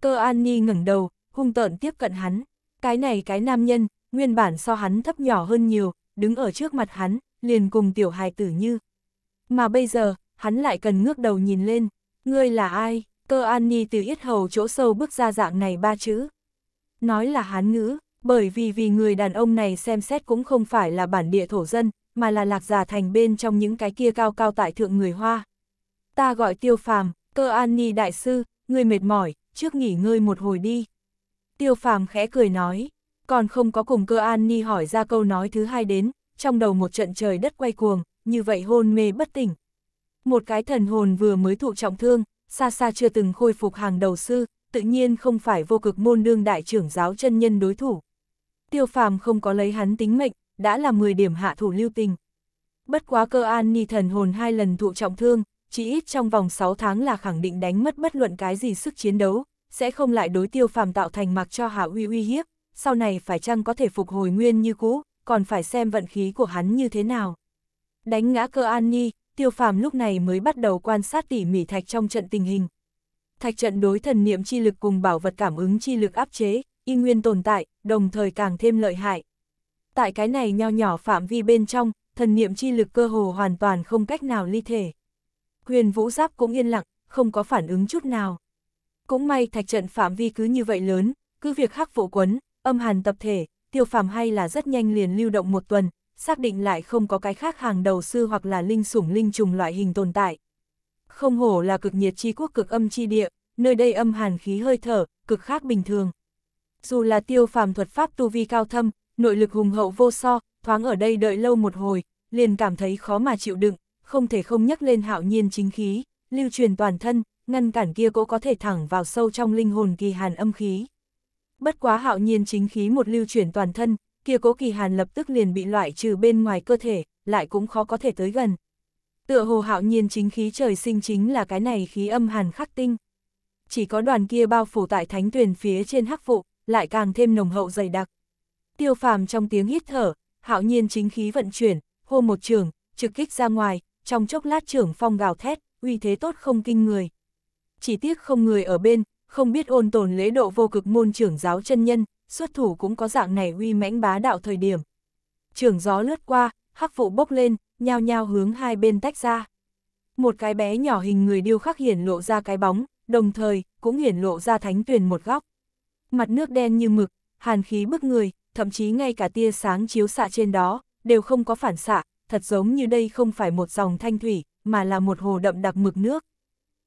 Cơ an ni ngẩng đầu, hung tợn tiếp cận hắn. Cái này cái nam nhân, nguyên bản so hắn thấp nhỏ hơn nhiều, đứng ở trước mặt hắn, liền cùng tiểu hài tử như. Mà bây giờ, hắn lại cần ngước đầu nhìn lên, ngươi là ai? Cơ an ni từ yết hầu chỗ sâu bước ra dạng này ba chữ. Nói là hán ngữ, bởi vì vì người đàn ông này xem xét cũng không phải là bản địa thổ dân, mà là lạc giả thành bên trong những cái kia cao cao tại thượng người Hoa. Ta gọi tiêu phàm, cơ an ni đại sư, người mệt mỏi, trước nghỉ ngơi một hồi đi. Tiêu phàm khẽ cười nói, còn không có cùng cơ an ni hỏi ra câu nói thứ hai đến, trong đầu một trận trời đất quay cuồng, như vậy hôn mê bất tỉnh. Một cái thần hồn vừa mới thụ trọng thương, xa xa chưa từng khôi phục hàng đầu sư, tự nhiên không phải vô cực môn đương đại trưởng giáo chân nhân đối thủ. Tiêu phàm không có lấy hắn tính mệnh, đã là 10 điểm hạ thủ lưu tình. Bất quá cơ an ni thần hồn hai lần thụ trọng thương, chỉ ít trong vòng 6 tháng là khẳng định đánh mất bất luận cái gì sức chiến đấu, sẽ không lại đối tiêu phàm tạo thành mặc cho hạ uy uy hiếp, sau này phải chăng có thể phục hồi nguyên như cũ, còn phải xem vận khí của hắn như thế nào. Đánh ngã cơ an ni, tiêu phàm lúc này mới bắt đầu quan sát tỉ mỉ thạch trong trận tình hình. Thạch trận đối thần niệm chi lực cùng bảo vật cảm ứng chi lực áp chế, y nguyên tồn tại, đồng thời càng thêm lợi hại. Tại cái này nho nhỏ phạm vi bên trong, thần niệm chi lực cơ hồ hoàn toàn không cách nào ly thể. Huyền vũ giáp cũng yên lặng, không có phản ứng chút nào. Cũng may thạch trận phạm vi cứ như vậy lớn, cứ việc khắc vụ quấn, âm hàn tập thể, tiêu phàm hay là rất nhanh liền lưu động một tuần, xác định lại không có cái khác hàng đầu sư hoặc là linh sủng linh trùng loại hình tồn tại. Không hổ là cực nhiệt chi quốc cực âm chi địa, nơi đây âm hàn khí hơi thở, cực khác bình thường. Dù là tiêu phàm thuật pháp tu vi cao thâm, nội lực hùng hậu vô so, thoáng ở đây đợi lâu một hồi, liền cảm thấy khó mà chịu đựng, không thể không nhắc lên hạo nhiên chính khí, lưu truyền toàn thân, ngăn cản kia cũng có thể thẳng vào sâu trong linh hồn kỳ hàn âm khí. Bất quá hạo nhiên chính khí một lưu chuyển toàn thân, kia cố kỳ hàn lập tức liền bị loại trừ bên ngoài cơ thể, lại cũng khó có thể tới gần. Tựa hồ hạo nhiên chính khí trời sinh chính là cái này khí âm hàn khắc tinh. Chỉ có đoàn kia bao phủ tại thánh tuyển phía trên hắc vụ, lại càng thêm nồng hậu dày đặc. Tiêu phàm trong tiếng hít thở, hạo nhiên chính khí vận chuyển, hô một trường, trực kích ra ngoài, trong chốc lát trưởng phong gào thét, uy thế tốt không kinh người. Chỉ tiếc không người ở bên, không biết ôn tồn lễ độ vô cực môn trưởng giáo chân nhân, xuất thủ cũng có dạng này uy mãnh bá đạo thời điểm. Trường gió lướt qua, hắc vụ bốc lên, nhao nhao hướng hai bên tách ra. Một cái bé nhỏ hình người điêu khắc hiển lộ ra cái bóng, đồng thời, cũng hiển lộ ra thánh tuyền một góc. Mặt nước đen như mực, hàn khí bức người, thậm chí ngay cả tia sáng chiếu xạ trên đó, đều không có phản xạ, thật giống như đây không phải một dòng thanh thủy, mà là một hồ đậm đặc mực nước.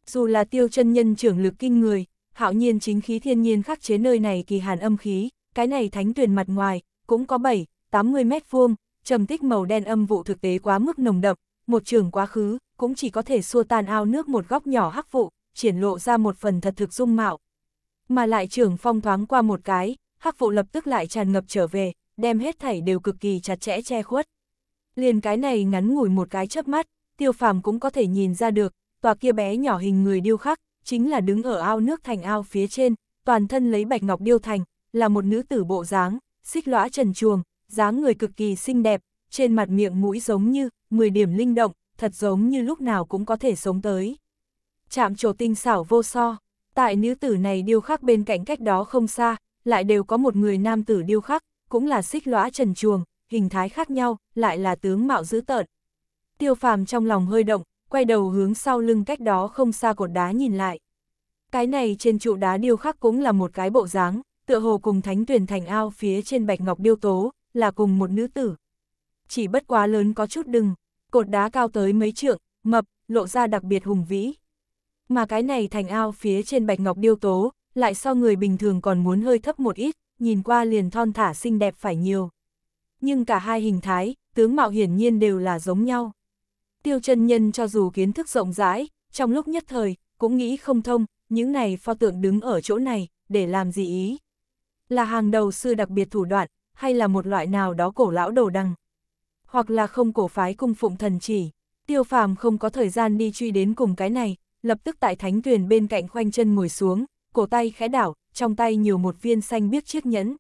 Dù là tiêu chân nhân trưởng lực kinh người, hạo nhiên chính khí thiên nhiên khắc chế nơi này kỳ hàn âm khí, cái này thánh tuyển mặt ngoài, cũng có 7, 80 mét vuông, trầm tích màu đen âm vụ thực tế quá mức nồng đậm, một trường quá khứ, cũng chỉ có thể xua tan ao nước một góc nhỏ hắc vụ, triển lộ ra một phần thật thực dung mạo. Mà lại trưởng phong thoáng qua một cái, hắc vụ lập tức lại tràn ngập trở về, đem hết thảy đều cực kỳ chặt chẽ che khuất. Liền cái này ngắn ngủi một cái chớp mắt, tiêu phàm cũng có thể nhìn ra được, tòa kia bé nhỏ hình người điêu khắc, chính là đứng ở ao nước thành ao phía trên, toàn thân lấy bạch ngọc điêu thành, là một nữ tử bộ dáng, xích lõa trần chuồng, dáng người cực kỳ xinh đẹp, trên mặt miệng mũi giống như, 10 điểm linh động, thật giống như lúc nào cũng có thể sống tới. Chạm trổ tinh xảo vô so, tại nữ tử này điêu khắc bên cạnh cách đó không xa, lại đều có một người nam tử điêu khắc, cũng là xích lõa trần chuồng, hình thái khác nhau, lại là tướng mạo dữ tợn. Tiêu phàm trong lòng hơi động, quay đầu hướng sau lưng cách đó không xa cột đá nhìn lại. Cái này trên trụ đá điêu khắc cũng là một cái bộ dáng, tựa hồ cùng thánh tuyển thành ao phía trên bạch ngọc điêu tố, là cùng một nữ tử. Chỉ bất quá lớn có chút đừng, cột đá cao tới mấy trượng, mập, lộ ra đặc biệt hùng vĩ. Mà cái này thành ao phía trên bạch ngọc điêu tố, lại so người bình thường còn muốn hơi thấp một ít, nhìn qua liền thon thả xinh đẹp phải nhiều. nhưng cả hai hình thái, tướng mạo hiển nhiên đều là giống nhau. Tiêu chân nhân cho dù kiến thức rộng rãi, trong lúc nhất thời, cũng nghĩ không thông, những này pho tượng đứng ở chỗ này, để làm gì ý. Là hàng đầu sư đặc biệt thủ đoạn, hay là một loại nào đó cổ lão đồ đăng. Hoặc là không cổ phái cung phụng thần chỉ, tiêu phàm không có thời gian đi truy đến cùng cái này, lập tức tại thánh tuyền bên cạnh khoanh chân ngồi xuống, cổ tay khẽ đảo, trong tay nhiều một viên xanh biếc chiếc nhẫn.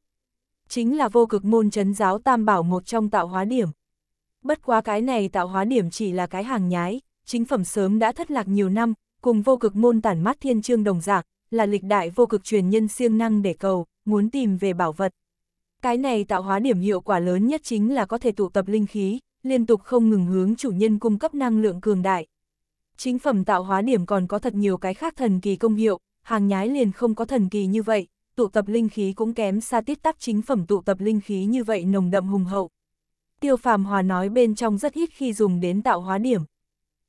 Chính là vô cực môn chấn giáo tam bảo một trong tạo hóa điểm. Bất quá cái này tạo hóa điểm chỉ là cái hàng nhái, chính phẩm sớm đã thất lạc nhiều năm, cùng vô cực môn tản mát thiên trương đồng dạng, là lịch đại vô cực truyền nhân siêng năng để cầu, muốn tìm về bảo vật. Cái này tạo hóa điểm hiệu quả lớn nhất chính là có thể tụ tập linh khí, liên tục không ngừng hướng chủ nhân cung cấp năng lượng cường đại. Chính phẩm tạo hóa điểm còn có thật nhiều cái khác thần kỳ công hiệu, hàng nhái liền không có thần kỳ như vậy, tụ tập linh khí cũng kém xa tiết tắc chính phẩm tụ tập linh khí như vậy nồng đậm hùng hậu. Tiêu phàm hòa nói bên trong rất ít khi dùng đến tạo hóa điểm.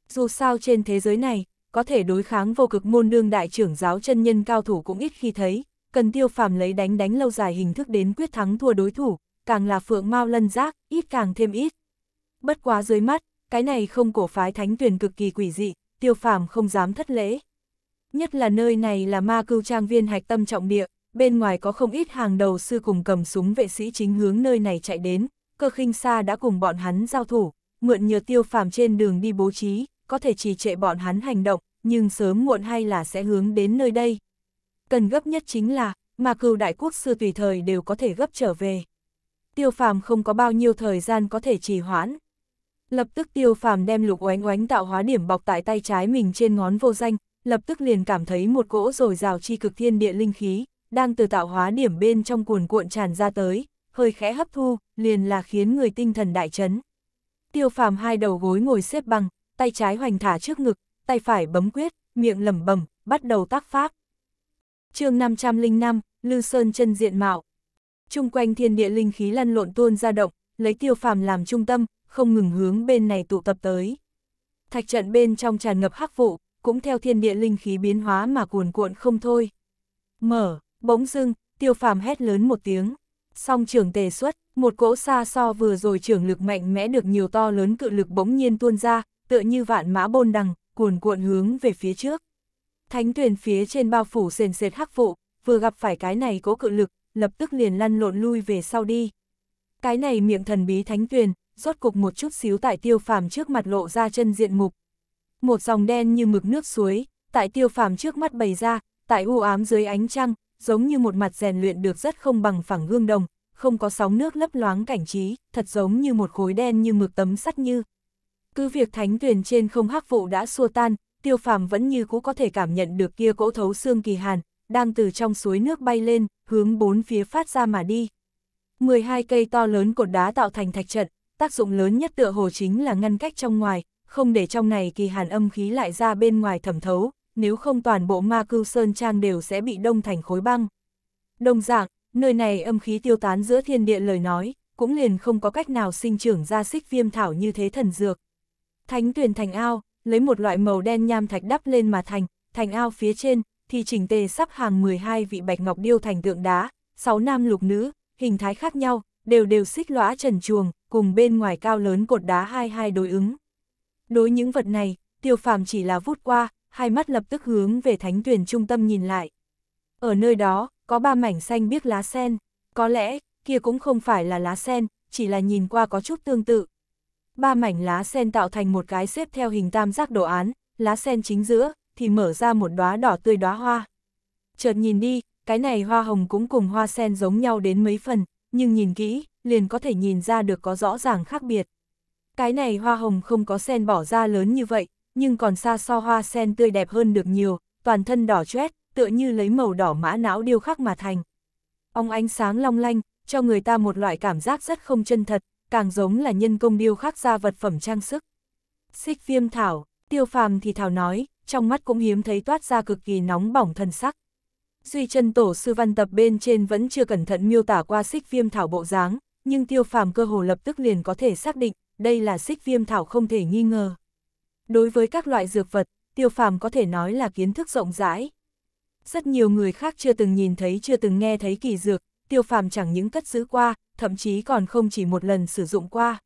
Dù sao trên thế giới này, có thể đối kháng vô cực môn đương đại trưởng giáo chân nhân cao thủ cũng ít khi thấy, cần tiêu phàm lấy đánh đánh lâu dài hình thức đến quyết thắng thua đối thủ, càng là phượng mau lân giác, ít càng thêm ít. Bất quá dưới mắt, cái này không cổ phái thánh tuyển cực kỳ quỷ dị, tiêu phàm không dám thất lễ. Nhất là nơi này là ma cưu trang viên hạch tâm trọng địa, bên ngoài có không ít hàng đầu sư cùng cầm súng vệ sĩ chính hướng nơi này chạy đến, cơ khinh xa đã cùng bọn hắn giao thủ, mượn nhờ tiêu phàm trên đường đi bố trí, có thể trì trệ bọn hắn hành động, nhưng sớm muộn hay là sẽ hướng đến nơi đây. Cần gấp nhất chính là, mà cừu đại quốc sư tùy thời đều có thể gấp trở về. Tiêu phàm không có bao nhiêu thời gian có thể trì hoãn. Lập tức tiêu phàm đem lục oánh oánh tạo hóa điểm bọc tại tay trái mình trên ngón vô danh, lập tức liền cảm thấy một cỗ rồi rào chi cực thiên địa linh khí, đang từ tạo hóa điểm bên trong cuồn cuộn tràn ra tới, hơi khẽ hấp thu, liền là khiến người tinh thần đại chấn. Tiêu phàm hai đầu gối ngồi xếp bằng, tay trái hoành thả trước ngực, tay phải bấm quyết, miệng lẩm bẩm, bắt đầu tác pháp. chương 505, Lư Sơn chân diện mạo. Trung quanh thiên địa linh khí lăn lộn tuôn ra động, lấy tiêu phàm làm trung tâm, không ngừng hướng bên này tụ tập tới. Thạch trận bên trong tràn ngập hắc vụ, cũng theo thiên địa linh khí biến hóa mà cuồn cuộn không thôi. Mở, bỗng dưng, tiêu phàm hét lớn một tiếng. Song trưởng tề xuất, một cỗ xa so vừa rồi trưởng lực mạnh mẽ được nhiều to lớn cự lực bỗng nhiên tuôn ra, tựa như vạn mã bôn đằng, cuồn cuộn hướng về phía trước. Thánh tuyển phía trên bao phủ sền sệt hắc vụ, vừa gặp phải cái này cố cự lực, lập tức liền lăn lộn lui về sau đi. Cái này miệng thần bí thánh tuyển rốt cục một chút xíu tại tiêu phàm trước mặt lộ ra chân diện mục. Một dòng đen như mực nước suối, tại tiêu phàm trước mắt bày ra, tại u ám dưới ánh trăng, giống như một mặt rèn luyện được rất không bằng phẳng gương đồng, không có sóng nước lấp loáng cảnh trí, thật giống như một khối đen như mực tấm sắt như. Cứ việc thánh tuyển trên không hắc vụ đã xua tan, tiêu phàm vẫn như cũ có thể cảm nhận được kia cỗ thấu xương kỳ hàn, đang từ trong suối nước bay lên, hướng bốn phía phát ra mà đi. 12 cây to lớn cột đá tạo thành thạch trận, tác dụng lớn nhất tựa hồ chính là ngăn cách trong ngoài, không để trong này kỳ hàn âm khí lại ra bên ngoài thẩm thấu, nếu không toàn bộ ma cưu sơn trang đều sẽ bị đông thành khối băng. Đồng dạng, nơi này âm khí tiêu tán giữa thiên địa lời nói, cũng liền không có cách nào sinh trưởng ra xích viêm thảo như thế thần dược. Thánh tuyển thành ao, lấy một loại màu đen nham thạch đắp lên mà thành, thành ao phía trên, thì chỉnh tề sắp hàng 12 vị bạch ngọc điêu thành tượng đá, 6 nam lục nữ, hình thái khác nhau, đều đều xích lõa trần chuồng, cùng bên ngoài cao lớn cột đá hai hai đối ứng. Đối những vật này, tiêu phàm chỉ là vút qua, hai mắt lập tức hướng về thánh tuyển trung tâm nhìn lại. Ở nơi đó, có ba mảnh xanh biếc lá sen, có lẽ, kia cũng không phải là lá sen, chỉ là nhìn qua có chút tương tự. Ba mảnh lá sen tạo thành một cái xếp theo hình tam giác đồ án, lá sen chính giữa, thì mở ra một đóa đỏ tươi đóa hoa. Chợt nhìn đi, cái này hoa hồng cũng cùng hoa sen giống nhau đến mấy phần, nhưng nhìn kỹ, liền có thể nhìn ra được có rõ ràng khác biệt. Cái này hoa hồng không có sen bỏ ra lớn như vậy, nhưng còn xa so hoa sen tươi đẹp hơn được nhiều, toàn thân đỏ chét, tựa như lấy màu đỏ mã não điêu khắc mà thành. Ông ánh sáng long lanh, cho người ta một loại cảm giác rất không chân thật, càng giống là nhân công điêu khắc ra vật phẩm trang sức. Xích viêm thảo, tiêu phàm thì thảo nói, trong mắt cũng hiếm thấy toát ra cực kỳ nóng bỏng thần sắc. Duy chân tổ sư văn tập bên trên vẫn chưa cẩn thận miêu tả qua xích viêm thảo bộ dáng, nhưng tiêu phàm cơ hồ lập tức liền có thể xác định, đây là xích viêm thảo không thể nghi ngờ. Đối với các loại dược vật, tiêu phàm có thể nói là kiến thức rộng rãi. Rất nhiều người khác chưa từng nhìn thấy chưa từng nghe thấy kỳ dược, tiêu phàm chẳng những cất giữ qua, thậm chí còn không chỉ một lần sử dụng qua.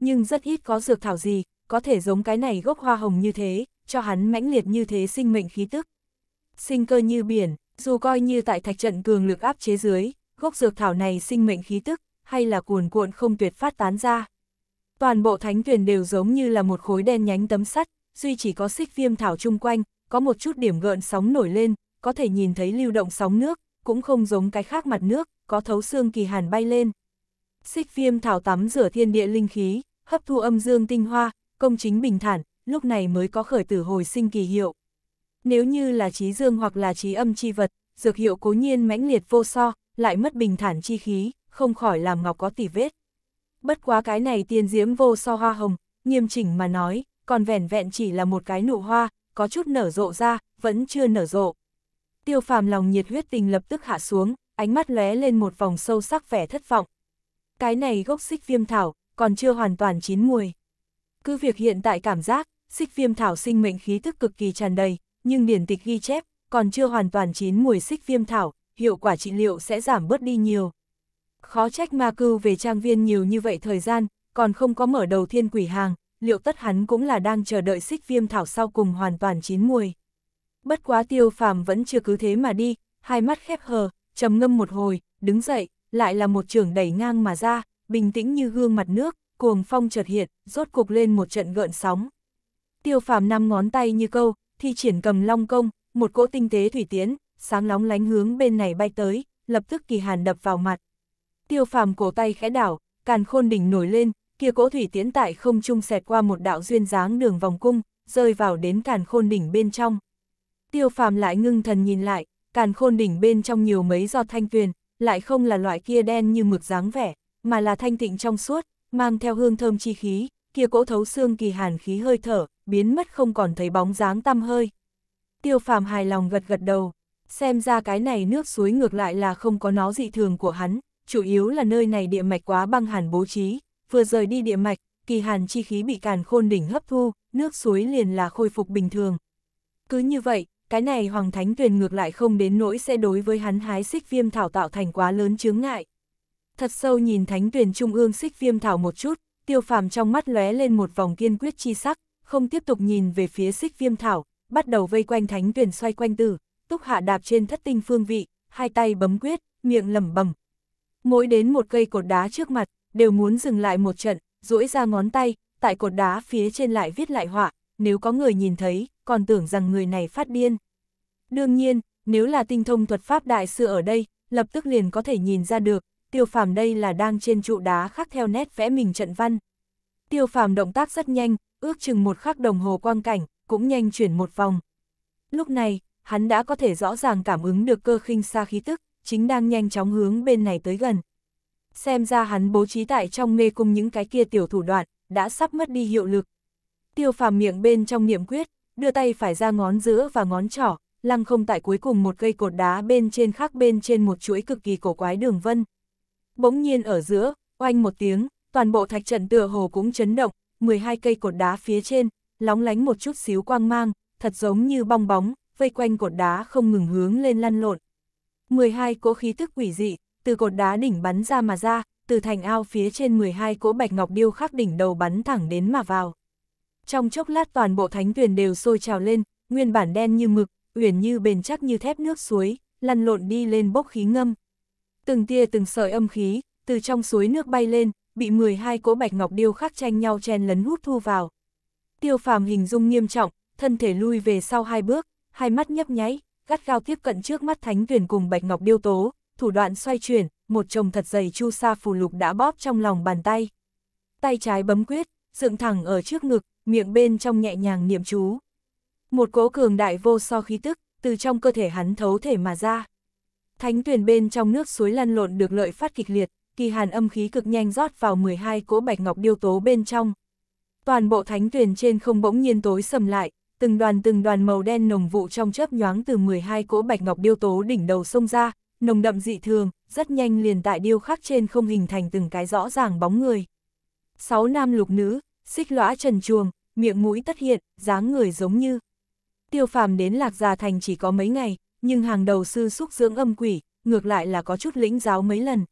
Nhưng rất ít có dược thảo gì, có thể giống cái này gốc hoa hồng như thế, cho hắn mãnh liệt như thế sinh mệnh khí tức. Sinh cơ như biển, dù coi như tại thạch trận cường lực áp chế dưới, gốc dược thảo này sinh mệnh khí tức, hay là cuồn cuộn không tuyệt phát tán ra. Toàn bộ thánh tuyển đều giống như là một khối đen nhánh tấm sắt, duy chỉ có xích viêm thảo chung quanh, có một chút điểm gợn sóng nổi lên, có thể nhìn thấy lưu động sóng nước, cũng không giống cái khác mặt nước, có thấu xương kỳ hàn bay lên. Xích viêm thảo tắm rửa thiên địa linh khí, hấp thu âm dương tinh hoa, công chính bình thản, lúc này mới có khởi tử hồi sinh kỳ hiệu. Nếu như là trí dương hoặc là trí âm chi vật, dược hiệu cố nhiên mãnh liệt vô so, lại mất bình thản chi khí, không khỏi làm ngọc có tỉ vết. Bất quá cái này tiên diễm vô so hoa hồng, nghiêm chỉnh mà nói, còn vẻn vẹn chỉ là một cái nụ hoa, có chút nở rộ ra, vẫn chưa nở rộ. Tiêu phàm lòng nhiệt huyết tình lập tức hạ xuống, ánh mắt lóe lên một vòng sâu sắc vẻ thất vọng. Cái này gốc xích viêm thảo, còn chưa hoàn toàn chín mùi. Cứ việc hiện tại cảm giác, xích viêm thảo sinh mệnh khí tức cực kỳ tràn đầy, nhưng điển tịch ghi chép, còn chưa hoàn toàn chín mùi xích viêm thảo, hiệu quả trị liệu sẽ giảm bớt đi nhiều. Khó trách ma cưu về trang viên nhiều như vậy thời gian, còn không có mở đầu thiên quỷ hàng, liệu tất hắn cũng là đang chờ đợi xích viêm thảo sau cùng hoàn toàn chín mùi. Bất quá tiêu phàm vẫn chưa cứ thế mà đi, hai mắt khép hờ, trầm ngâm một hồi, đứng dậy, lại là một trường đẩy ngang mà ra, bình tĩnh như gương mặt nước, cuồng phong chợt hiện, rốt cục lên một trận gợn sóng. Tiêu phàm năm ngón tay như câu, thi triển cầm long công, một cỗ tinh tế thủy tiến, sáng nóng lánh hướng bên này bay tới, lập tức kỳ hàn đập vào mặt. Tiêu phàm cổ tay khẽ đảo, càn khôn đỉnh nổi lên, kia cỗ thủy tiến tại không trung xẹt qua một đạo duyên dáng đường vòng cung, rơi vào đến càn khôn đỉnh bên trong. Tiêu phàm lại ngưng thần nhìn lại, càn khôn đỉnh bên trong nhiều mấy do thanh tuyền, lại không là loại kia đen như mực dáng vẻ, mà là thanh tịnh trong suốt, mang theo hương thơm chi khí, kia cỗ thấu xương kỳ hàn khí hơi thở, biến mất không còn thấy bóng dáng tăm hơi. Tiêu phàm hài lòng gật gật đầu, xem ra cái này nước suối ngược lại là không có nó dị thường của hắn, chủ yếu là nơi này địa mạch quá băng hàn bố trí, vừa rời đi địa mạch, kỳ hàn chi khí bị càn khôn đỉnh hấp thu, nước suối liền là khôi phục bình thường. Cứ như vậy, cái này Hoàng Thánh Tuyền ngược lại không đến nỗi sẽ đối với hắn hái xích viêm thảo tạo thành quá lớn chướng ngại. Thật sâu nhìn Thánh Tuyền trung ương xích viêm thảo một chút, tiêu phàm trong mắt lóe lên một vòng kiên quyết chi sắc, không tiếp tục nhìn về phía xích viêm thảo, bắt đầu vây quanh Thánh Tuyền xoay quanh từ túc hạ đạp trên thất tinh phương vị, hai tay bấm quyết, miệng lẩm bẩm. Mỗi đến một cây cột đá trước mặt, đều muốn dừng lại một trận, duỗi ra ngón tay, tại cột đá phía trên lại viết lại họa, nếu có người nhìn thấy, còn tưởng rằng người này phát điên. Đương nhiên, nếu là tinh thông thuật pháp đại sư ở đây, lập tức liền có thể nhìn ra được, tiêu phàm đây là đang trên trụ đá khắc theo nét vẽ mình trận văn. Tiêu phàm động tác rất nhanh, ước chừng một khắc đồng hồ quang cảnh, cũng nhanh chuyển một vòng. Lúc này, hắn đã có thể rõ ràng cảm ứng được cơ khinh xa khí tức, chính đang nhanh chóng hướng bên này tới gần. Xem ra hắn bố trí tại trong mê cung những cái kia tiểu thủ đoạn, đã sắp mất đi hiệu lực. Tiêu phàm miệng bên trong niệm quyết, đưa tay phải ra ngón giữa và ngón trỏ, lăng không tại cuối cùng một cây cột đá bên trên khác bên trên một chuỗi cực kỳ cổ quái đường vân. Bỗng nhiên ở giữa, oanh một tiếng, toàn bộ thạch trận tựa hồ cũng chấn động, 12 cây cột đá phía trên, lóng lánh một chút xíu quang mang, thật giống như bong bóng, vây quanh cột đá không ngừng hướng lên lăn lộn. 12 cỗ khí thức quỷ dị, từ cột đá đỉnh bắn ra mà ra, từ thành ao phía trên 12 cỗ bạch ngọc điêu khắc đỉnh đầu bắn thẳng đến mà vào. Trong chốc lát toàn bộ thánh tuyền đều sôi trào lên, nguyên bản đen như mực, uyển như bền chắc như thép nước suối, lăn lộn đi lên bốc khí ngâm. Từng tia từng sợi âm khí, từ trong suối nước bay lên, bị 12 cỗ bạch ngọc điêu khắc tranh nhau chen lấn hút thu vào. Tiêu phàm hình dung nghiêm trọng, thân thể lui về sau hai bước, hai mắt nhấp nháy, gắt gao tiếp cận trước mắt thánh tuyển cùng bạch ngọc điêu tố, thủ đoạn xoay chuyển, một chồng thật dày chu sa phù lục đã bóp trong lòng bàn tay. Tay trái bấm quyết, dựng thẳng ở trước ngực, miệng bên trong nhẹ nhàng niệm chú. Một cỗ cường đại vô so khí tức, từ trong cơ thể hắn thấu thể mà ra. Thánh tuyển bên trong nước suối lăn lộn được lợi phát kịch liệt, kỳ hàn âm khí cực nhanh rót vào 12 cỗ bạch ngọc điêu tố bên trong. Toàn bộ thánh tuyển trên không bỗng nhiên tối sầm lại, từng đoàn từng đoàn màu đen nồng vụ trong chớp nhoáng từ 12 cỗ bạch ngọc điêu tố đỉnh đầu sông ra, nồng đậm dị thường, rất nhanh liền tại điêu khắc trên không hình thành từng cái rõ ràng bóng người. Sáu nam lục nữ, xích lõa trần chuồng, miệng mũi tất hiện, dáng người giống như. Tiêu phàm đến lạc gia thành chỉ có mấy ngày, nhưng hàng đầu sư xúc dưỡng âm quỷ, ngược lại là có chút lĩnh giáo mấy lần.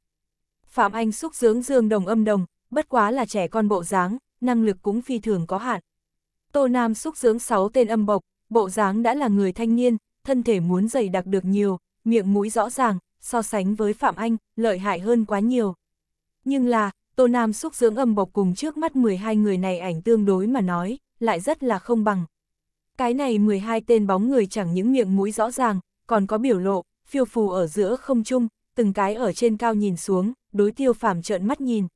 Phạm Anh xúc dưỡng dương đồng âm đồng, bất quá là trẻ con bộ dáng, năng lực cũng phi thường có hạn. Tô Nam xúc dưỡng 6 tên âm bộc, bộ dáng đã là người thanh niên, thân thể muốn dày đặc được nhiều, miệng mũi rõ ràng, so sánh với Phạm Anh, lợi hại hơn quá nhiều. Nhưng là, Tô Nam xúc dưỡng âm bộc cùng trước mắt 12 người này ảnh tương đối mà nói, lại rất là không bằng. Cái này 12 tên bóng người chẳng những miệng mũi rõ ràng, còn có biểu lộ, phiêu phù ở giữa không trung, từng cái ở trên cao nhìn xuống, đối tiêu phàm trợn mắt nhìn.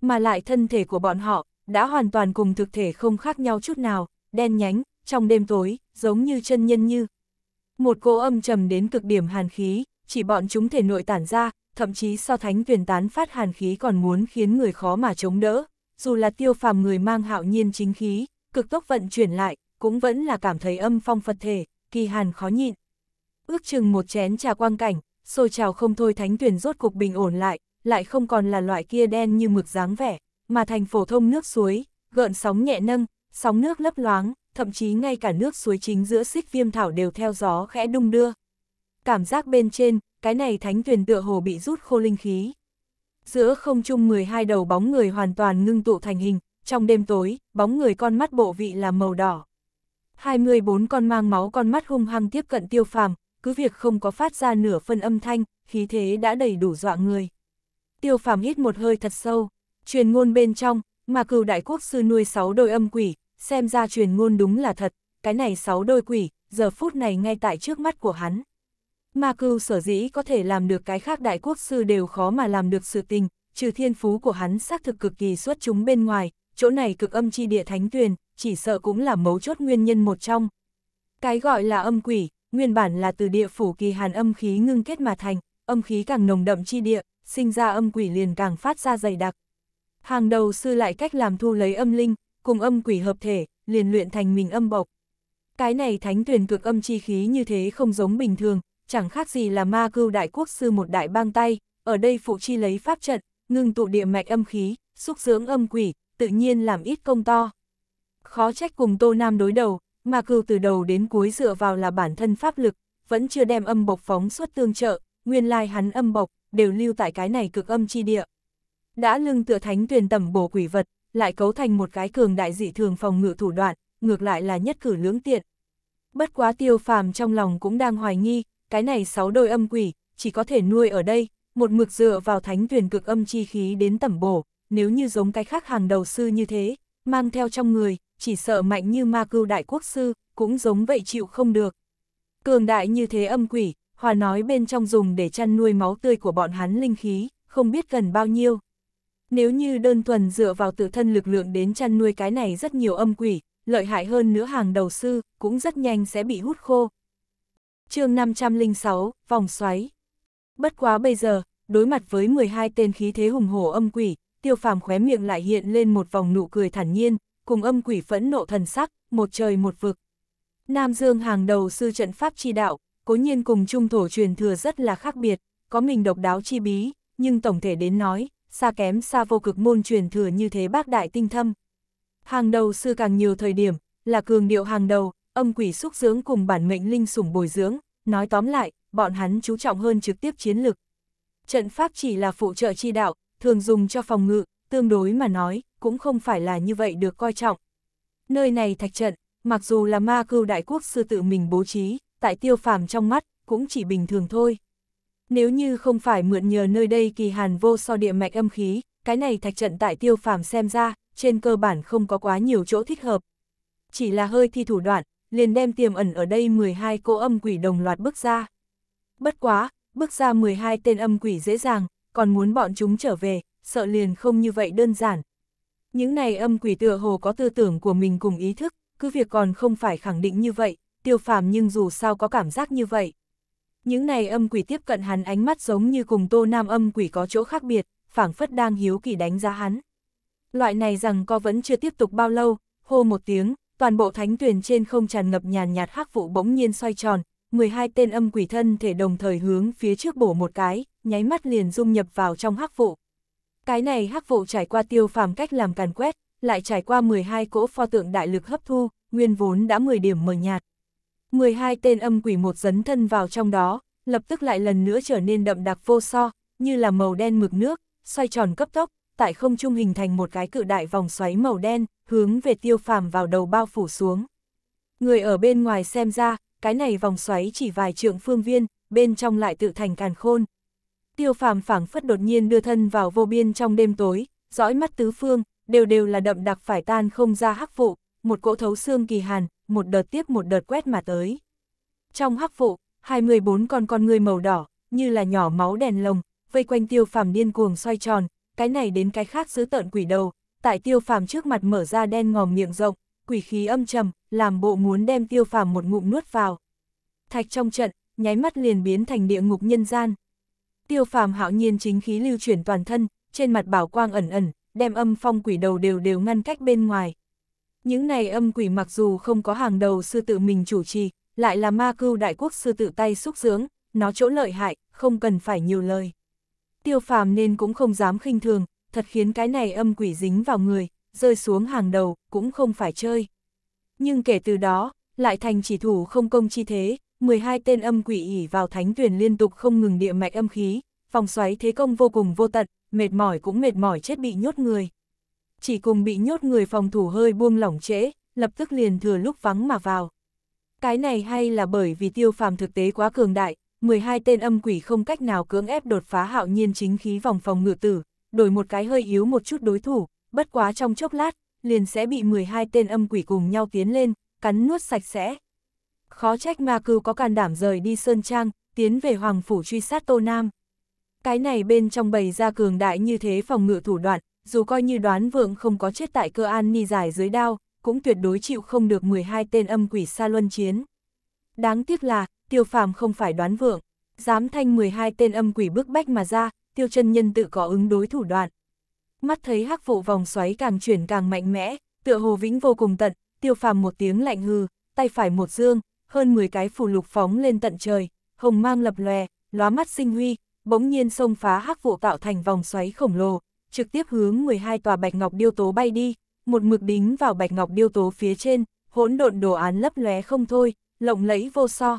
Mà lại thân thể của bọn họ, đã hoàn toàn cùng thực thể không khác nhau chút nào, đen nhánh, trong đêm tối, giống như chân nhân như. Một cỗ âm trầm đến cực điểm hàn khí, chỉ bọn chúng thể nội tản ra, thậm chí so thánh tuyển tán phát hàn khí còn muốn khiến người khó mà chống đỡ, dù là tiêu phàm người mang hạo nhiên chính khí, cực tốc vận chuyển lại, cũng vẫn là cảm thấy âm phong Phật thể, kỳ hàn khó nhịn. Ước chừng một chén trà quang cảnh, sôi trào không thôi thánh tuyển rốt cục bình ổn lại, lại không còn là loại kia đen như mực dáng vẻ, mà thành phổ thông nước suối, gợn sóng nhẹ nâng, sóng nước lấp loáng, thậm chí ngay cả nước suối chính giữa xích viêm thảo đều theo gió khẽ đung đưa. Cảm giác bên trên, cái này thánh tuyển tựa hồ bị rút khô linh khí. Giữa không trung 12 đầu bóng người hoàn toàn ngưng tụ thành hình, trong đêm tối, bóng người con mắt bộ vị là màu đỏ. 24 con mang máu con mắt hung hăng tiếp cận tiêu phàm, cứ việc không có phát ra nửa phân âm thanh, khí thế đã đầy đủ dọa người. Tiêu phàm hít một hơi thật sâu, truyền ngôn bên trong, mà cừu đại quốc sư nuôi sáu đôi âm quỷ, xem ra truyền ngôn đúng là thật, cái này sáu đôi quỷ, giờ phút này ngay tại trước mắt của hắn. Ma cưu sở dĩ có thể làm được cái khác đại quốc sư đều khó mà làm được sự tình, trừ thiên phú của hắn xác thực cực kỳ xuất chúng bên ngoài, chỗ này cực âm chi địa thánh tuyền, chỉ sợ cũng là mấu chốt nguyên nhân một trong. Cái gọi là âm quỷ, nguyên bản là từ địa phủ kỳ hàn âm khí ngưng kết mà thành, âm khí càng nồng đậm chi địa, sinh ra âm quỷ liền càng phát ra dày đặc. Hàng đầu sư lại cách làm thu lấy âm linh, cùng âm quỷ hợp thể, liền luyện thành mình âm bộc. Cái này thánh tuyển cực âm chi khí như thế không giống bình thường, chẳng khác gì là ma cưu đại quốc sư một đại bang tay, ở đây phụ chi lấy pháp trận, ngưng tụ địa mạch âm khí, xúc dưỡng âm quỷ, tự nhiên làm ít công to. Khó trách cùng Tô Nam đối đầu, mà cưu từ đầu đến cuối dựa vào là bản thân pháp lực, vẫn chưa đem âm bộc phóng xuất tương trợ, nguyên lai hắn âm bộc, đều lưu tại cái này cực âm chi địa. Đã lưng tựa thánh tuyển tẩm bổ quỷ vật, lại cấu thành một cái cường đại dị thường phòng ngự thủ đoạn, ngược lại là nhất cử lưỡng tiện. Bất quá tiêu phàm trong lòng cũng đang hoài nghi, cái này sáu đôi âm quỷ, chỉ có thể nuôi ở đây, một mực dựa vào thánh tuyển cực âm chi khí đến tẩm bổ, nếu như giống cái khác hàng đầu sư như thế, mang theo trong người, chỉ sợ mạnh như ma cưu đại quốc sư, cũng giống vậy chịu không được. Cường đại như thế âm quỷ, hòa nói bên trong dùng để chăn nuôi máu tươi của bọn hắn linh khí, không biết gần bao nhiêu. Nếu như đơn thuần dựa vào tự thân lực lượng đến chăn nuôi cái này rất nhiều âm quỷ, lợi hại hơn nữa hàng đầu sư, cũng rất nhanh sẽ bị hút khô. chương 506, vòng xoáy. Bất quá bây giờ, đối mặt với 12 tên khí thế hùng hổ âm quỷ, tiêu phàm khóe miệng lại hiện lên một vòng nụ cười thản nhiên, cùng âm quỷ phẫn nộ thần sắc, một trời một vực. Nam Dương hàng đầu sư trận pháp chi đạo, cố nhiên cùng trung thổ truyền thừa rất là khác biệt, có mình độc đáo chi bí, nhưng tổng thể đến nói, xa kém xa vô cực môn truyền thừa như thế bác đại tinh thâm. Hàng đầu sư càng nhiều thời điểm, là cường điệu hàng đầu, âm quỷ xúc dưỡng cùng bản mệnh linh sủng bồi dưỡng, nói tóm lại, bọn hắn chú trọng hơn trực tiếp chiến lực. Trận pháp chỉ là phụ trợ chi đạo, thường dùng cho phòng ngự, tương đối mà nói, cũng không phải là như vậy được coi trọng. Nơi này thạch trận, mặc dù là ma cưu đại quốc sư tự mình bố trí, tại tiêu phàm trong mắt, cũng chỉ bình thường thôi. Nếu như không phải mượn nhờ nơi đây kỳ hàn vô so địa mạch âm khí, cái này thạch trận tại tiêu phàm xem ra, trên cơ bản không có quá nhiều chỗ thích hợp. Chỉ là hơi thi thủ đoạn, liền đem tiềm ẩn ở đây 12 cô âm quỷ đồng loạt bước ra. Bất quá, bước ra 12 tên âm quỷ dễ dàng, còn muốn bọn chúng trở về, sợ liền không như vậy đơn giản. Những này âm quỷ tựa hồ có tư tưởng của mình cùng ý thức, cứ việc còn không phải khẳng định như vậy, tiêu phàm nhưng dù sao có cảm giác như vậy. Những này âm quỷ tiếp cận hắn ánh mắt giống như cùng tô nam âm quỷ có chỗ khác biệt, phảng phất đang hiếu kỳ đánh giá hắn. Loại này rằng co vẫn chưa tiếp tục bao lâu, hô một tiếng, toàn bộ thánh tuyển trên không tràn ngập nhàn nhạt hắc vụ bỗng nhiên xoay tròn, 12 tên âm quỷ thân thể đồng thời hướng phía trước bổ một cái, nháy mắt liền dung nhập vào trong hắc vụ. Cái này hắc vụ trải qua tiêu phàm cách làm càn quét, lại trải qua 12 cỗ pho tượng đại lực hấp thu, nguyên vốn đã 10 điểm mờ nhạt. 12 tên âm quỷ một dấn thân vào trong đó, lập tức lại lần nữa trở nên đậm đặc vô so, như là màu đen mực nước, xoay tròn cấp tốc, tại không trung hình thành một cái cự đại vòng xoáy màu đen, hướng về tiêu phàm vào đầu bao phủ xuống. Người ở bên ngoài xem ra, cái này vòng xoáy chỉ vài trượng phương viên, bên trong lại tự thành càn khôn. Tiêu phàm phảng phất đột nhiên đưa thân vào vô biên trong đêm tối, dõi mắt tứ phương, đều đều là đậm đặc phải tan không ra hắc vụ, một cỗ thấu xương kỳ hàn, một đợt tiếp một đợt quét mà tới. Trong hắc vụ, 24 con con người màu đỏ, như là nhỏ máu đèn lồng, vây quanh tiêu phàm điên cuồng xoay tròn, cái này đến cái khác giữ tợn quỷ đầu, tại tiêu phàm trước mặt mở ra đen ngòm miệng rộng, quỷ khí âm trầm, làm bộ muốn đem tiêu phàm một ngụm nuốt vào. Thạch trong trận, nháy mắt liền biến thành địa ngục nhân gian. Tiêu phàm hạo nhiên chính khí lưu chuyển toàn thân, trên mặt bảo quang ẩn ẩn, đem âm phong quỷ đầu đều đều ngăn cách bên ngoài. Những này âm quỷ mặc dù không có hàng đầu sư tự mình chủ trì, lại là ma cưu đại quốc sư tự tay xúc dưỡng, nó chỗ lợi hại, không cần phải nhiều lời. Tiêu phàm nên cũng không dám khinh thường, thật khiến cái này âm quỷ dính vào người, rơi xuống hàng đầu, cũng không phải chơi. Nhưng kể từ đó, lại thành chỉ thủ không công chi thế, 12 tên âm quỷ ỉ vào thánh tuyển liên tục không ngừng địa mạch âm khí, vòng xoáy thế công vô cùng vô tận, mệt mỏi cũng mệt mỏi chết bị nhốt người. Chỉ cùng bị nhốt người phòng thủ hơi buông lỏng trễ, lập tức liền thừa lúc vắng mà vào. Cái này hay là bởi vì tiêu phàm thực tế quá cường đại, 12 tên âm quỷ không cách nào cưỡng ép đột phá hạo nhiên chính khí vòng phòng ngự tử, đổi một cái hơi yếu một chút đối thủ, bất quá trong chốc lát, liền sẽ bị 12 tên âm quỷ cùng nhau tiến lên, cắn nuốt sạch sẽ. Khó trách ma cưu có can đảm rời đi Sơn Trang, tiến về Hoàng Phủ truy sát Tô Nam. Cái này bên trong bầy ra cường đại như thế phòng ngự thủ đoạn, dù coi như đoán vượng không có chết tại cơ an ni giải dưới đao, cũng tuyệt đối chịu không được 12 tên âm quỷ xa luân chiến. Đáng tiếc là, tiêu phàm không phải đoán vượng, dám thanh 12 tên âm quỷ bức bách mà ra, tiêu chân nhân tự có ứng đối thủ đoạn. Mắt thấy hắc vụ vòng xoáy càng chuyển càng mạnh mẽ, tựa hồ vĩnh vô cùng tận, tiêu phàm một tiếng lạnh hư, tay phải một dương, hơn 10 cái phù lục phóng lên tận trời, hồng mang lập lòe, lóa mắt sinh huy, bỗng nhiên xông phá hắc vụ tạo thành vòng xoáy khổng lồ, trực tiếp hướng 12 tòa bạch ngọc điêu tố bay đi, một mực đính vào bạch ngọc điêu tố phía trên, hỗn độn đồ án lấp lóe không thôi, lộng lẫy vô so.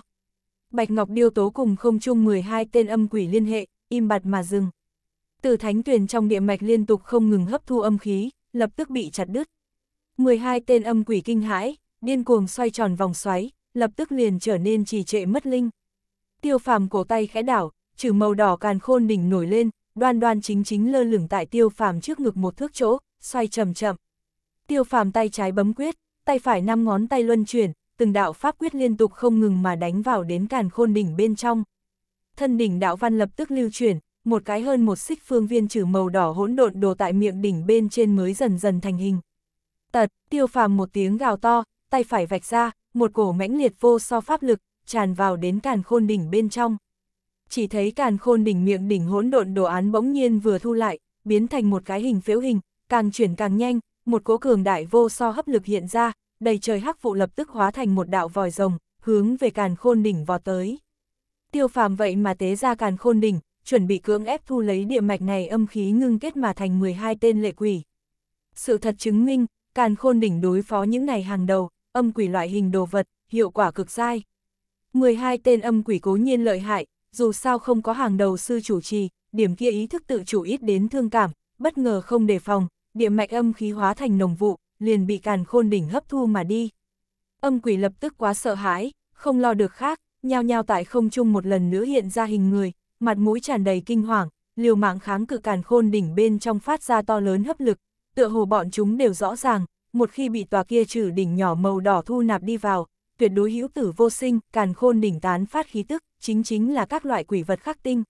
Bạch ngọc điêu tố cùng không chung 12 tên âm quỷ liên hệ, im bặt mà dừng. Từ thánh tuyển trong địa mạch liên tục không ngừng hấp thu âm khí, lập tức bị chặt đứt. 12 tên âm quỷ kinh hãi, điên cuồng xoay tròn vòng xoáy, lập tức liền trở nên trì trệ mất linh. Tiêu phàm cổ tay khẽ đảo, trừ màu đỏ càn khôn đỉnh nổi lên, đoan đoan chính chính lơ lửng tại tiêu phàm trước ngực một thước chỗ, xoay chậm chậm. Tiêu phàm tay trái bấm quyết, tay phải năm ngón tay luân chuyển, từng đạo pháp quyết liên tục không ngừng mà đánh vào đến càn khôn đỉnh bên trong. Thân đỉnh đạo văn lập tức lưu chuyển, một cái hơn một xích phương viên trừ màu đỏ hỗn độn đồ tại miệng đỉnh bên trên mới dần dần thành hình. Tật, tiêu phàm một tiếng gào to, tay phải vạch ra, một cổ mãnh liệt vô so pháp lực, tràn vào đến càn khôn đỉnh bên trong. Chỉ thấy càn khôn đỉnh miệng đỉnh hỗn độn đồ án bỗng nhiên vừa thu lại, biến thành một cái hình phiếu hình, càng chuyển càng nhanh, một cỗ cường đại vô so hấp lực hiện ra, đầy trời hắc vụ lập tức hóa thành một đạo vòi rồng, hướng về càn khôn đỉnh vò tới. Tiêu phàm vậy mà tế ra càn khôn đỉnh, chuẩn bị cưỡng ép thu lấy địa mạch này âm khí ngưng kết mà thành 12 tên lệ quỷ. Sự thật chứng minh, càn khôn đỉnh đối phó những này hàng đầu, âm quỷ loại hình đồ vật, hiệu quả cực sai. 12 tên âm quỷ cố nhiên lợi hại, dù sao không có hàng đầu sư chủ trì, điểm kia ý thức tự chủ ít đến thương cảm, bất ngờ không đề phòng, địa mạch âm khí hóa thành nồng vụ, liền bị càn khôn đỉnh hấp thu mà đi. Âm quỷ lập tức quá sợ hãi, không lo được khác, nhao nhao tại không trung một lần nữa hiện ra hình người, mặt mũi tràn đầy kinh hoàng, liều mạng kháng cự càn khôn đỉnh bên trong phát ra to lớn hấp lực, tựa hồ bọn chúng đều rõ ràng, một khi bị tòa kia trừ đỉnh nhỏ màu đỏ thu nạp đi vào, tuyệt đối hữu tử vô sinh, càn khôn đỉnh tán phát khí tức, chính chính là các loại quỷ vật khắc tinh.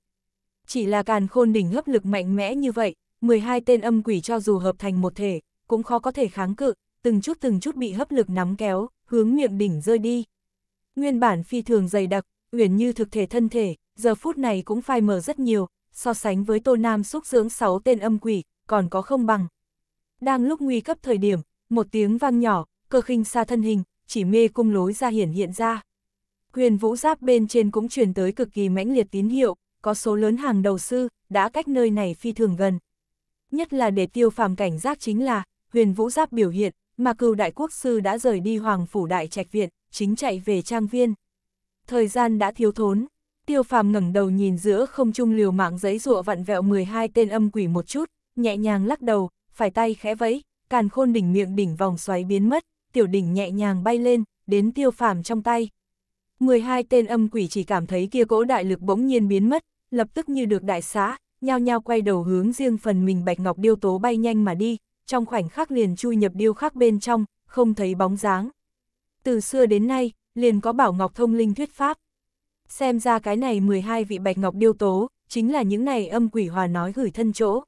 Chỉ là càn khôn đỉnh hấp lực mạnh mẽ như vậy, 12 tên âm quỷ cho dù hợp thành một thể, cũng khó có thể kháng cự, từng chút từng chút bị hấp lực nắm kéo, hướng miệng đỉnh rơi đi. Nguyên bản phi thường dày đặc, uyển như thực thể thân thể, giờ phút này cũng phai mở rất nhiều, so sánh với Tô Nam xúc dưỡng 6 tên âm quỷ, còn có không bằng. Đang lúc nguy cấp thời điểm, một tiếng vang nhỏ, cơ khinh xa thân hình, chỉ mê cung lối ra hiển hiện ra. Quyền vũ giáp bên trên cũng truyền tới cực kỳ mãnh liệt tín hiệu, có số lớn hàng đầu sư, đã cách nơi này phi thường gần. Nhất là để tiêu phàm cảnh giác chính là, huyền vũ giáp biểu hiện, mà cừu đại quốc sư đã rời đi hoàng phủ đại trạch viện, chính chạy về trang viên. Thời gian đã thiếu thốn, Tiêu phàm ngẩng đầu nhìn giữa không trung liều mạng giấy rụa vặn vẹo 12 tên âm quỷ một chút, nhẹ nhàng lắc đầu, phải tay khẽ vẫy, càn khôn đỉnh miệng đỉnh vòng xoáy biến mất, tiểu đỉnh nhẹ nhàng bay lên, đến tiêu phàm trong tay. 12 tên âm quỷ chỉ cảm thấy kia cỗ đại lực bỗng nhiên biến mất, lập tức như được đại xã, nhao nhao quay đầu hướng riêng phần mình bạch ngọc điêu tố bay nhanh mà đi, trong khoảnh khắc liền chui nhập điêu khắc bên trong, không thấy bóng dáng. Từ xưa đến nay, liền có bảo ngọc thông linh thuyết pháp. Xem ra cái này 12 vị bạch ngọc điêu tố, chính là những này âm quỷ hòa nói gửi thân chỗ.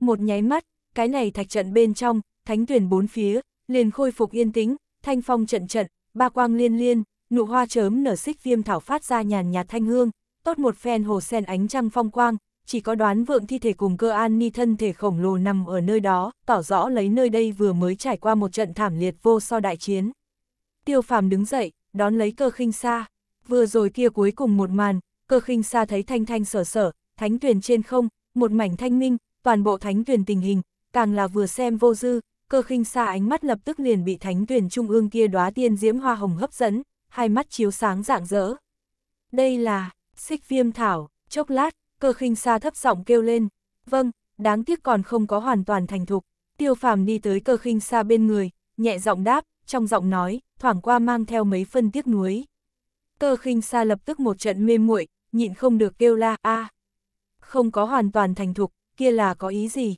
Một nháy mắt, cái này thạch trận bên trong, thánh tuyển bốn phía, liền khôi phục yên tĩnh, thanh phong trận trận, ba quang liên liên, nụ hoa chớm nở xích viêm thảo phát ra nhàn nhạt thanh hương, tốt một phen hồ sen ánh trăng phong quang, chỉ có đoán vượng thi thể cùng cơ an ni thân thể khổng lồ nằm ở nơi đó, tỏ rõ lấy nơi đây vừa mới trải qua một trận thảm liệt vô so đại chiến. Tiêu phàm đứng dậy, đón lấy cơ khinh xa. Vừa rồi kia cuối cùng một màn, cơ khinh xa thấy thanh thanh sở sở, thánh tuyển trên không, một mảnh thanh minh, toàn bộ thánh tuyển tình hình, càng là vừa xem vô dư, cơ khinh xa ánh mắt lập tức liền bị thánh tuyển trung ương kia đóa tiên diễm hoa hồng hấp dẫn, hai mắt chiếu sáng rạng rỡ. Đây là, xích viêm thảo, chốc lát, cơ khinh xa thấp giọng kêu lên, vâng, đáng tiếc còn không có hoàn toàn thành thục. Tiêu phàm đi tới cơ khinh xa bên người, nhẹ giọng đáp, trong giọng nói, thoảng qua mang theo mấy phân tiếc nuối. Cơ khinh xa lập tức một trận mê muội nhịn không được kêu la, a Không có hoàn toàn thành thục, kia là có ý gì?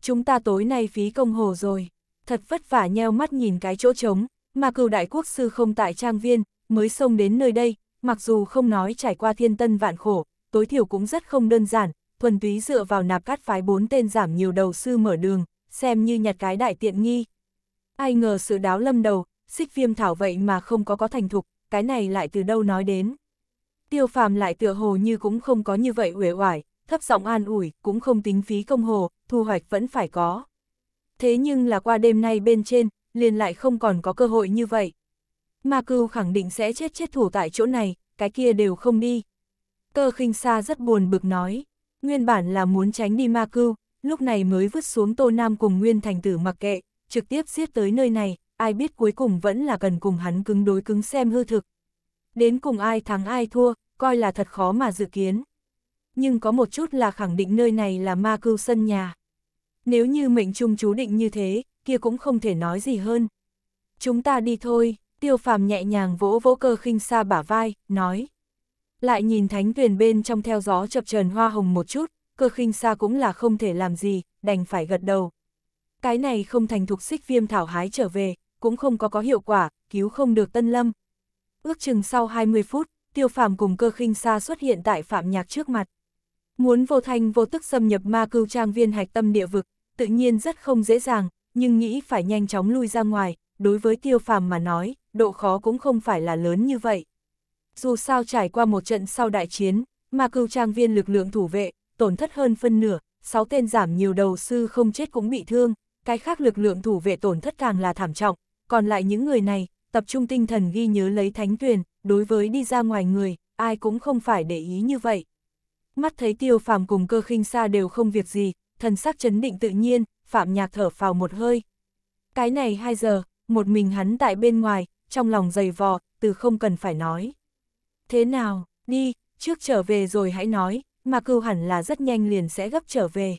Chúng ta tối nay phí công hồ rồi, thật vất vả nheo mắt nhìn cái chỗ trống, mà cửu đại quốc sư không tại trang viên, mới xông đến nơi đây, mặc dù không nói trải qua thiên tân vạn khổ, tối thiểu cũng rất không đơn giản, thuần túy dựa vào nạp cát phái bốn tên giảm nhiều đầu sư mở đường, xem như nhặt cái đại tiện nghi. Ai ngờ sự đáo lâm đầu, xích viêm thảo vậy mà không có có thành thục, cái này lại từ đâu nói đến. Tiêu phàm lại tựa hồ như cũng không có như vậy uể oải, thấp giọng an ủi, cũng không tính phí công hồ, thu hoạch vẫn phải có. Thế nhưng là qua đêm nay bên trên, liền lại không còn có cơ hội như vậy. Ma cưu khẳng định sẽ chết chết thủ tại chỗ này, cái kia đều không đi. Cơ khinh xa rất buồn bực nói, nguyên bản là muốn tránh đi ma cưu, lúc này mới vứt xuống Tô Nam cùng Nguyên Thành Tử mặc kệ, trực tiếp giết tới nơi này, ai biết cuối cùng vẫn là cần cùng hắn cứng đối cứng xem hư thực. Đến cùng ai thắng ai thua, coi là thật khó mà dự kiến. Nhưng có một chút là khẳng định nơi này là ma cưu sân nhà. Nếu như mệnh trung chú định như thế, kia cũng không thể nói gì hơn. Chúng ta đi thôi, tiêu phàm nhẹ nhàng vỗ vỗ cơ khinh xa bả vai, nói. Lại nhìn thánh tuyển bên trong theo gió chập trần hoa hồng một chút, cơ khinh xa cũng là không thể làm gì, đành phải gật đầu. Cái này không thành thục xích viêm thảo hái trở về, cũng không có có hiệu quả, cứu không được tân lâm. Ước chừng sau 20 phút, tiêu phàm cùng cơ khinh xa xuất hiện tại phạm nhạc trước mặt. Muốn vô thanh vô tức xâm nhập ma cưu trang viên hạch tâm địa vực, tự nhiên rất không dễ dàng, nhưng nghĩ phải nhanh chóng lui ra ngoài, đối với tiêu phàm mà nói, độ khó cũng không phải là lớn như vậy. Dù sao trải qua một trận sau đại chiến, mà cưu trang viên lực lượng thủ vệ, tổn thất hơn phân nửa, 6 tên giảm nhiều đầu sư không chết cũng bị thương, cái khác lực lượng thủ vệ tổn thất càng là thảm trọng, còn lại những người này, tập trung tinh thần ghi nhớ lấy thánh tuyền, đối với đi ra ngoài người, ai cũng không phải để ý như vậy. Mắt thấy tiêu phàm cùng cơ khinh xa đều không việc gì, thần sắc chấn định tự nhiên, phạm nhạc thở phào một hơi. Cái này 2 giờ, một mình hắn tại bên ngoài, trong lòng dày vò, từ không cần phải nói. Thế nào, đi, trước trở về rồi hãy nói, mà cưu hẳn là rất nhanh liền sẽ gấp trở về.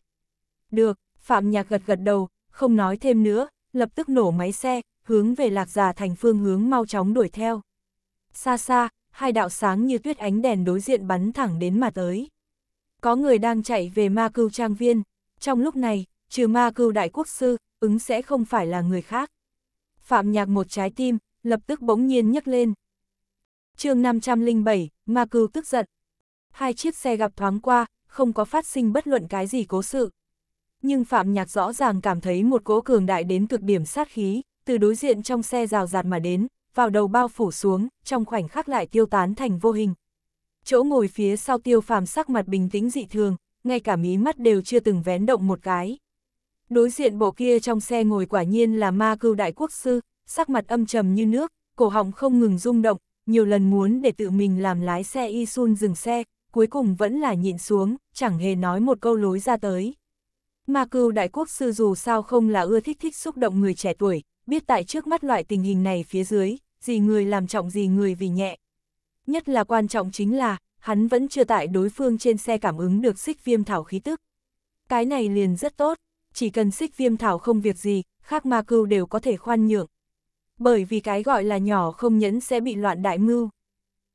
Được, Phạm Nhạc gật gật đầu, không nói thêm nữa, lập tức nổ máy xe, hướng về lạc già thành phương hướng mau chóng đuổi theo. Xa xa, hai đạo sáng như tuyết ánh đèn đối diện bắn thẳng đến mà tới. Có người đang chạy về ma cưu trang viên, trong lúc này, trừ ma cưu đại quốc sư, ứng sẽ không phải là người khác. Phạm nhạc một trái tim, lập tức bỗng nhiên nhấc lên. chương 507, ma cưu tức giận. Hai chiếc xe gặp thoáng qua, không có phát sinh bất luận cái gì cố sự. Nhưng Phạm Nhạc rõ ràng cảm thấy một cỗ cường đại đến cực điểm sát khí, từ đối diện trong xe rào rạt mà đến, vào đầu bao phủ xuống, trong khoảnh khắc lại tiêu tán thành vô hình. Chỗ ngồi phía sau tiêu phàm sắc mặt bình tĩnh dị thường, ngay cả mí mắt đều chưa từng vén động một cái. Đối diện bộ kia trong xe ngồi quả nhiên là ma cưu đại quốc sư, sắc mặt âm trầm như nước, cổ họng không ngừng rung động, nhiều lần muốn để tự mình làm lái xe y sun dừng xe, cuối cùng vẫn là nhịn xuống, chẳng hề nói một câu lối ra tới. Ma cưu đại quốc sư dù sao không là ưa thích thích xúc động người trẻ tuổi, biết tại trước mắt loại tình hình này phía dưới, gì người làm trọng gì người vì nhẹ. Nhất là quan trọng chính là, hắn vẫn chưa tại đối phương trên xe cảm ứng được xích viêm thảo khí tức. Cái này liền rất tốt, chỉ cần xích viêm thảo không việc gì, khác ma cưu đều có thể khoan nhượng. Bởi vì cái gọi là nhỏ không nhẫn sẽ bị loạn đại mưu.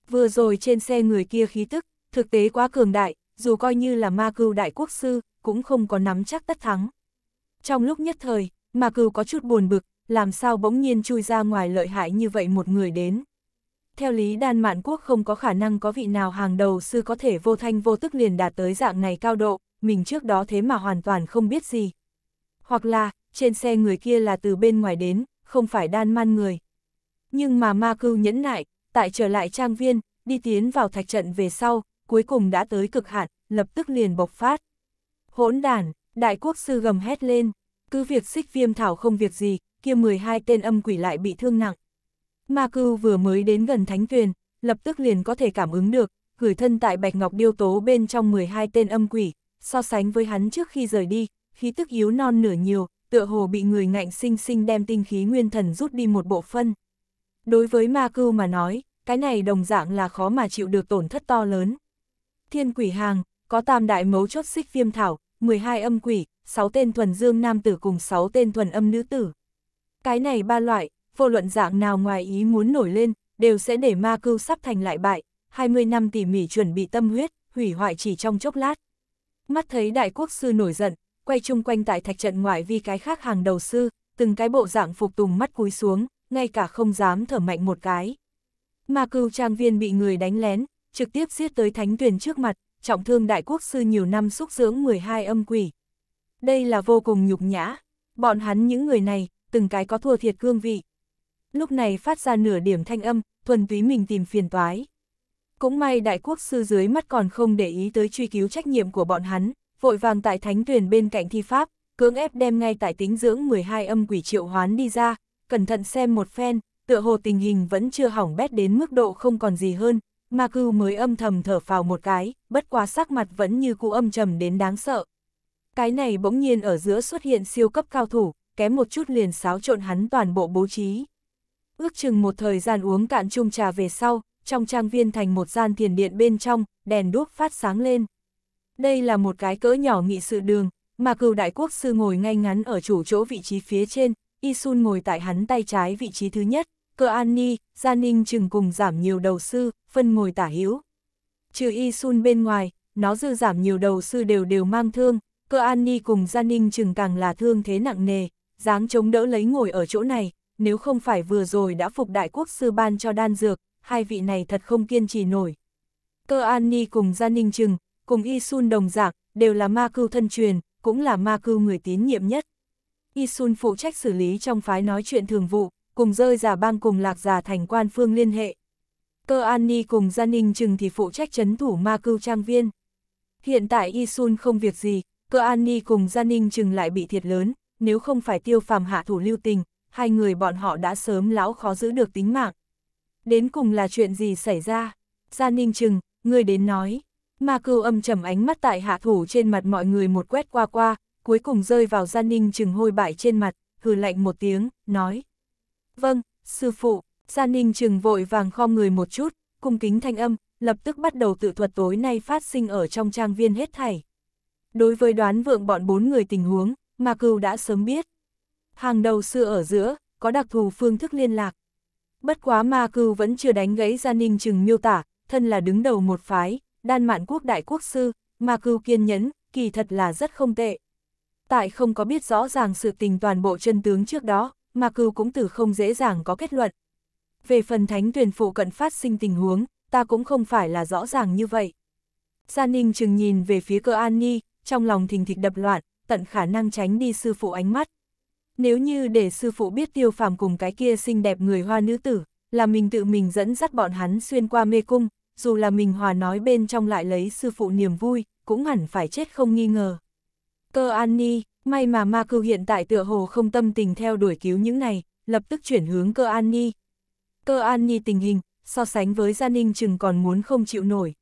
Vừa rồi trên xe người kia khí tức, thực tế quá cường đại, dù coi như là ma cưu đại quốc sư, cũng không có nắm chắc tất thắng. Trong lúc nhất thời, ma cưu có chút buồn bực, làm sao bỗng nhiên chui ra ngoài lợi hại như vậy một người đến. Theo lý đan mạn quốc không có khả năng có vị nào hàng đầu sư có thể vô thanh vô tức liền đạt tới dạng này cao độ, mình trước đó thế mà hoàn toàn không biết gì. Hoặc là, trên xe người kia là từ bên ngoài đến, không phải đan man người. Nhưng mà ma cưu nhẫn nại, tại trở lại trang viên, đi tiến vào thạch trận về sau, cuối cùng đã tới cực hạn, lập tức liền bộc phát. Hỗn đàn, đại quốc sư gầm hét lên, cứ việc xích viêm thảo không việc gì, kia 12 tên âm quỷ lại bị thương nặng. Ma cưu vừa mới đến gần thánh tuyền, lập tức liền có thể cảm ứng được, gửi thân tại bạch ngọc điêu tố bên trong 12 tên âm quỷ, so sánh với hắn trước khi rời đi, khí tức yếu non nửa nhiều, tựa hồ bị người ngạnh sinh sinh đem tinh khí nguyên thần rút đi một bộ phân. Đối với ma cưu mà nói, cái này đồng dạng là khó mà chịu được tổn thất to lớn. Thiên quỷ hàng, có tam đại mấu chốt xích viêm thảo, 12 âm quỷ, 6 tên thuần dương nam tử cùng 6 tên thuần âm nữ tử. Cái này ba loại, vô luận dạng nào ngoài ý muốn nổi lên, đều sẽ để ma cưu sắp thành lại bại, 20 năm tỉ mỉ chuẩn bị tâm huyết, hủy hoại chỉ trong chốc lát. Mắt thấy đại quốc sư nổi giận, quay chung quanh tại thạch trận ngoại vi cái khác hàng đầu sư, từng cái bộ dạng phục tùng mắt cúi xuống, ngay cả không dám thở mạnh một cái. mà cưu trang viên bị người đánh lén, trực tiếp giết tới thánh tuyển trước mặt, trọng thương đại quốc sư nhiều năm xúc dưỡng 12 âm quỷ. Đây là vô cùng nhục nhã, bọn hắn những người này, từng cái có thua thiệt cương vị. Lúc này phát ra nửa điểm thanh âm, thuần túy mình tìm phiền toái. Cũng may đại quốc sư dưới mắt còn không để ý tới truy cứu trách nhiệm của bọn hắn, vội vàng tại thánh tuyển bên cạnh thi pháp, cưỡng ép đem ngay tại tính dưỡng 12 âm quỷ triệu hoán đi ra, cẩn thận xem một phen, tựa hồ tình hình vẫn chưa hỏng bét đến mức độ không còn gì hơn, ma cưu mới âm thầm thở phào một cái, bất quá sắc mặt vẫn như cũ âm trầm đến đáng sợ. Cái này bỗng nhiên ở giữa xuất hiện siêu cấp cao thủ, kém một chút liền xáo trộn hắn toàn bộ bố trí. Ước chừng một thời gian uống cạn chung trà về sau, trong trang viên thành một gian thiền điện bên trong, đèn đuốc phát sáng lên. Đây là một cái cỡ nhỏ nghị sự đường, mà cửu đại quốc sư ngồi ngay ngắn ở chủ chỗ vị trí phía trên, Y Sun ngồi tại hắn tay trái vị trí thứ nhất, cơ an ni, gia ninh chừng cùng giảm nhiều đầu sư, phân ngồi tả hữu Trừ Y Sun bên ngoài, nó dư giảm nhiều đầu sư đều đều mang thương, cơ an ni cùng gia ninh chừng càng là thương thế nặng nề, dáng chống đỡ lấy ngồi ở chỗ này, nếu không phải vừa rồi đã phục đại quốc sư ban cho đan dược, hai vị này thật không kiên trì nổi. Cơ an ni cùng gia ninh chừng, cùng Isun đồng dạng, đều là ma cưu thân truyền, cũng là ma cưu người tín nhiệm nhất. Isun phụ trách xử lý trong phái nói chuyện thường vụ, cùng rơi giả bang cùng lạc giả thành quan phương liên hệ. Cơ An Ni cùng Gia Ninh Trừng thì phụ trách chấn thủ ma cưu trang viên. Hiện tại Isun không việc gì, cơ An Ni cùng Gia Ninh Trừng lại bị thiệt lớn, nếu không phải tiêu phàm hạ thủ lưu tình, hai người bọn họ đã sớm lão khó giữ được tính mạng. Đến cùng là chuyện gì xảy ra? Gia Ninh Trừng, người đến nói. Ma cưu âm trầm ánh mắt tại hạ thủ trên mặt mọi người một quét qua qua, cuối cùng rơi vào Gia Ninh chừng hôi bại trên mặt, hừ lạnh một tiếng, nói. Vâng, sư phụ, Gia Ninh chừng vội vàng khom người một chút, cung kính thanh âm, lập tức bắt đầu tự thuật tối nay phát sinh ở trong trang viên hết thảy. Đối với đoán vượng bọn bốn người tình huống, Ma Cưu đã sớm biết. Hàng đầu sư ở giữa, có đặc thù phương thức liên lạc. Bất quá Ma Cưu vẫn chưa đánh gãy Gia Ninh chừng miêu tả, thân là đứng đầu một phái, đan mạn quốc đại quốc sư, mà Cưu kiên nhẫn, kỳ thật là rất không tệ. Tại không có biết rõ ràng sự tình toàn bộ chân tướng trước đó, mà Cưu cũng từ không dễ dàng có kết luận. Về phần thánh tuyển phụ cận phát sinh tình huống, ta cũng không phải là rõ ràng như vậy. Gia Ninh chừng nhìn về phía cơ An Ni, trong lòng thình thịch đập loạn, tận khả năng tránh đi sư phụ ánh mắt. Nếu như để sư phụ biết tiêu phàm cùng cái kia xinh đẹp người hoa nữ tử, là mình tự mình dẫn dắt bọn hắn xuyên qua mê cung, dù là mình hòa nói bên trong lại lấy sư phụ niềm vui, cũng hẳn phải chết không nghi ngờ. Cơ An Ni, may mà ma cưu hiện tại tựa hồ không tâm tình theo đuổi cứu những này, lập tức chuyển hướng cơ An Ni. Cơ An Ni tình hình, so sánh với gia ninh chừng còn muốn không chịu nổi.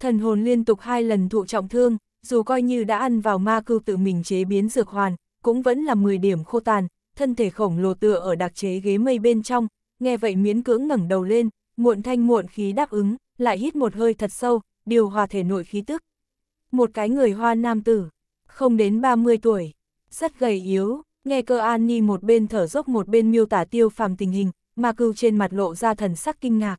Thần hồn liên tục hai lần thụ trọng thương, dù coi như đã ăn vào ma cưu tự mình chế biến dược hoàn, cũng vẫn là 10 điểm khô tàn, thân thể khổng lồ tựa ở đặc chế ghế mây bên trong, nghe vậy miễn cưỡng ngẩng đầu lên, muộn thanh muộn khí đáp ứng, lại hít một hơi thật sâu, điều hòa thể nội khí tức. Một cái người hoa nam tử, không đến 30 tuổi, rất gầy yếu, nghe cơ an ni một bên thở dốc một bên miêu tả tiêu phàm tình hình, mà cưu trên mặt lộ ra thần sắc kinh ngạc.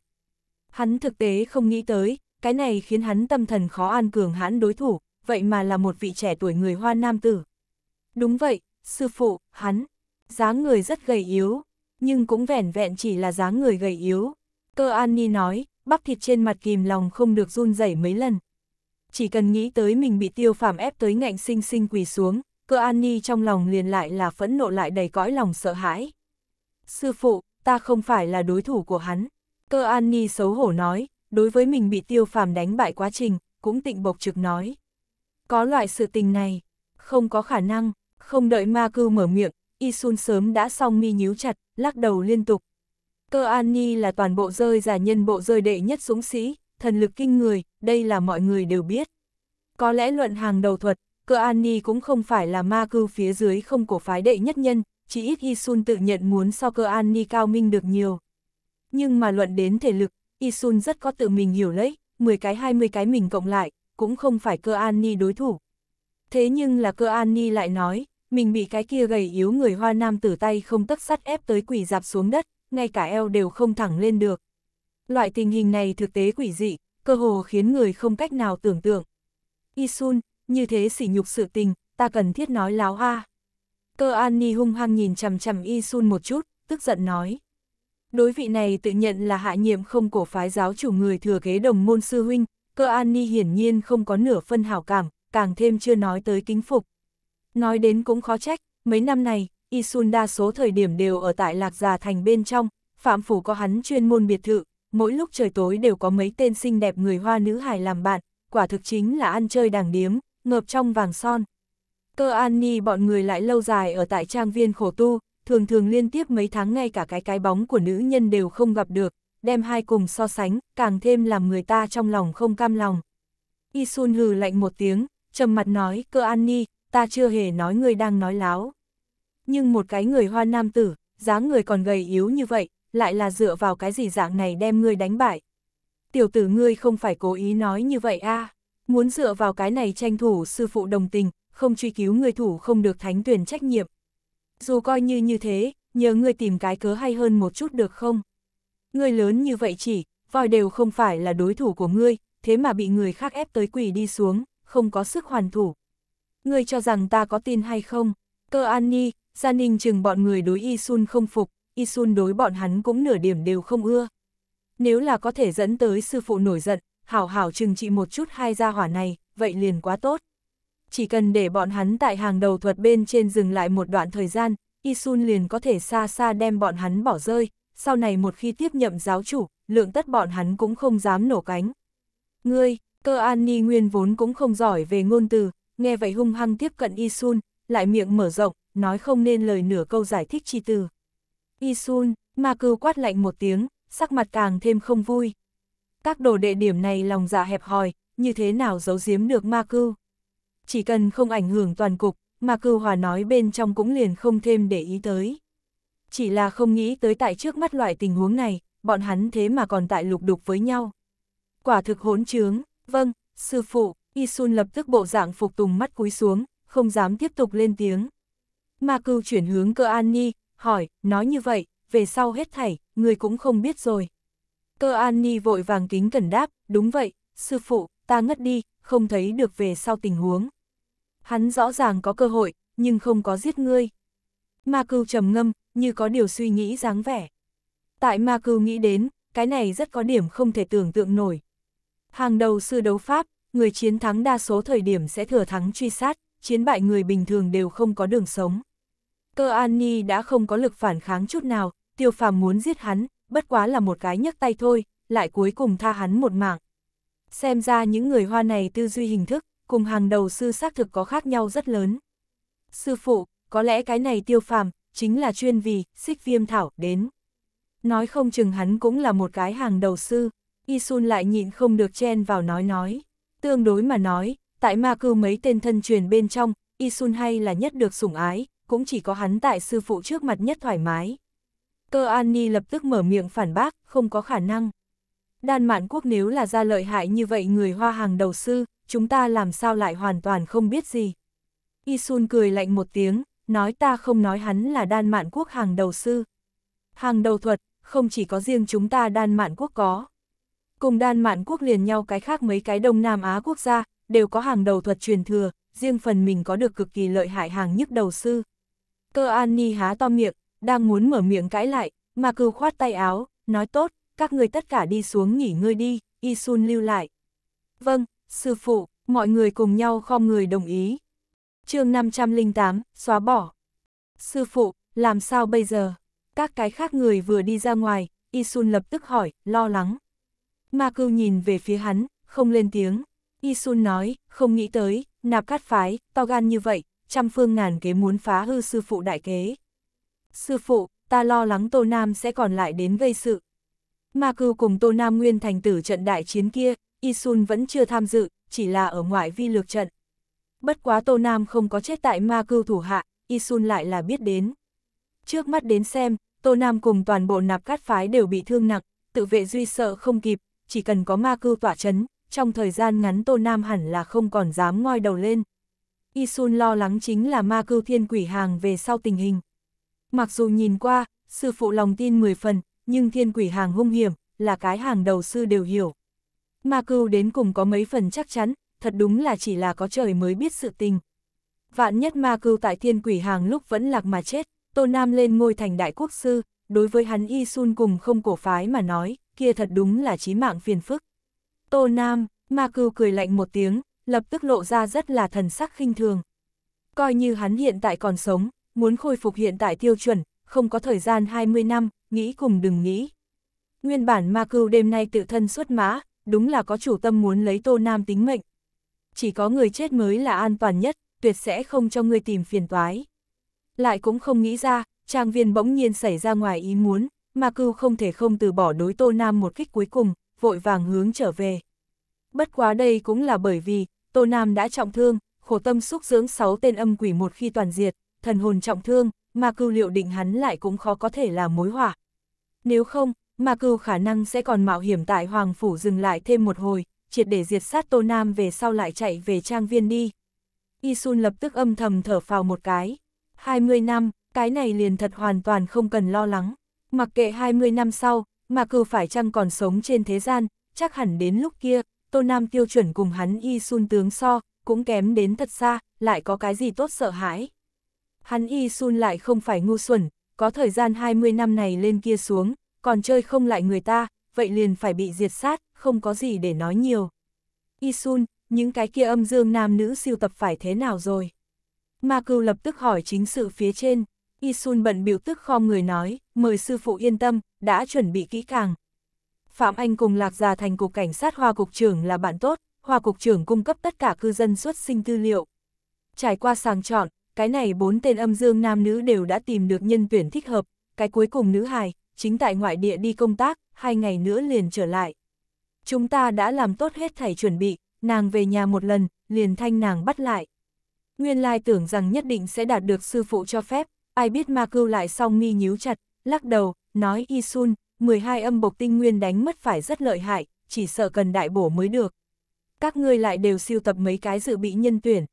Hắn thực tế không nghĩ tới, cái này khiến hắn tâm thần khó an cường hãn đối thủ, vậy mà là một vị trẻ tuổi người hoa nam tử. Đúng vậy, sư phụ, hắn, dáng người rất gầy yếu, nhưng cũng vẻn vẹn chỉ là dáng người gầy yếu. Cơ An Ni nói, bắp thịt trên mặt kìm lòng không được run rẩy mấy lần. Chỉ cần nghĩ tới mình bị tiêu phàm ép tới ngạnh sinh sinh quỳ xuống, cơ An Ni trong lòng liền lại là phẫn nộ lại đầy cõi lòng sợ hãi. Sư phụ, ta không phải là đối thủ của hắn. Cơ An Ni xấu hổ nói, đối với mình bị tiêu phàm đánh bại quá trình, cũng tịnh bộc trực nói. Có loại sự tình này, không có khả năng, không đợi ma cư mở miệng, Y Sun sớm đã xong mi nhíu chặt, lắc đầu liên tục. Cơ An Nhi là toàn bộ rơi giả nhân bộ rơi đệ nhất súng sĩ, thần lực kinh người, đây là mọi người đều biết. Có lẽ luận hàng đầu thuật, cơ An Nhi cũng không phải là ma cưu phía dưới không cổ phái đệ nhất nhân, chỉ ít Isun Sun tự nhận muốn so cơ An Nhi cao minh được nhiều. Nhưng mà luận đến thể lực, Isun Sun rất có tự mình hiểu lấy, 10 cái 20 cái mình cộng lại, cũng không phải cơ An Nhi đối thủ. Thế nhưng là cơ An Nhi lại nói, mình bị cái kia gầy yếu người hoa nam tử tay không tất sắt ép tới quỷ dạp xuống đất, ngay cả eo đều không thẳng lên được. Loại tình hình này thực tế quỷ dị, cơ hồ khiến người không cách nào tưởng tượng. Isun, như thế sỉ nhục sự tình, ta cần thiết nói láo ha. Cơ An Ni hung hăng nhìn chằm chằm Isun một chút, tức giận nói. Đối vị này tự nhận là hạ nhiệm không cổ phái giáo chủ người thừa kế đồng môn sư huynh, cơ An Ni hiển nhiên không có nửa phân hảo cảm, càng thêm chưa nói tới kính phục. Nói đến cũng khó trách, mấy năm này, Isun đa số thời điểm đều ở tại Lạc Già Thành bên trong, Phạm Phủ có hắn chuyên môn biệt thự, mỗi lúc trời tối đều có mấy tên xinh đẹp người hoa nữ hài làm bạn, quả thực chính là ăn chơi đàng điếm, ngợp trong vàng son. Cơ an ni bọn người lại lâu dài ở tại trang viên khổ tu, thường thường liên tiếp mấy tháng ngay cả cái cái bóng của nữ nhân đều không gặp được, đem hai cùng so sánh, càng thêm làm người ta trong lòng không cam lòng. Isun hừ lạnh một tiếng, trầm mặt nói, cơ an ni, ta chưa hề nói ngươi đang nói láo. Nhưng một cái người hoa nam tử, dáng người còn gầy yếu như vậy, lại là dựa vào cái gì dạng này đem ngươi đánh bại. Tiểu tử ngươi không phải cố ý nói như vậy a à? muốn dựa vào cái này tranh thủ sư phụ đồng tình, không truy cứu người thủ không được thánh tuyển trách nhiệm. Dù coi như như thế, nhờ ngươi tìm cái cớ hay hơn một chút được không? Ngươi lớn như vậy chỉ, voi đều không phải là đối thủ của ngươi, thế mà bị người khác ép tới quỷ đi xuống, không có sức hoàn thủ ngươi cho rằng ta có tin hay không? Cơ an ni, gia ninh chừng bọn người đối Y Sun không phục, Y Sun đối bọn hắn cũng nửa điểm đều không ưa. Nếu là có thể dẫn tới sư phụ nổi giận, hảo hảo chừng trị một chút hai gia hỏa này, vậy liền quá tốt. Chỉ cần để bọn hắn tại hàng đầu thuật bên trên dừng lại một đoạn thời gian, Y Sun liền có thể xa xa đem bọn hắn bỏ rơi, sau này một khi tiếp nhậm giáo chủ, lượng tất bọn hắn cũng không dám nổ cánh. Ngươi, cơ an ni nguyên vốn cũng không giỏi về ngôn từ, nghe vậy hung hăng tiếp cận Y Sun lại miệng mở rộng, nói không nên lời nửa câu giải thích chi từ. Isun, ma Cư quát lạnh một tiếng, sắc mặt càng thêm không vui. Các đồ đệ điểm này lòng dạ hẹp hòi, như thế nào giấu giếm được ma Cư Chỉ cần không ảnh hưởng toàn cục, ma Cư hòa nói bên trong cũng liền không thêm để ý tới. Chỉ là không nghĩ tới tại trước mắt loại tình huống này, bọn hắn thế mà còn tại lục đục với nhau. Quả thực hỗn trướng, vâng, sư phụ, Isun lập tức bộ dạng phục tùng mắt cúi xuống, không dám tiếp tục lên tiếng. Ma cưu chuyển hướng cơ an ni, hỏi, nói như vậy, về sau hết thảy, người cũng không biết rồi. Cơ an ni vội vàng kính cẩn đáp, đúng vậy, sư phụ, ta ngất đi, không thấy được về sau tình huống. Hắn rõ ràng có cơ hội, nhưng không có giết ngươi. Ma cưu trầm ngâm, như có điều suy nghĩ dáng vẻ. Tại ma cưu nghĩ đến, cái này rất có điểm không thể tưởng tượng nổi. Hàng đầu sư đấu pháp, người chiến thắng đa số thời điểm sẽ thừa thắng truy sát, chiến bại người bình thường đều không có đường sống. Cơ An Ni đã không có lực phản kháng chút nào, tiêu phàm muốn giết hắn, bất quá là một cái nhấc tay thôi, lại cuối cùng tha hắn một mạng. Xem ra những người hoa này tư duy hình thức, cùng hàng đầu sư xác thực có khác nhau rất lớn. Sư phụ, có lẽ cái này tiêu phàm, chính là chuyên vì, xích viêm thảo, đến. Nói không chừng hắn cũng là một cái hàng đầu sư, Y Sun lại nhịn không được chen vào nói nói. Tương đối mà nói, tại ma cư mấy tên thân truyền bên trong, Isun hay là nhất được sủng ái, cũng chỉ có hắn tại sư phụ trước mặt nhất thoải mái. Cơ An Ni lập tức mở miệng phản bác, không có khả năng. Đan Mạn Quốc nếu là ra lợi hại như vậy người hoa hàng đầu sư, chúng ta làm sao lại hoàn toàn không biết gì. isun cười lạnh một tiếng, nói ta không nói hắn là Đan Mạn Quốc hàng đầu sư. Hàng đầu thuật, không chỉ có riêng chúng ta Đan Mạn Quốc có. Cùng Đan Mạn Quốc liền nhau cái khác mấy cái Đông Nam Á quốc gia, đều có hàng đầu thuật truyền thừa, riêng phần mình có được cực kỳ lợi hại hàng nhức đầu sư. Cơ An Ni há to miệng, đang muốn mở miệng cãi lại, mà cừu khoát tay áo, nói tốt, các người tất cả đi xuống nghỉ ngơi đi, Y Sun lưu lại. Vâng, sư phụ, mọi người cùng nhau khom người đồng ý. chương 508, xóa bỏ. Sư phụ, làm sao bây giờ? Các cái khác người vừa đi ra ngoài, Y Sun lập tức hỏi, lo lắng. Ma cưu nhìn về phía hắn, không lên tiếng. Isun nói, không nghĩ tới, nạp cát phái, to gan như vậy, trăm phương ngàn kế muốn phá hư sư phụ đại kế. Sư phụ, ta lo lắng Tô Nam sẽ còn lại đến gây sự. Ma cưu cùng Tô Nam Nguyên thành tử trận đại chiến kia, Isun vẫn chưa tham dự, chỉ là ở ngoại vi lược trận. Bất quá Tô Nam không có chết tại ma cưu thủ hạ, Isun lại là biết đến. Trước mắt đến xem, Tô Nam cùng toàn bộ nạp cát phái đều bị thương nặng, tự vệ duy sợ không kịp, chỉ cần có ma cưu tỏa chấn, trong thời gian ngắn Tô Nam hẳn là không còn dám ngoi đầu lên. Y Sun lo lắng chính là ma cưu thiên quỷ hàng về sau tình hình. Mặc dù nhìn qua, sư phụ lòng tin 10 phần, nhưng thiên quỷ hàng hung hiểm, là cái hàng đầu sư đều hiểu. Ma cưu đến cùng có mấy phần chắc chắn, thật đúng là chỉ là có trời mới biết sự tình. Vạn nhất ma cưu tại thiên quỷ hàng lúc vẫn lạc mà chết, Tô Nam lên ngôi thành đại quốc sư, đối với hắn Y Sun cùng không cổ phái mà nói, kia thật đúng là chí mạng phiền phức. Tô Nam, ma cưu cười lạnh một tiếng, lập tức lộ ra rất là thần sắc khinh thường. Coi như hắn hiện tại còn sống, muốn khôi phục hiện tại tiêu chuẩn, không có thời gian 20 năm, nghĩ cùng đừng nghĩ. Nguyên bản ma cưu đêm nay tự thân xuất mã, đúng là có chủ tâm muốn lấy Tô Nam tính mệnh. Chỉ có người chết mới là an toàn nhất, tuyệt sẽ không cho người tìm phiền toái. Lại cũng không nghĩ ra, trang viên bỗng nhiên xảy ra ngoài ý muốn, ma cưu không thể không từ bỏ đối Tô Nam một kích cuối cùng, vội vàng hướng trở về. Bất quá đây cũng là bởi vì, Tô Nam đã trọng thương, khổ tâm xúc dưỡng 6 tên âm quỷ một khi toàn diệt, thần hồn trọng thương, mà cưu liệu định hắn lại cũng khó có thể là mối hỏa. Nếu không, mà cưu khả năng sẽ còn mạo hiểm tại Hoàng Phủ dừng lại thêm một hồi, triệt để diệt sát Tô Nam về sau lại chạy về trang viên đi. Y Sun lập tức âm thầm thở phào một cái. 20 năm, cái này liền thật hoàn toàn không cần lo lắng. Mặc kệ 20 năm sau, mà cừu phải chăng còn sống trên thế gian, chắc hẳn đến lúc kia, Tô Nam tiêu chuẩn cùng hắn Y Sun tướng so, cũng kém đến thật xa, lại có cái gì tốt sợ hãi. Hắn Y Sun lại không phải ngu xuẩn, có thời gian 20 năm này lên kia xuống, còn chơi không lại người ta, vậy liền phải bị diệt sát, không có gì để nói nhiều. Y Sun, những cái kia âm dương nam nữ siêu tập phải thế nào rồi? Ma cưu lập tức hỏi chính sự phía trên, Y Sun bận biểu tức khom người nói, mời sư phụ yên tâm, đã chuẩn bị kỹ càng. Phạm Anh cùng Lạc Già thành cục cảnh sát Hoa Cục trưởng là bạn tốt, Hoa Cục trưởng cung cấp tất cả cư dân xuất sinh tư liệu. Trải qua sàng chọn, cái này bốn tên âm dương nam nữ đều đã tìm được nhân tuyển thích hợp, cái cuối cùng nữ hài, chính tại ngoại địa đi công tác, hai ngày nữa liền trở lại. Chúng ta đã làm tốt hết thảy chuẩn bị, nàng về nhà một lần, liền thanh nàng bắt lại. Nguyên lai tưởng rằng nhất định sẽ đạt được sư phụ cho phép, ai biết ma cưu lại song mi nhíu chặt, lắc đầu, nói y sun, 12 âm bộc tinh nguyên đánh mất phải rất lợi hại, chỉ sợ cần đại bổ mới được. Các ngươi lại đều siêu tập mấy cái dự bị nhân tuyển.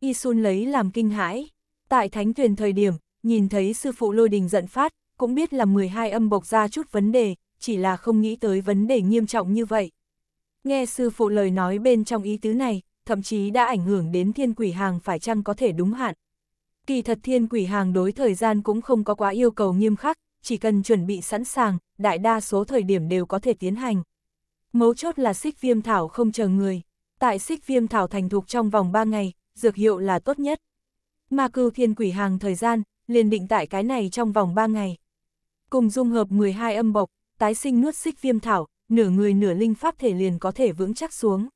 Y Sun lấy làm kinh hãi. Tại thánh tuyển thời điểm, nhìn thấy sư phụ lôi đình giận phát, cũng biết là 12 âm bộc ra chút vấn đề, chỉ là không nghĩ tới vấn đề nghiêm trọng như vậy. Nghe sư phụ lời nói bên trong ý tứ này, thậm chí đã ảnh hưởng đến thiên quỷ hàng phải chăng có thể đúng hạn. Kỳ thật thiên quỷ hàng đối thời gian cũng không có quá yêu cầu nghiêm khắc, chỉ cần chuẩn bị sẵn sàng, đại đa số thời điểm đều có thể tiến hành. Mấu chốt là xích viêm thảo không chờ người. Tại xích viêm thảo thành thục trong vòng 3 ngày, dược hiệu là tốt nhất. Mà cưu thiên quỷ hàng thời gian, liền định tại cái này trong vòng 3 ngày. Cùng dung hợp 12 âm bộc, tái sinh nuốt xích viêm thảo, nửa người nửa linh pháp thể liền có thể vững chắc xuống.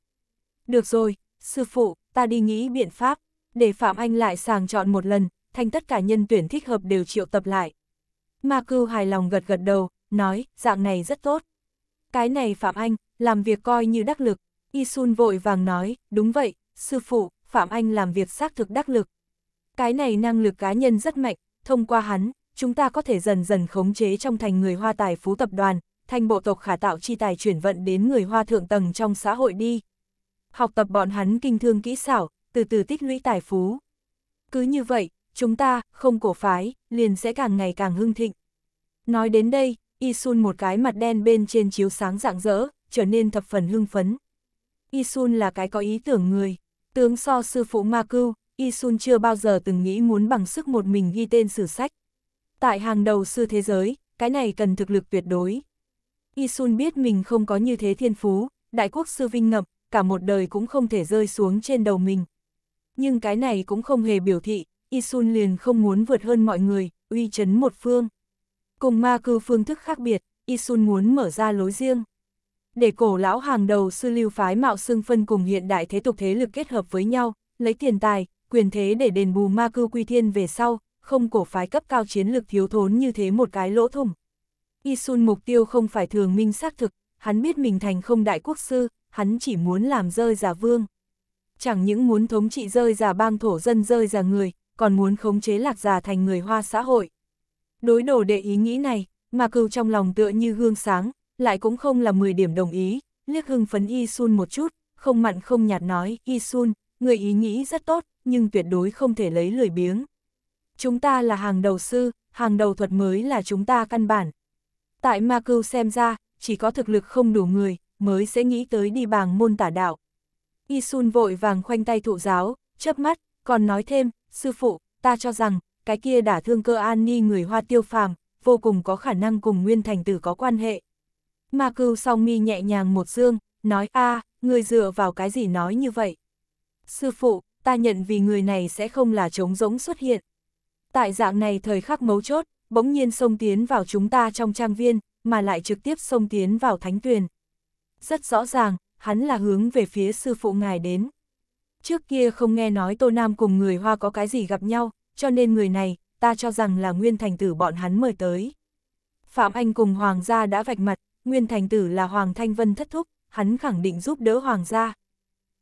Được rồi, sư phụ, ta đi nghĩ biện pháp, để Phạm Anh lại sàng chọn một lần, thành tất cả nhân tuyển thích hợp đều triệu tập lại. Ma cưu hài lòng gật gật đầu, nói, dạng này rất tốt. Cái này Phạm Anh, làm việc coi như đắc lực. Y Sun vội vàng nói, đúng vậy, sư phụ, Phạm Anh làm việc xác thực đắc lực. Cái này năng lực cá nhân rất mạnh, thông qua hắn, chúng ta có thể dần dần khống chế trong thành người hoa tài phú tập đoàn, thành bộ tộc khả tạo chi tài chuyển vận đến người hoa thượng tầng trong xã hội đi. Học tập bọn hắn kinh thương kỹ xảo, từ từ tích lũy tài phú. Cứ như vậy, chúng ta, không cổ phái, liền sẽ càng ngày càng hưng thịnh. Nói đến đây, Isun một cái mặt đen bên trên chiếu sáng rạng rỡ, trở nên thập phần hưng phấn. Isun là cái có ý tưởng người, tướng so sư phụ Ma Cưu, Isun chưa bao giờ từng nghĩ muốn bằng sức một mình ghi tên sử sách. Tại hàng đầu sư thế giới, cái này cần thực lực tuyệt đối. Isun biết mình không có như thế thiên phú, đại quốc sư vinh ngập, cả một đời cũng không thể rơi xuống trên đầu mình. Nhưng cái này cũng không hề biểu thị, Isun liền không muốn vượt hơn mọi người, uy chấn một phương. Cùng ma cư phương thức khác biệt, Isun muốn mở ra lối riêng. Để cổ lão hàng đầu sư lưu phái mạo xưng phân cùng hiện đại thế tục thế lực kết hợp với nhau, lấy tiền tài, quyền thế để đền bù ma cư quy thiên về sau, không cổ phái cấp cao chiến lực thiếu thốn như thế một cái lỗ thủng. Isun mục tiêu không phải thường minh xác thực, hắn biết mình thành không đại quốc sư, hắn chỉ muốn làm rơi giả vương. Chẳng những muốn thống trị rơi giả bang thổ dân rơi giả người, còn muốn khống chế lạc giả thành người hoa xã hội. Đối đồ đệ ý nghĩ này, mà cừu trong lòng tựa như gương sáng, lại cũng không là 10 điểm đồng ý, liếc hưng phấn Y Sun một chút, không mặn không nhạt nói, Y Sun, người ý nghĩ rất tốt, nhưng tuyệt đối không thể lấy lười biếng. Chúng ta là hàng đầu sư, hàng đầu thuật mới là chúng ta căn bản. Tại Ma Cưu xem ra, chỉ có thực lực không đủ người, mới sẽ nghĩ tới đi bàng môn tả đạo. Y Sun vội vàng khoanh tay thụ giáo, chớp mắt, còn nói thêm, sư phụ, ta cho rằng, cái kia đả thương cơ an ni người hoa tiêu phàm, vô cùng có khả năng cùng nguyên thành tử có quan hệ. Ma cưu song mi nhẹ nhàng một dương, nói a người dựa vào cái gì nói như vậy. Sư phụ, ta nhận vì người này sẽ không là trống rỗng xuất hiện. Tại dạng này thời khắc mấu chốt, bỗng nhiên xông tiến vào chúng ta trong trang viên, mà lại trực tiếp xông tiến vào thánh tuyền. Rất rõ ràng, hắn là hướng về phía sư phụ ngài đến. Trước kia không nghe nói Tô Nam cùng người Hoa có cái gì gặp nhau, cho nên người này, ta cho rằng là Nguyên Thành Tử bọn hắn mời tới. Phạm Anh cùng Hoàng gia đã vạch mặt, Nguyên Thành Tử là Hoàng Thanh Vân thất thúc, hắn khẳng định giúp đỡ Hoàng gia.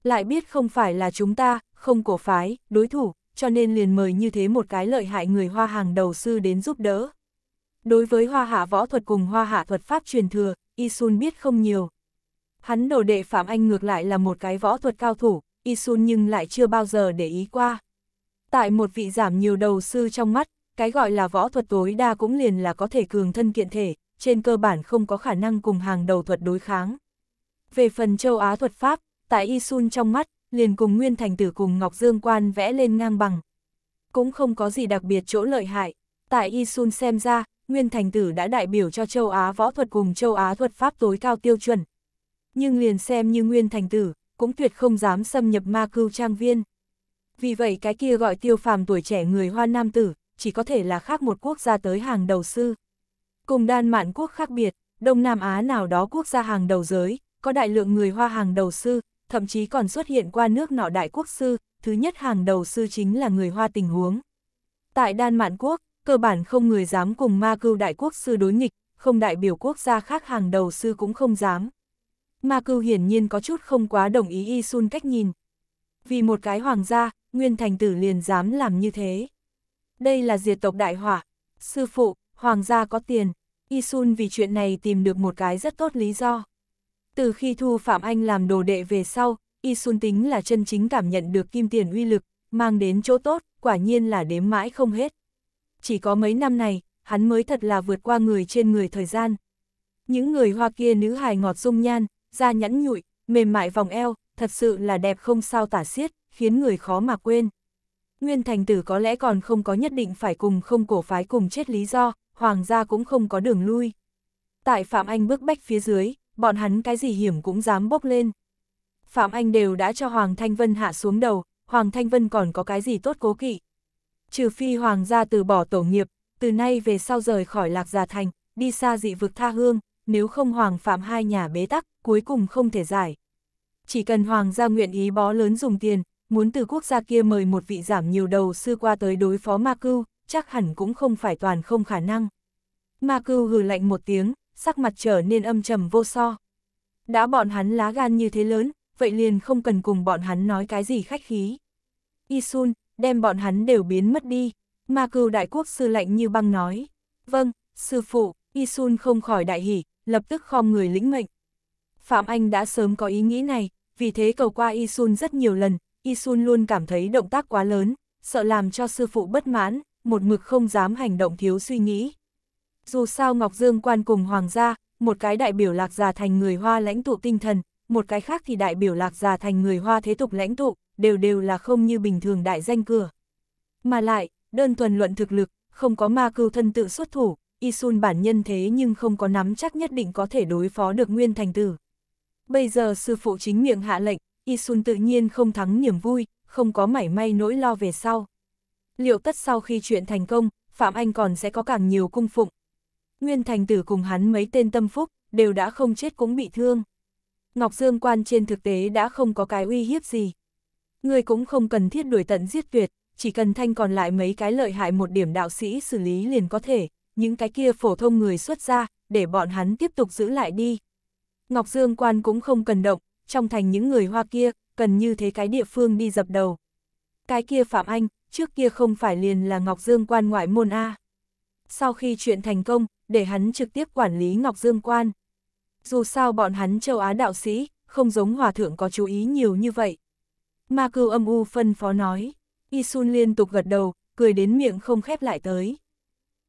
Lại biết không phải là chúng ta, không cổ phái, đối thủ, cho nên liền mời như thế một cái lợi hại người hoa hàng đầu sư đến giúp đỡ. Đối với hoa hạ võ thuật cùng hoa hạ thuật pháp truyền thừa, Y Sun biết không nhiều. Hắn đồ đệ Phạm Anh ngược lại là một cái võ thuật cao thủ, Isun nhưng lại chưa bao giờ để ý qua. Tại một vị giảm nhiều đầu sư trong mắt, cái gọi là võ thuật tối đa cũng liền là có thể cường thân kiện thể, trên cơ bản không có khả năng cùng hàng đầu thuật đối kháng. Về phần châu Á thuật pháp, tại Isun trong mắt, liền cùng Nguyên Thành Tử cùng Ngọc Dương Quan vẽ lên ngang bằng. Cũng không có gì đặc biệt chỗ lợi hại, tại Isun xem ra, Nguyên Thành Tử đã đại biểu cho châu Á võ thuật cùng châu Á thuật pháp tối cao tiêu chuẩn. Nhưng liền xem như Nguyên Thành Tử, cũng tuyệt không dám xâm nhập ma cưu trang viên. Vì vậy cái kia gọi tiêu phàm tuổi trẻ người hoa nam tử, chỉ có thể là khác một quốc gia tới hàng đầu sư. Cùng đan mạn quốc khác biệt, Đông Nam Á nào đó quốc gia hàng đầu giới, có đại lượng người hoa hàng đầu sư, thậm chí còn xuất hiện qua nước nọ đại quốc sư, thứ nhất hàng đầu sư chính là người hoa tình huống. Tại Đan Mạn Quốc, cơ bản không người dám cùng ma cưu đại quốc sư đối nghịch, không đại biểu quốc gia khác hàng đầu sư cũng không dám. Ma cưu hiển nhiên có chút không quá đồng ý Y Sun cách nhìn. Vì một cái hoàng gia, Nguyên Thành Tử liền dám làm như thế. Đây là diệt tộc đại hỏa. Sư phụ, hoàng gia có tiền. Y Sun vì chuyện này tìm được một cái rất tốt lý do. Từ khi thu Phạm Anh làm đồ đệ về sau, Y Sun tính là chân chính cảm nhận được kim tiền uy lực, mang đến chỗ tốt, quả nhiên là đếm mãi không hết. Chỉ có mấy năm này, hắn mới thật là vượt qua người trên người thời gian. Những người hoa kia nữ hài ngọt dung nhan, da nhẵn nhụi, mềm mại vòng eo, thật sự là đẹp không sao tả xiết, khiến người khó mà quên. Nguyên thành tử có lẽ còn không có nhất định phải cùng không cổ phái cùng chết lý do, hoàng gia cũng không có đường lui. Tại Phạm Anh bước bách phía dưới, bọn hắn cái gì hiểm cũng dám bốc lên. Phạm Anh đều đã cho Hoàng Thanh Vân hạ xuống đầu, Hoàng Thanh Vân còn có cái gì tốt cố kỵ. Trừ phi Hoàng gia từ bỏ tổ nghiệp, từ nay về sau rời khỏi Lạc Gia Thành, đi xa dị vực tha hương, nếu không Hoàng Phạm hai nhà bế tắc, cuối cùng không thể giải. Chỉ cần Hoàng gia nguyện ý bó lớn dùng tiền, muốn từ quốc gia kia mời một vị giảm nhiều đầu sư qua tới đối phó Ma Cưu, chắc hẳn cũng không phải toàn không khả năng. Ma Cưu hừ lạnh một tiếng, sắc mặt trở nên âm trầm vô so. Đã bọn hắn lá gan như thế lớn, vậy liền không cần cùng bọn hắn nói cái gì khách khí. Isun, đem bọn hắn đều biến mất đi, ma cưu đại quốc sư lạnh như băng nói. Vâng, sư phụ, Isun không khỏi đại hỉ, lập tức khom người lĩnh mệnh. Phạm Anh đã sớm có ý nghĩ này, vì thế cầu qua Y Sun rất nhiều lần, Y Sun luôn cảm thấy động tác quá lớn, sợ làm cho sư phụ bất mãn, một mực không dám hành động thiếu suy nghĩ. Dù sao Ngọc Dương quan cùng Hoàng gia, một cái đại biểu lạc già thành người Hoa lãnh tụ tinh thần, một cái khác thì đại biểu lạc già thành người Hoa thế tục lãnh tụ, đều đều là không như bình thường đại danh cửa. Mà lại, đơn thuần luận thực lực, không có ma cưu thân tự xuất thủ, Isun bản nhân thế nhưng không có nắm chắc nhất định có thể đối phó được Nguyên Thành Tử. Bây giờ sư phụ chính miệng hạ lệnh, Isun tự nhiên không thắng niềm vui, không có mảy may nỗi lo về sau. Liệu tất sau khi chuyện thành công, Phạm Anh còn sẽ có càng nhiều cung phụng. Nguyên Thành Tử cùng hắn mấy tên tâm phúc, đều đã không chết cũng bị thương. Ngọc Dương Quan trên thực tế đã không có cái uy hiếp gì. Người cũng không cần thiết đuổi tận giết tuyệt, chỉ cần thanh còn lại mấy cái lợi hại một điểm đạo sĩ xử lý liền có thể, những cái kia phổ thông người xuất ra, để bọn hắn tiếp tục giữ lại đi. Ngọc Dương Quan cũng không cần động, trong thành những người Hoa kia, cần như thế cái địa phương đi dập đầu. Cái kia Phạm Anh, trước kia không phải liền là Ngọc Dương Quan ngoại môn A. Sau khi chuyện thành công, để hắn trực tiếp quản lý Ngọc Dương Quan. Dù sao bọn hắn châu Á đạo sĩ, không giống hòa thượng có chú ý nhiều như vậy. Ma cưu âm u phân phó nói, Y Sun liên tục gật đầu, cười đến miệng không khép lại tới.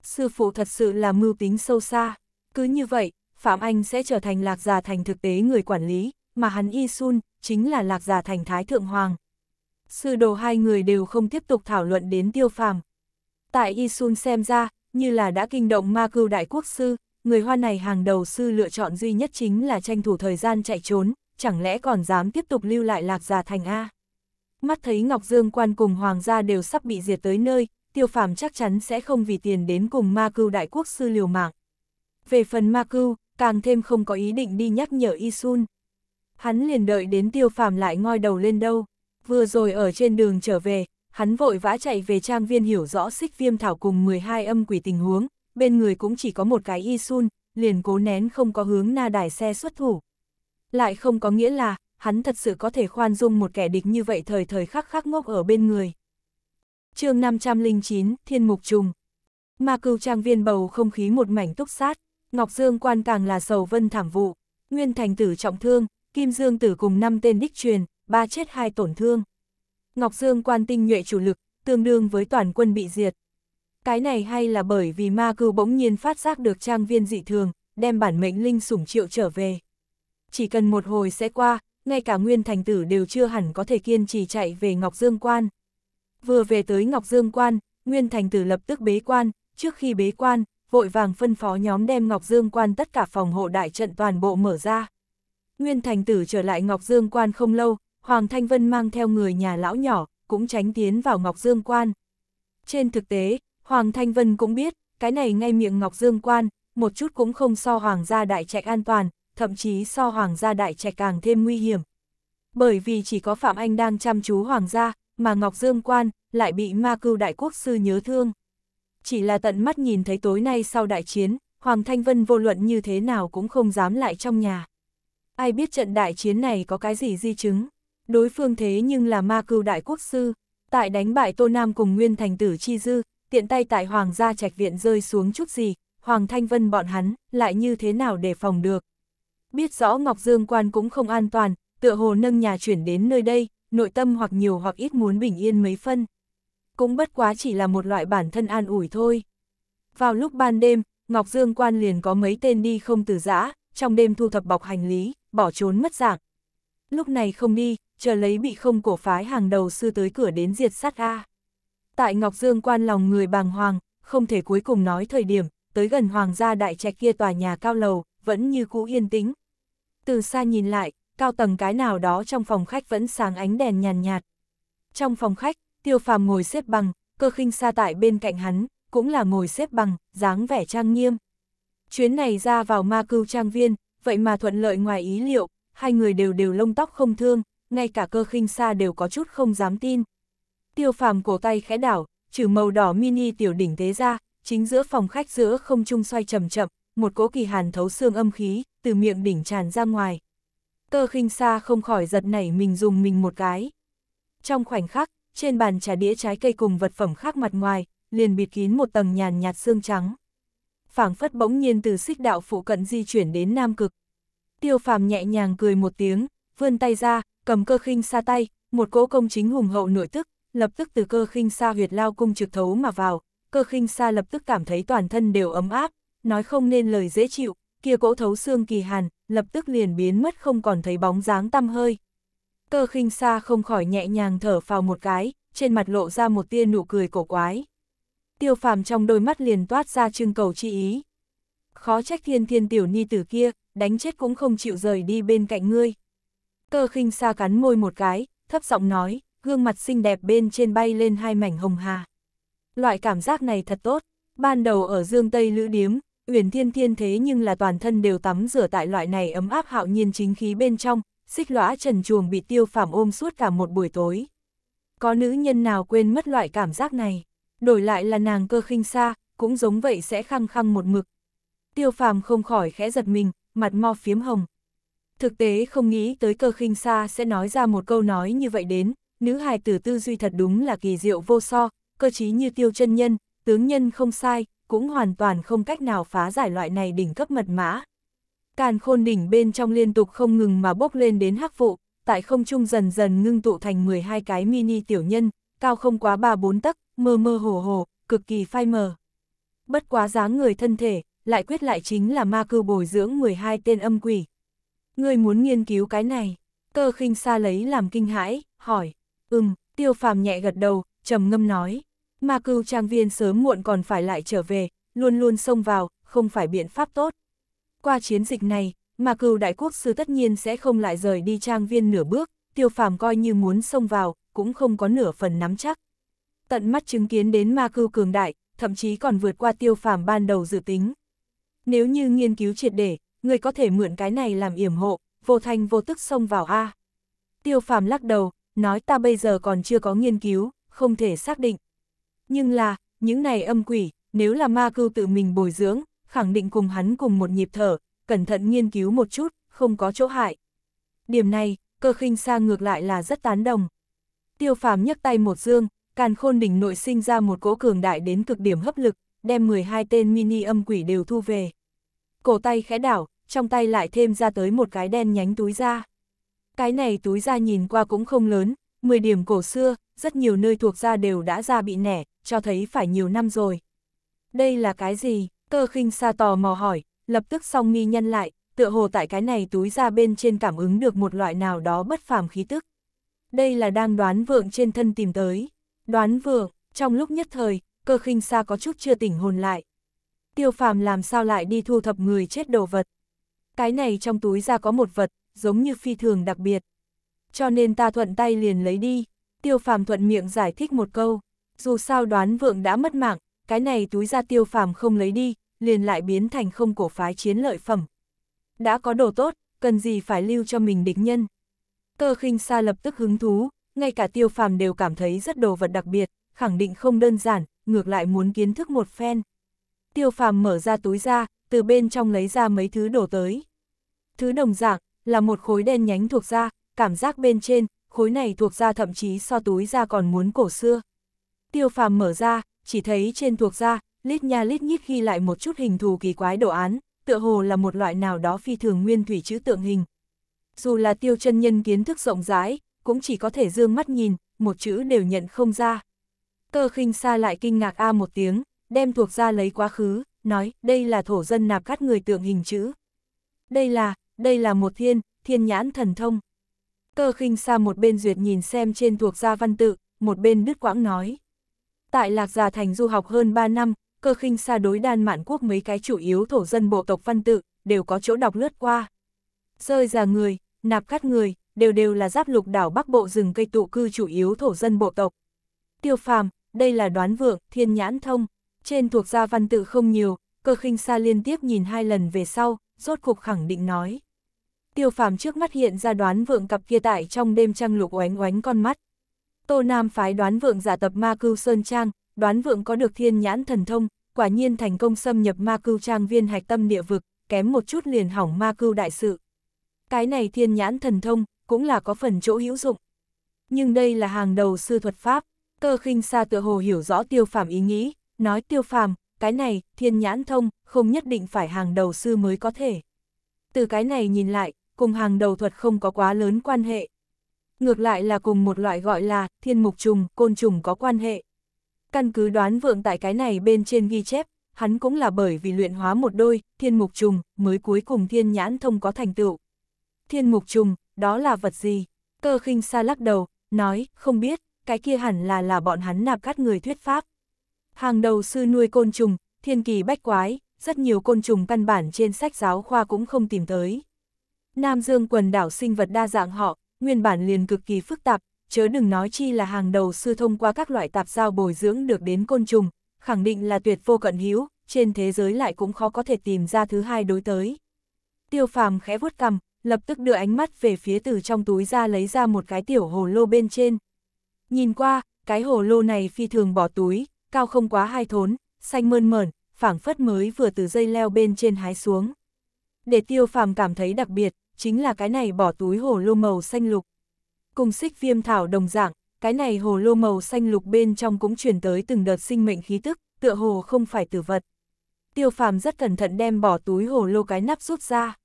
Sư phụ thật sự là mưu tính sâu xa, cứ như vậy, Phạm Anh sẽ trở thành lạc giả thành thực tế người quản lý, mà hắn Y Sun, chính là lạc giả thành Thái Thượng Hoàng. Sư đồ hai người đều không tiếp tục thảo luận đến tiêu phàm. Tại Y Sun xem ra, như là đã kinh động ma cưu đại quốc sư, người hoa này hàng đầu sư lựa chọn duy nhất chính là tranh thủ thời gian chạy trốn, chẳng lẽ còn dám tiếp tục lưu lại lạc giả thành A. Mắt thấy Ngọc Dương quan cùng hoàng gia đều sắp bị diệt tới nơi, tiêu phàm chắc chắn sẽ không vì tiền đến cùng ma cưu đại quốc sư liều mạng. Về phần ma cưu, càng thêm không có ý định đi nhắc nhở Y Sun. Hắn liền đợi đến tiêu phàm lại ngoi đầu lên đâu, vừa rồi ở trên đường trở về, hắn vội vã chạy về trang viên hiểu rõ xích viêm thảo cùng 12 âm quỷ tình huống, bên người cũng chỉ có một cái y sun, liền cố nén không có hướng na đài xe xuất thủ. Lại không có nghĩa là, hắn thật sự có thể khoan dung một kẻ địch như vậy thời thời khắc khắc ngốc ở bên người chương 509, Thiên Mục Trùng Ma cưu trang viên bầu không khí một mảnh túc sát, Ngọc Dương quan càng là sầu vân thảm vụ, Nguyên Thành tử trọng thương, Kim Dương tử cùng năm tên đích truyền, ba chết hai tổn thương. Ngọc Dương quan tinh nhuệ chủ lực, tương đương với toàn quân bị diệt. Cái này hay là bởi vì ma cưu bỗng nhiên phát giác được trang viên dị thường, đem bản mệnh linh sủng triệu trở về. Chỉ cần một hồi sẽ qua, ngay cả nguyên thành tử đều chưa hẳn có thể kiên trì chạy về Ngọc Dương quan. Vừa về tới Ngọc Dương quan, nguyên thành tử lập tức bế quan, trước khi bế quan, vội vàng phân phó nhóm đem Ngọc Dương quan tất cả phòng hộ đại trận toàn bộ mở ra. Nguyên thành tử trở lại Ngọc Dương quan không lâu, Hoàng Thanh Vân mang theo người nhà lão nhỏ, cũng tránh tiến vào Ngọc Dương Quan. Trên thực tế, Hoàng Thanh Vân cũng biết, cái này ngay miệng Ngọc Dương Quan, một chút cũng không so Hoàng gia đại trạch an toàn, thậm chí so Hoàng gia đại trạch càng thêm nguy hiểm. Bởi vì chỉ có Phạm Anh đang chăm chú Hoàng gia, mà Ngọc Dương Quan lại bị ma cưu đại quốc sư nhớ thương. Chỉ là tận mắt nhìn thấy tối nay sau đại chiến, Hoàng Thanh Vân vô luận như thế nào cũng không dám lại trong nhà. Ai biết trận đại chiến này có cái gì di chứng? Đối phương thế nhưng là ma cưu đại quốc sư, tại đánh bại Tô Nam cùng Nguyên Thành Tử Chi Dư, tiện tay tại Hoàng gia trạch viện rơi xuống chút gì, Hoàng Thanh Vân bọn hắn, lại như thế nào để phòng được. Biết rõ Ngọc Dương Quan cũng không an toàn, tựa hồ nâng nhà chuyển đến nơi đây, nội tâm hoặc nhiều hoặc ít muốn bình yên mấy phân. Cũng bất quá chỉ là một loại bản thân an ủi thôi. Vào lúc ban đêm, Ngọc Dương Quan liền có mấy tên đi không từ giã, trong đêm thu thập bọc hành lý, bỏ trốn mất dạng. Lúc này không đi, chờ lấy bị không cổ phái hàng đầu sư tới cửa đến diệt sát A. Tại Ngọc Dương quan lòng người bàng hoàng, không thể cuối cùng nói thời điểm, tới gần hoàng gia đại trạch kia tòa nhà cao lầu, vẫn như cũ yên tĩnh. Từ xa nhìn lại, cao tầng cái nào đó trong phòng khách vẫn sáng ánh đèn nhàn nhạt. Trong phòng khách, tiêu phàm ngồi xếp bằng, cơ khinh xa tại bên cạnh hắn, cũng là ngồi xếp bằng, dáng vẻ trang nghiêm. Chuyến này ra vào ma cưu trang viên, vậy mà thuận lợi ngoài ý liệu, hai người đều đều lông tóc không thương, ngay cả cơ khinh xa đều có chút không dám tin. Tiêu phàm cổ tay khẽ đảo, trừ màu đỏ mini tiểu đỉnh thế ra, chính giữa phòng khách giữa không trung xoay chậm chậm, một cỗ kỳ hàn thấu xương âm khí, từ miệng đỉnh tràn ra ngoài. Cơ khinh xa không khỏi giật nảy mình dùng mình một cái. Trong khoảnh khắc, trên bàn trà đĩa trái cây cùng vật phẩm khác mặt ngoài, liền bịt kín một tầng nhàn nhạt xương trắng. phảng phất bỗng nhiên từ xích đạo phụ cận di chuyển đến Nam Cực. Tiêu phàm nhẹ nhàng cười một tiếng, vươn tay ra, cầm cơ khinh xa tay, một cỗ công chính hùng hậu nội tức, lập tức từ cơ khinh xa huyệt lao cung trực thấu mà vào, cơ khinh xa lập tức cảm thấy toàn thân đều ấm áp, nói không nên lời dễ chịu, kia cỗ thấu xương kỳ hàn, lập tức liền biến mất không còn thấy bóng dáng tăm hơi. Cơ khinh xa không khỏi nhẹ nhàng thở vào một cái, trên mặt lộ ra một tia nụ cười cổ quái. Tiêu phàm trong đôi mắt liền toát ra trưng cầu chi ý. Khó trách thiên thiên tiểu ni tử kia, đánh chết cũng không chịu rời đi bên cạnh ngươi. Cơ khinh xa cắn môi một cái, thấp giọng nói, gương mặt xinh đẹp bên trên bay lên hai mảnh hồng hà. Loại cảm giác này thật tốt, ban đầu ở dương Tây Lữ Điếm, Uyển Thiên Thiên thế nhưng là toàn thân đều tắm rửa tại loại này ấm áp hạo nhiên chính khí bên trong, xích lõa trần chuồng bị tiêu phàm ôm suốt cả một buổi tối. Có nữ nhân nào quên mất loại cảm giác này, đổi lại là nàng cơ khinh xa, cũng giống vậy sẽ khăng khăng một mực. Tiêu phàm không khỏi khẽ giật mình, mặt mo phiếm hồng. Thực tế không nghĩ tới cơ khinh xa sẽ nói ra một câu nói như vậy đến, nữ hài tử tư duy thật đúng là kỳ diệu vô so, cơ trí như tiêu chân nhân, tướng nhân không sai, cũng hoàn toàn không cách nào phá giải loại này đỉnh cấp mật mã. Càn khôn đỉnh bên trong liên tục không ngừng mà bốc lên đến hắc vụ, tại không trung dần dần ngưng tụ thành 12 cái mini tiểu nhân, cao không quá 3-4 tấc, mơ mơ hồ hồ, cực kỳ phai mờ. Bất quá dáng người thân thể, lại quyết lại chính là ma cư bồi dưỡng 12 tên âm quỷ. Người muốn nghiên cứu cái này, cơ khinh xa lấy làm kinh hãi, hỏi, ừm, tiêu phàm nhẹ gật đầu, trầm ngâm nói, ma cưu trang viên sớm muộn còn phải lại trở về, luôn luôn xông vào, không phải biện pháp tốt. Qua chiến dịch này, ma cưu đại quốc sư tất nhiên sẽ không lại rời đi trang viên nửa bước, tiêu phàm coi như muốn xông vào, cũng không có nửa phần nắm chắc. Tận mắt chứng kiến đến ma cưu cường đại, thậm chí còn vượt qua tiêu phàm ban đầu dự tính. Nếu như nghiên cứu triệt để, người có thể mượn cái này làm yểm hộ, vô thành vô tức xông vào A. Tiêu phàm lắc đầu, nói ta bây giờ còn chưa có nghiên cứu, không thể xác định. Nhưng là, những này âm quỷ, nếu là ma cưu tự mình bồi dưỡng, khẳng định cùng hắn cùng một nhịp thở, cẩn thận nghiên cứu một chút, không có chỗ hại. Điểm này, cơ khinh xa ngược lại là rất tán đồng. Tiêu phàm nhấc tay một dương, càn khôn đỉnh nội sinh ra một cỗ cường đại đến cực điểm hấp lực, đem 12 tên mini âm quỷ đều thu về. Cổ tay khẽ đảo, trong tay lại thêm ra tới một cái đen nhánh túi da. Cái này túi da nhìn qua cũng không lớn, 10 điểm cổ xưa, rất nhiều nơi thuộc da đều đã ra bị nẻ, cho thấy phải nhiều năm rồi. Đây là cái gì? Cơ khinh xa tò mò hỏi, lập tức song mi nhân lại, tựa hồ tại cái này túi ra bên trên cảm ứng được một loại nào đó bất phàm khí tức. Đây là đang đoán vượng trên thân tìm tới. Đoán vượng, trong lúc nhất thời, cơ khinh xa có chút chưa tỉnh hồn lại. Tiêu phàm làm sao lại đi thu thập người chết đồ vật. Cái này trong túi ra có một vật, giống như phi thường đặc biệt. Cho nên ta thuận tay liền lấy đi. Tiêu phàm thuận miệng giải thích một câu. Dù sao đoán vượng đã mất mạng, cái này túi ra tiêu phàm không lấy đi, liền lại biến thành không cổ phái chiến lợi phẩm. Đã có đồ tốt, cần gì phải lưu cho mình địch nhân. Cơ khinh xa lập tức hứng thú, ngay cả tiêu phàm đều cảm thấy rất đồ vật đặc biệt, khẳng định không đơn giản, ngược lại muốn kiến thức một phen. Tiêu phàm mở ra túi ra, từ bên trong lấy ra mấy thứ đổ tới. Thứ đồng dạng, là một khối đen nhánh thuộc da, cảm giác bên trên, khối này thuộc da thậm chí so túi da còn muốn cổ xưa. Tiêu phàm mở ra, chỉ thấy trên thuộc da, lít nha lít nhít ghi lại một chút hình thù kỳ quái đồ án, tựa hồ là một loại nào đó phi thường nguyên thủy chữ tượng hình. Dù là tiêu chân nhân kiến thức rộng rãi, cũng chỉ có thể dương mắt nhìn, một chữ đều nhận không ra. Cơ khinh xa lại kinh ngạc a một tiếng, đem thuộc ra lấy quá khứ, nói, đây là thổ dân nạp cắt người tượng hình chữ. Đây là, đây là một thiên, thiên nhãn thần thông. Cơ khinh xa một bên duyệt nhìn xem trên thuộc gia văn tự, một bên đứt quãng nói. Tại Lạc Già Thành du học hơn 3 năm, cơ khinh xa đối đan mạn quốc mấy cái chủ yếu thổ dân bộ tộc văn tự, đều có chỗ đọc lướt qua. Rơi già người, nạp cắt người, đều đều là giáp lục đảo Bắc Bộ rừng cây tụ cư chủ yếu thổ dân bộ tộc. Tiêu phàm, đây là đoán vượng, thiên nhãn thông, trên thuộc gia văn tự không nhiều, cơ khinh xa liên tiếp nhìn hai lần về sau, rốt cục khẳng định nói. Tiêu phàm trước mắt hiện ra đoán vượng cặp kia tại trong đêm trăng lục oánh oánh con mắt. Tô Nam phái đoán vượng giả tập ma cưu Sơn Trang, đoán vượng có được thiên nhãn thần thông, quả nhiên thành công xâm nhập ma cưu trang viên hạch tâm địa vực, kém một chút liền hỏng ma cưu đại sự. Cái này thiên nhãn thần thông, cũng là có phần chỗ hữu dụng. Nhưng đây là hàng đầu sư thuật pháp, cơ khinh xa tựa hồ hiểu rõ tiêu phàm ý nghĩ, nói tiêu phàm, cái này, thiên nhãn thông, không nhất định phải hàng đầu sư mới có thể. Từ cái này nhìn lại, cùng hàng đầu thuật không có quá lớn quan hệ. Ngược lại là cùng một loại gọi là thiên mục trùng, côn trùng có quan hệ. Căn cứ đoán vượng tại cái này bên trên ghi chép, hắn cũng là bởi vì luyện hóa một đôi, thiên mục trùng, mới cuối cùng thiên nhãn thông có thành tựu. Thiên mục trùng, đó là vật gì? Cơ khinh xa lắc đầu, nói, không biết, cái kia hẳn là là bọn hắn nạp cắt người thuyết pháp. Hàng đầu sư nuôi côn trùng, thiên kỳ bách quái, rất nhiều côn trùng căn bản trên sách giáo khoa cũng không tìm tới. Nam Dương quần đảo sinh vật đa dạng họ, nguyên bản liền cực kỳ phức tạp, chớ đừng nói chi là hàng đầu sư thông qua các loại tạp giao bồi dưỡng được đến côn trùng, khẳng định là tuyệt vô cận hữu trên thế giới lại cũng khó có thể tìm ra thứ hai đối tới. Tiêu phàm khẽ vuốt cầm, lập tức đưa ánh mắt về phía từ trong túi ra lấy ra một cái tiểu hồ lô bên trên. Nhìn qua, cái hồ lô này phi thường bỏ túi, cao không quá hai thốn, xanh mơn mởn, phảng phất mới vừa từ dây leo bên trên hái xuống. Để tiêu phàm cảm thấy đặc biệt, chính là cái này bỏ túi hồ lô màu xanh lục. Cùng xích viêm thảo đồng dạng, cái này hồ lô màu xanh lục bên trong cũng truyền tới từng đợt sinh mệnh khí tức, tựa hồ không phải tử vật. Tiêu phàm rất cẩn thận đem bỏ túi hồ lô cái nắp rút ra.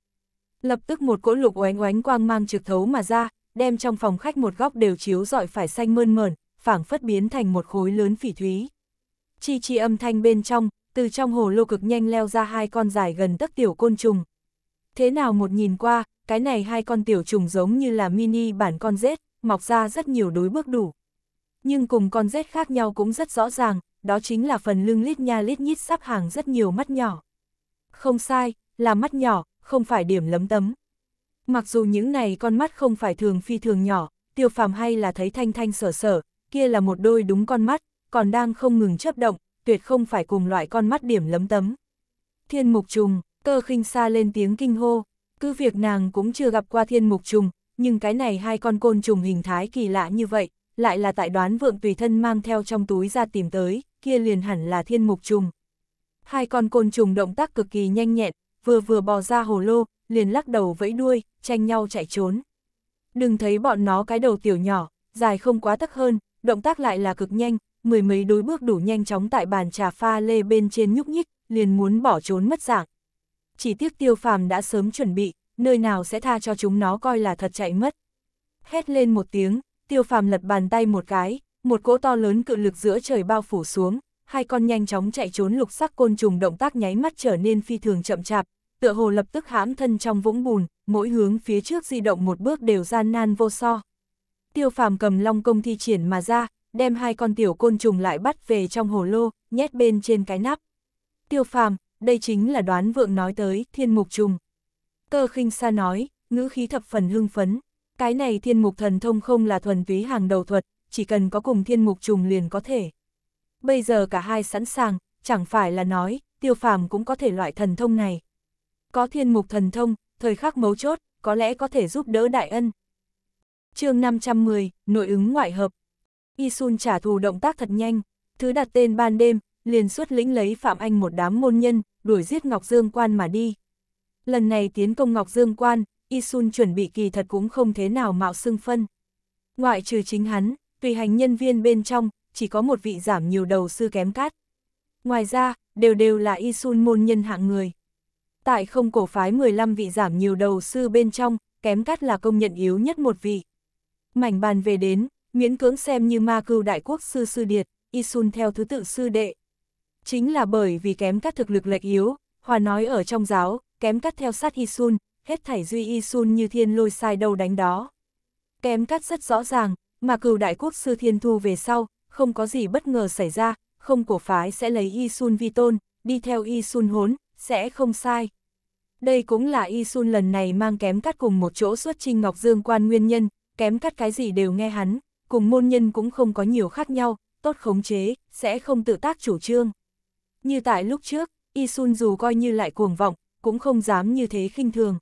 Lập tức một cỗ lục oánh oánh quang mang trực thấu mà ra, đem trong phòng khách một góc đều chiếu dọi phải xanh mơn mởn, phảng phất biến thành một khối lớn phỉ thúy. Chi chi âm thanh bên trong, từ trong hồ lô cực nhanh leo ra hai con dài gần tấc tiểu côn trùng. Thế nào một nhìn qua, cái này hai con tiểu trùng giống như là mini bản con rết, mọc ra rất nhiều đối bước đủ. Nhưng cùng con rết khác nhau cũng rất rõ ràng, đó chính là phần lưng lít nha lít nhít sắp hàng rất nhiều mắt nhỏ. Không sai, là mắt nhỏ, không phải điểm lấm tấm. Mặc dù những này con mắt không phải thường phi thường nhỏ, tiêu phàm hay là thấy thanh thanh sở sở, kia là một đôi đúng con mắt, còn đang không ngừng chấp động, tuyệt không phải cùng loại con mắt điểm lấm tấm. Thiên mục trùng, cơ khinh xa lên tiếng kinh hô, cứ việc nàng cũng chưa gặp qua thiên mục trùng, nhưng cái này hai con côn trùng hình thái kỳ lạ như vậy, lại là tại đoán vượng tùy thân mang theo trong túi ra tìm tới, kia liền hẳn là thiên mục trùng. Hai con côn trùng động tác cực kỳ nhanh nhẹn, vừa vừa bò ra hồ lô, liền lắc đầu vẫy đuôi, tranh nhau chạy trốn. Đừng thấy bọn nó cái đầu tiểu nhỏ, dài không quá tắc hơn, động tác lại là cực nhanh, mười mấy đối bước đủ nhanh chóng tại bàn trà pha lê bên trên nhúc nhích, liền muốn bỏ trốn mất dạng. Chỉ tiếc tiêu phàm đã sớm chuẩn bị, nơi nào sẽ tha cho chúng nó coi là thật chạy mất. Hét lên một tiếng, tiêu phàm lật bàn tay một cái, một cỗ to lớn cự lực giữa trời bao phủ xuống, hai con nhanh chóng chạy trốn lục sắc côn trùng động tác nháy mắt trở nên phi thường chậm chạp, tựa hồ lập tức hãm thân trong vũng bùn, mỗi hướng phía trước di động một bước đều gian nan vô so. Tiêu phàm cầm long công thi triển mà ra, đem hai con tiểu côn trùng lại bắt về trong hồ lô, nhét bên trên cái nắp. Tiêu phàm, đây chính là đoán vượng nói tới, thiên mục trùng. Cơ khinh xa nói, ngữ khí thập phần hưng phấn, cái này thiên mục thần thông không là thuần túy hàng đầu thuật, chỉ cần có cùng thiên mục trùng liền có thể. Bây giờ cả hai sẵn sàng, chẳng phải là nói, tiêu phàm cũng có thể loại thần thông này. Có thiên mục thần thông, thời khắc mấu chốt, có lẽ có thể giúp đỡ đại ân. chương 510, nội ứng ngoại hợp. Y Sun trả thù động tác thật nhanh, thứ đặt tên ban đêm, liền xuất lĩnh lấy Phạm Anh một đám môn nhân, đuổi giết Ngọc Dương Quan mà đi. Lần này tiến công Ngọc Dương Quan, Y Sun chuẩn bị kỳ thật cũng không thế nào mạo xưng phân. Ngoại trừ chính hắn, tùy hành nhân viên bên trong, chỉ có một vị giảm nhiều đầu sư kém cát. Ngoài ra, đều đều là Y Sun môn nhân hạng người. Tại không cổ phái 15 vị giảm nhiều đầu sư bên trong, kém cát là công nhận yếu nhất một vị. Mảnh bàn về đến, miễn cưỡng xem như ma cưu đại quốc sư sư điệt, Y Sun theo thứ tự sư đệ. Chính là bởi vì kém cắt thực lực lệch yếu, hòa nói ở trong giáo, kém cắt theo sát Y Sun, hết thảy duy Y Sun như thiên lôi sai đâu đánh đó. Kém cắt rất rõ ràng, mà cừu đại quốc sư thiên thu về sau, không có gì bất ngờ xảy ra, không cổ phái sẽ lấy Y Sun vi tôn, đi theo Y Sun hốn, sẽ không sai. Đây cũng là Y Sun lần này mang kém cắt cùng một chỗ xuất trinh Ngọc Dương quan nguyên nhân, kém cắt cái gì đều nghe hắn, cùng môn nhân cũng không có nhiều khác nhau, tốt khống chế, sẽ không tự tác chủ trương. Như tại lúc trước, Y Sun dù coi như lại cuồng vọng, cũng không dám như thế khinh thường.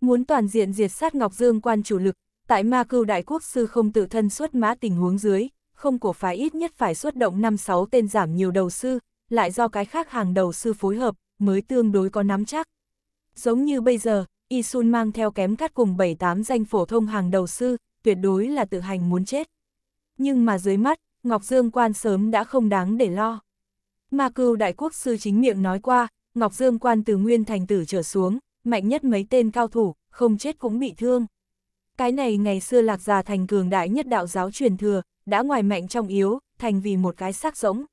Muốn toàn diện diệt sát Ngọc Dương quan chủ lực, tại ma cưu đại quốc sư không tự thân xuất mã tình huống dưới, không cổ phái ít nhất phải xuất động 5-6 tên giảm nhiều đầu sư, lại do cái khác hàng đầu sư phối hợp, mới tương đối có nắm chắc. Giống như bây giờ, Y Sun mang theo kém cắt cùng 7-8 danh phổ thông hàng đầu sư, tuyệt đối là tự hành muốn chết. Nhưng mà dưới mắt, Ngọc Dương quan sớm đã không đáng để lo. Ma cưu đại quốc sư chính miệng nói qua, Ngọc Dương quan từ nguyên thành tử trở xuống, mạnh nhất mấy tên cao thủ, không chết cũng bị thương. Cái này ngày xưa lạc già thành cường đại nhất đạo giáo truyền thừa, đã ngoài mạnh trong yếu, thành vì một cái xác rỗng.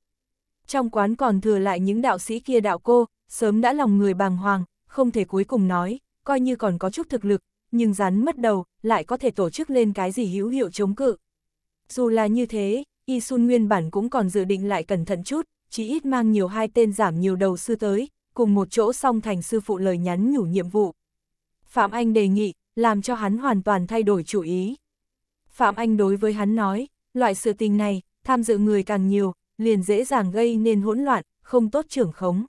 Trong quán còn thừa lại những đạo sĩ kia đạo cô, sớm đã lòng người bàng hoàng, không thể cuối cùng nói, coi như còn có chút thực lực, nhưng rắn mất đầu, lại có thể tổ chức lên cái gì hữu hiệu chống cự. Dù là như thế, Y Sun nguyên bản cũng còn dự định lại cẩn thận chút, chỉ ít mang nhiều hai tên giảm nhiều đầu sư tới, cùng một chỗ xong thành sư phụ lời nhắn nhủ nhiệm vụ. Phạm Anh đề nghị, làm cho hắn hoàn toàn thay đổi chủ ý. Phạm Anh đối với hắn nói, loại sự tình này, tham dự người càng nhiều, liền dễ dàng gây nên hỗn loạn, không tốt trưởng khống.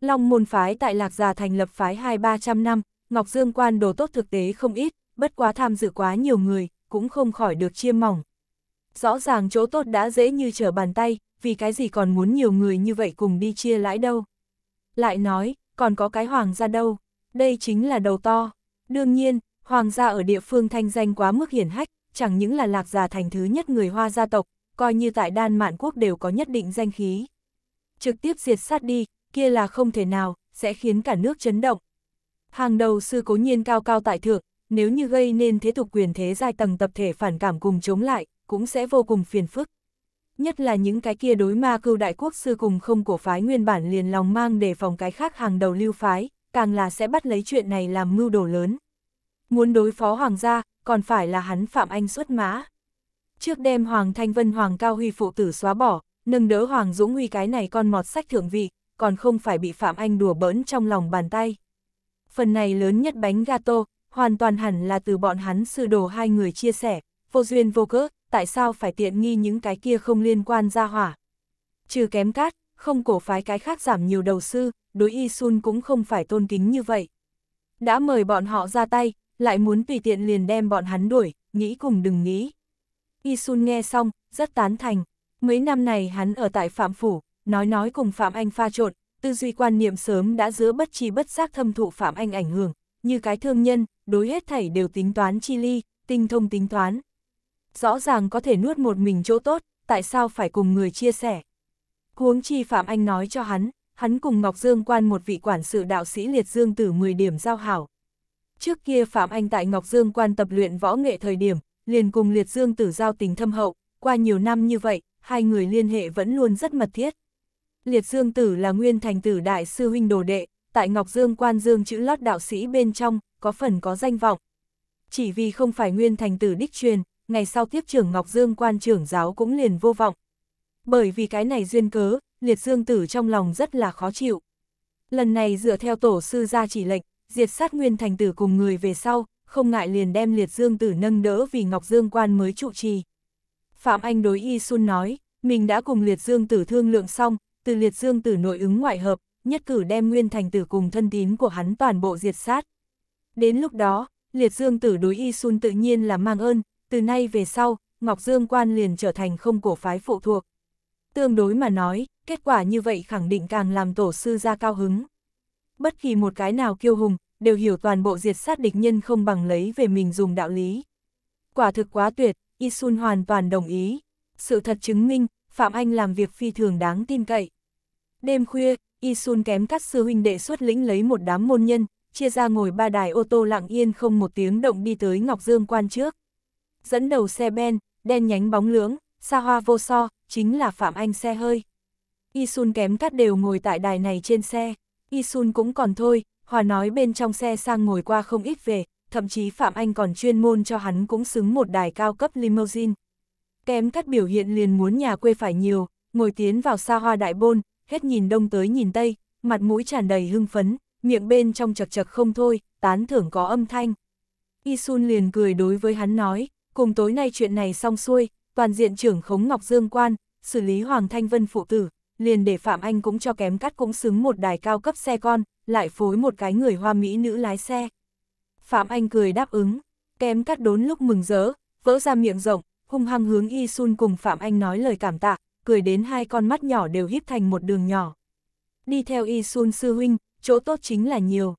Long môn phái tại Lạc Già thành lập phái 2-300 năm, Ngọc Dương quan đồ tốt thực tế không ít, bất quá tham dự quá nhiều người, cũng không khỏi được chiêm mỏng. Rõ ràng chỗ tốt đã dễ như trở bàn tay, vì cái gì còn muốn nhiều người như vậy cùng đi chia lãi đâu. Lại nói, còn có cái hoàng gia đâu, đây chính là đầu to. Đương nhiên, hoàng gia ở địa phương thanh danh quá mức hiển hách, chẳng những là lạc già thành thứ nhất người hoa gia tộc, coi như tại Đan Mạn Quốc đều có nhất định danh khí. Trực tiếp diệt sát đi, kia là không thể nào, sẽ khiến cả nước chấn động. Hàng đầu sư cố nhiên cao cao tại thượng, nếu như gây nên thế tục quyền thế giai tầng tập thể phản cảm cùng chống lại, cũng sẽ vô cùng phiền phức. Nhất là những cái kia đối ma cưu đại quốc sư cùng không cổ phái nguyên bản liền lòng mang để phòng cái khác hàng đầu lưu phái, càng là sẽ bắt lấy chuyện này làm mưu đồ lớn. Muốn đối phó hoàng gia, còn phải là hắn Phạm Anh xuất mã. Trước đêm Hoàng Thanh Vân Hoàng Cao Huy phụ tử xóa bỏ, nâng đỡ Hoàng Dũng Huy cái này con mọt sách thượng vị, còn không phải bị Phạm Anh đùa bỡn trong lòng bàn tay. Phần này lớn nhất bánh gato, hoàn toàn hẳn là từ bọn hắn sư đồ hai người chia sẻ, vô duyên vô cớ, tại sao phải tiện nghi những cái kia không liên quan ra hỏa. Trừ kém cát, không cổ phái cái khác giảm nhiều đầu sư, đối y sun cũng không phải tôn kính như vậy. Đã mời bọn họ ra tay, lại muốn tùy tiện liền đem bọn hắn đuổi, nghĩ cùng đừng nghĩ. Y sun nghe xong, rất tán thành. Mấy năm này hắn ở tại Phạm Phủ, nói nói cùng Phạm Anh pha trộn, tư duy quan niệm sớm đã giữa bất chi bất giác thâm thụ Phạm Anh ảnh hưởng, như cái thương nhân, đối hết thảy đều tính toán chi ly, tinh thông tính toán. Rõ ràng có thể nuốt một mình chỗ tốt, tại sao phải cùng người chia sẻ. Huống chi Phạm Anh nói cho hắn, hắn cùng Ngọc Dương quan một vị quản sự đạo sĩ liệt dương tử 10 điểm giao hảo. Trước kia Phạm Anh tại Ngọc Dương quan tập luyện võ nghệ thời điểm, liền cùng liệt dương tử giao tình thâm hậu, qua nhiều năm như vậy, hai người liên hệ vẫn luôn rất mật thiết. Liệt Dương Tử là nguyên thành tử đại sư huynh đồ đệ, tại Ngọc Dương quan dương chữ lót đạo sĩ bên trong, có phần có danh vọng. Chỉ vì không phải nguyên thành tử đích truyền, ngày sau tiếp trưởng Ngọc Dương quan trưởng giáo cũng liền vô vọng. Bởi vì cái này duyên cớ, liệt dương tử trong lòng rất là khó chịu. Lần này dựa theo tổ sư ra chỉ lệnh, diệt sát nguyên thành tử cùng người về sau, không ngại liền đem liệt dương tử nâng đỡ vì Ngọc Dương quan mới trụ trì. Phạm Anh đối Y Xuân nói, mình đã cùng liệt dương tử thương lượng xong, từ liệt dương tử nội ứng ngoại hợp, nhất cử đem nguyên thành tử cùng thân tín của hắn toàn bộ diệt sát. Đến lúc đó, liệt dương tử đối Y Xuân tự nhiên là mang ơn, từ nay về sau, Ngọc Dương quan liền trở thành không cổ phái phụ thuộc. Tương đối mà nói, kết quả như vậy khẳng định càng làm tổ sư ra cao hứng. Bất kỳ một cái nào kiêu hùng, đều hiểu toàn bộ diệt sát địch nhân không bằng lấy về mình dùng đạo lý. Quả thực quá tuyệt, Y Sun hoàn toàn đồng ý. Sự thật chứng minh, Phạm Anh làm việc phi thường đáng tin cậy. Đêm khuya, Y Sun kém các sư huynh đệ xuất lĩnh lấy một đám môn nhân, chia ra ngồi ba đài ô tô lặng yên không một tiếng động đi tới Ngọc Dương quan trước. Dẫn đầu xe ben, đen nhánh bóng lưỡng, xa hoa vô so, chính là Phạm Anh xe hơi. Y Sun kém cắt đều ngồi tại đài này trên xe. Y Sun cũng còn thôi, Hòa nói bên trong xe sang ngồi qua không ít về, thậm chí Phạm Anh còn chuyên môn cho hắn cũng xứng một đài cao cấp limousine. Kém cắt biểu hiện liền muốn nhà quê phải nhiều, ngồi tiến vào xa hoa đại bôn, hết nhìn đông tới nhìn tây, mặt mũi tràn đầy hưng phấn, miệng bên trong chật chật không thôi, tán thưởng có âm thanh. Y Sun liền cười đối với hắn nói, cùng tối nay chuyện này xong xuôi, toàn diện trưởng khống Ngọc Dương Quan, xử lý Hoàng Thanh Vân phụ tử, liền để Phạm Anh cũng cho kém cắt cũng xứng một đài cao cấp xe con, lại phối một cái người hoa mỹ nữ lái xe. Phạm Anh cười đáp ứng, kém cắt đốn lúc mừng rỡ, vỡ ra miệng rộng, hung hăng hướng Y Sun cùng Phạm Anh nói lời cảm tạ, cười đến hai con mắt nhỏ đều híp thành một đường nhỏ. Đi theo Y Sun sư huynh, chỗ tốt chính là nhiều.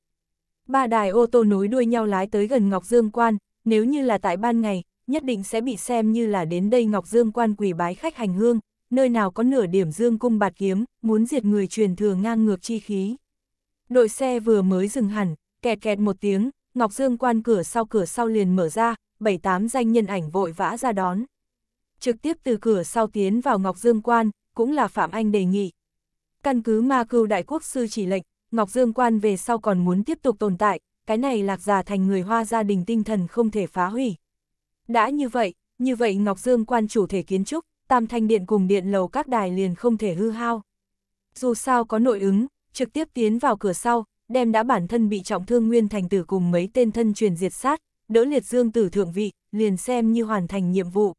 Ba đài ô tô nối đuôi nhau lái tới gần Ngọc Dương Quan, nếu như là tại ban ngày, nhất định sẽ bị xem như là đến đây Ngọc Dương Quan quỷ bái khách hành hương, nơi nào có nửa điểm dương cung bạt kiếm, muốn diệt người truyền thừa ngang ngược chi khí. Đội xe vừa mới dừng hẳn, kẹt kẹt một tiếng, Ngọc Dương quan cửa sau cửa sau liền mở ra, bảy tám danh nhân ảnh vội vã ra đón. Trực tiếp từ cửa sau tiến vào Ngọc Dương quan, cũng là Phạm Anh đề nghị. Căn cứ ma cưu đại quốc sư chỉ lệnh, Ngọc Dương quan về sau còn muốn tiếp tục tồn tại, cái này lạc giả thành người hoa gia đình tinh thần không thể phá hủy. Đã như vậy, như vậy Ngọc Dương quan chủ thể kiến trúc, tam thanh điện cùng điện lầu các đài liền không thể hư hao. Dù sao có nội ứng, trực tiếp tiến vào cửa sau, đem đã bản thân bị trọng thương nguyên thành tử cùng mấy tên thân truyền diệt sát, đỡ liệt dương tử thượng vị, liền xem như hoàn thành nhiệm vụ.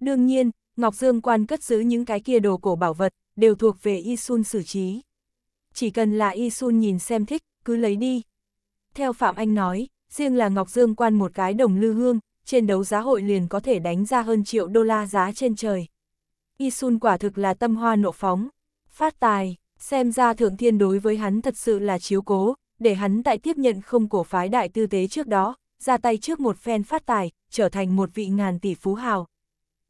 Đương nhiên, Ngọc Dương quan cất giữ những cái kia đồ cổ bảo vật, đều thuộc về Y Sun xử trí. Chỉ cần là Y Sun nhìn xem thích, cứ lấy đi. Theo Phạm Anh nói, riêng là Ngọc Dương quan một cái đồng lư hương, trên đấu giá hội liền có thể đánh ra hơn triệu đô la giá trên trời. Isun quả thực là tâm hoa nộ phóng, phát tài, xem ra thượng thiên đối với hắn thật sự là chiếu cố, để hắn tại tiếp nhận không cổ phái đại tư tế trước đó, ra tay trước một phen phát tài, trở thành một vị ngàn tỷ phú hào.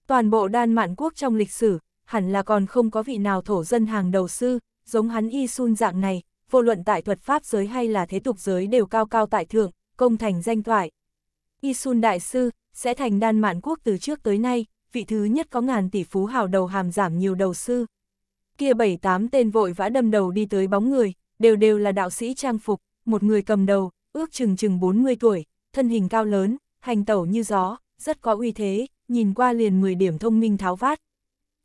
Toàn bộ đan mạn quốc trong lịch sử, hẳn là còn không có vị nào thổ dân hàng đầu sư, giống hắn Isun dạng này, vô luận tại thuật pháp giới hay là thế tục giới đều cao cao tại thượng, công thành danh thoại. Y sun đại sư, sẽ thành đan mạn quốc từ trước tới nay, vị thứ nhất có ngàn tỷ phú hào đầu hàm giảm nhiều đầu sư. Kia bảy tám tên vội vã đâm đầu đi tới bóng người, đều đều là đạo sĩ trang phục, một người cầm đầu, ước chừng chừng 40 tuổi, thân hình cao lớn, hành tẩu như gió, rất có uy thế, nhìn qua liền 10 điểm thông minh tháo vát.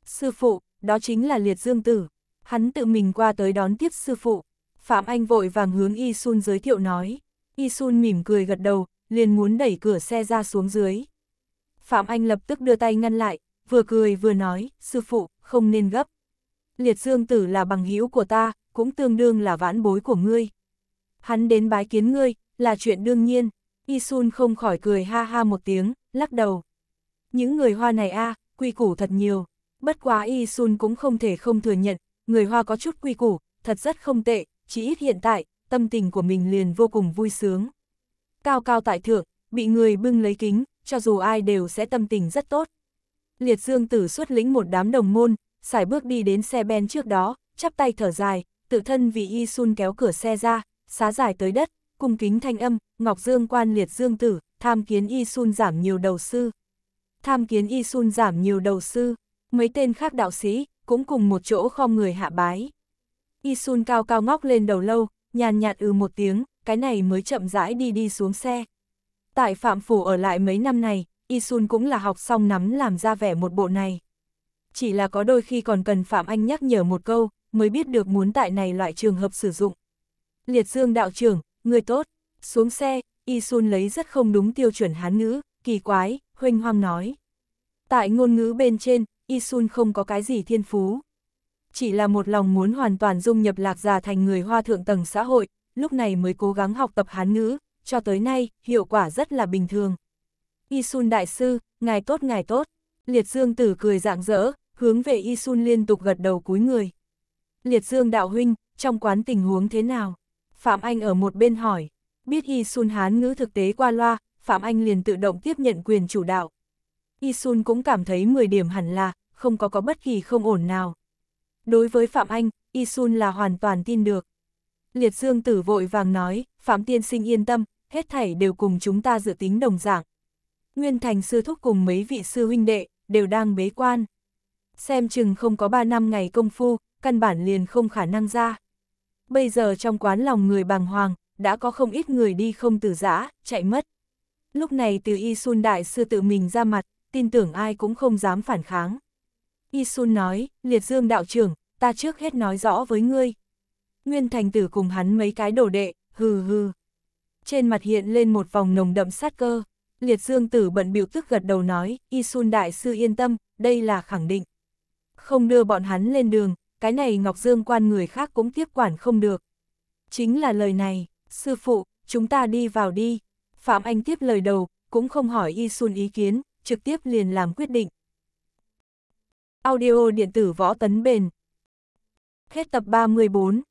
Sư phụ, đó chính là liệt dương tử. Hắn tự mình qua tới đón tiếp sư phụ. Phạm Anh vội vàng hướng Y Sun giới thiệu nói. Y Sun mỉm cười gật đầu, liền muốn đẩy cửa xe ra xuống dưới. Phạm Anh lập tức đưa tay ngăn lại, vừa cười vừa nói, sư phụ, không nên gấp. Liệt dương tử là bằng hữu của ta, cũng tương đương là vãn bối của ngươi. Hắn đến bái kiến ngươi, là chuyện đương nhiên. Y Sun không khỏi cười ha ha một tiếng, lắc đầu. Những người hoa này a quy củ thật nhiều. Bất quá Y Sun cũng không thể không thừa nhận, người hoa có chút quy củ, thật rất không tệ, chỉ ít hiện tại, tâm tình của mình liền vô cùng vui sướng. Cao cao tại thượng, bị người bưng lấy kính, cho dù ai đều sẽ tâm tình rất tốt. Liệt Dương Tử xuất lĩnh một đám đồng môn, xài bước đi đến xe ben trước đó, chắp tay thở dài, tự thân vì Y Sun kéo cửa xe ra, xá dài tới đất, cung kính thanh âm, Ngọc Dương quan liệt Dương Tử, tham kiến Y Sun giảm nhiều đầu sư. Tham kiến Y Sun giảm nhiều đầu sư, mấy tên khác đạo sĩ, cũng cùng một chỗ khom người hạ bái. Y Sun cao cao ngóc lên đầu lâu, nhàn nhạt ừ một tiếng, cái này mới chậm rãi đi đi xuống xe. Tại Phạm Phủ ở lại mấy năm này, Y Sun cũng là học xong nắm làm ra vẻ một bộ này. Chỉ là có đôi khi còn cần Phạm Anh nhắc nhở một câu, mới biết được muốn tại này loại trường hợp sử dụng. Liệt Dương đạo trưởng, người tốt, xuống xe, Y Sun lấy rất không đúng tiêu chuẩn hán ngữ, kỳ quái, huynh hoang nói. Tại ngôn ngữ bên trên, Y Sun không có cái gì thiên phú. Chỉ là một lòng muốn hoàn toàn dung nhập lạc già thành người hoa thượng tầng xã hội, lúc này mới cố gắng học tập hán ngữ, cho tới nay, hiệu quả rất là bình thường. Y Sun đại sư, ngài tốt ngài tốt, Liệt Dương tử cười dạng dỡ, hướng về Y Sun liên tục gật đầu cúi người. Liệt Dương đạo huynh, trong quán tình huống thế nào? Phạm Anh ở một bên hỏi, biết Y Sun hán ngữ thực tế qua loa, Phạm Anh liền tự động tiếp nhận quyền chủ đạo. Y Sun cũng cảm thấy 10 điểm hẳn là, không có có bất kỳ không ổn nào. Đối với Phạm Anh, Y Sun là hoàn toàn tin được. Liệt Dương tử vội vàng nói, Phạm Tiên Sinh yên tâm, hết thảy đều cùng chúng ta dự tính đồng dạng. Nguyên Thành sư thúc cùng mấy vị sư huynh đệ, đều đang bế quan. Xem chừng không có 3 năm ngày công phu, căn bản liền không khả năng ra. Bây giờ trong quán lòng người bàng hoàng, đã có không ít người đi không từ giã, chạy mất. Lúc này từ Y Sun Đại sư tự mình ra mặt, tin tưởng ai cũng không dám phản kháng. Y Sun nói, liệt dương đạo trưởng, ta trước hết nói rõ với ngươi. Nguyên thành tử cùng hắn mấy cái đồ đệ, hừ hừ. Trên mặt hiện lên một vòng nồng đậm sát cơ. Liệt dương tử bận biểu tức gật đầu nói, Y Sun Đại sư yên tâm, đây là khẳng định. Không đưa bọn hắn lên đường, cái này Ngọc Dương quan người khác cũng tiếp quản không được. Chính là lời này, sư phụ, chúng ta đi vào đi. Phạm Anh tiếp lời đầu, cũng không hỏi Y Sun ý kiến, trực tiếp liền làm quyết định. Audio điện tử võ tấn bền. Hết tập 34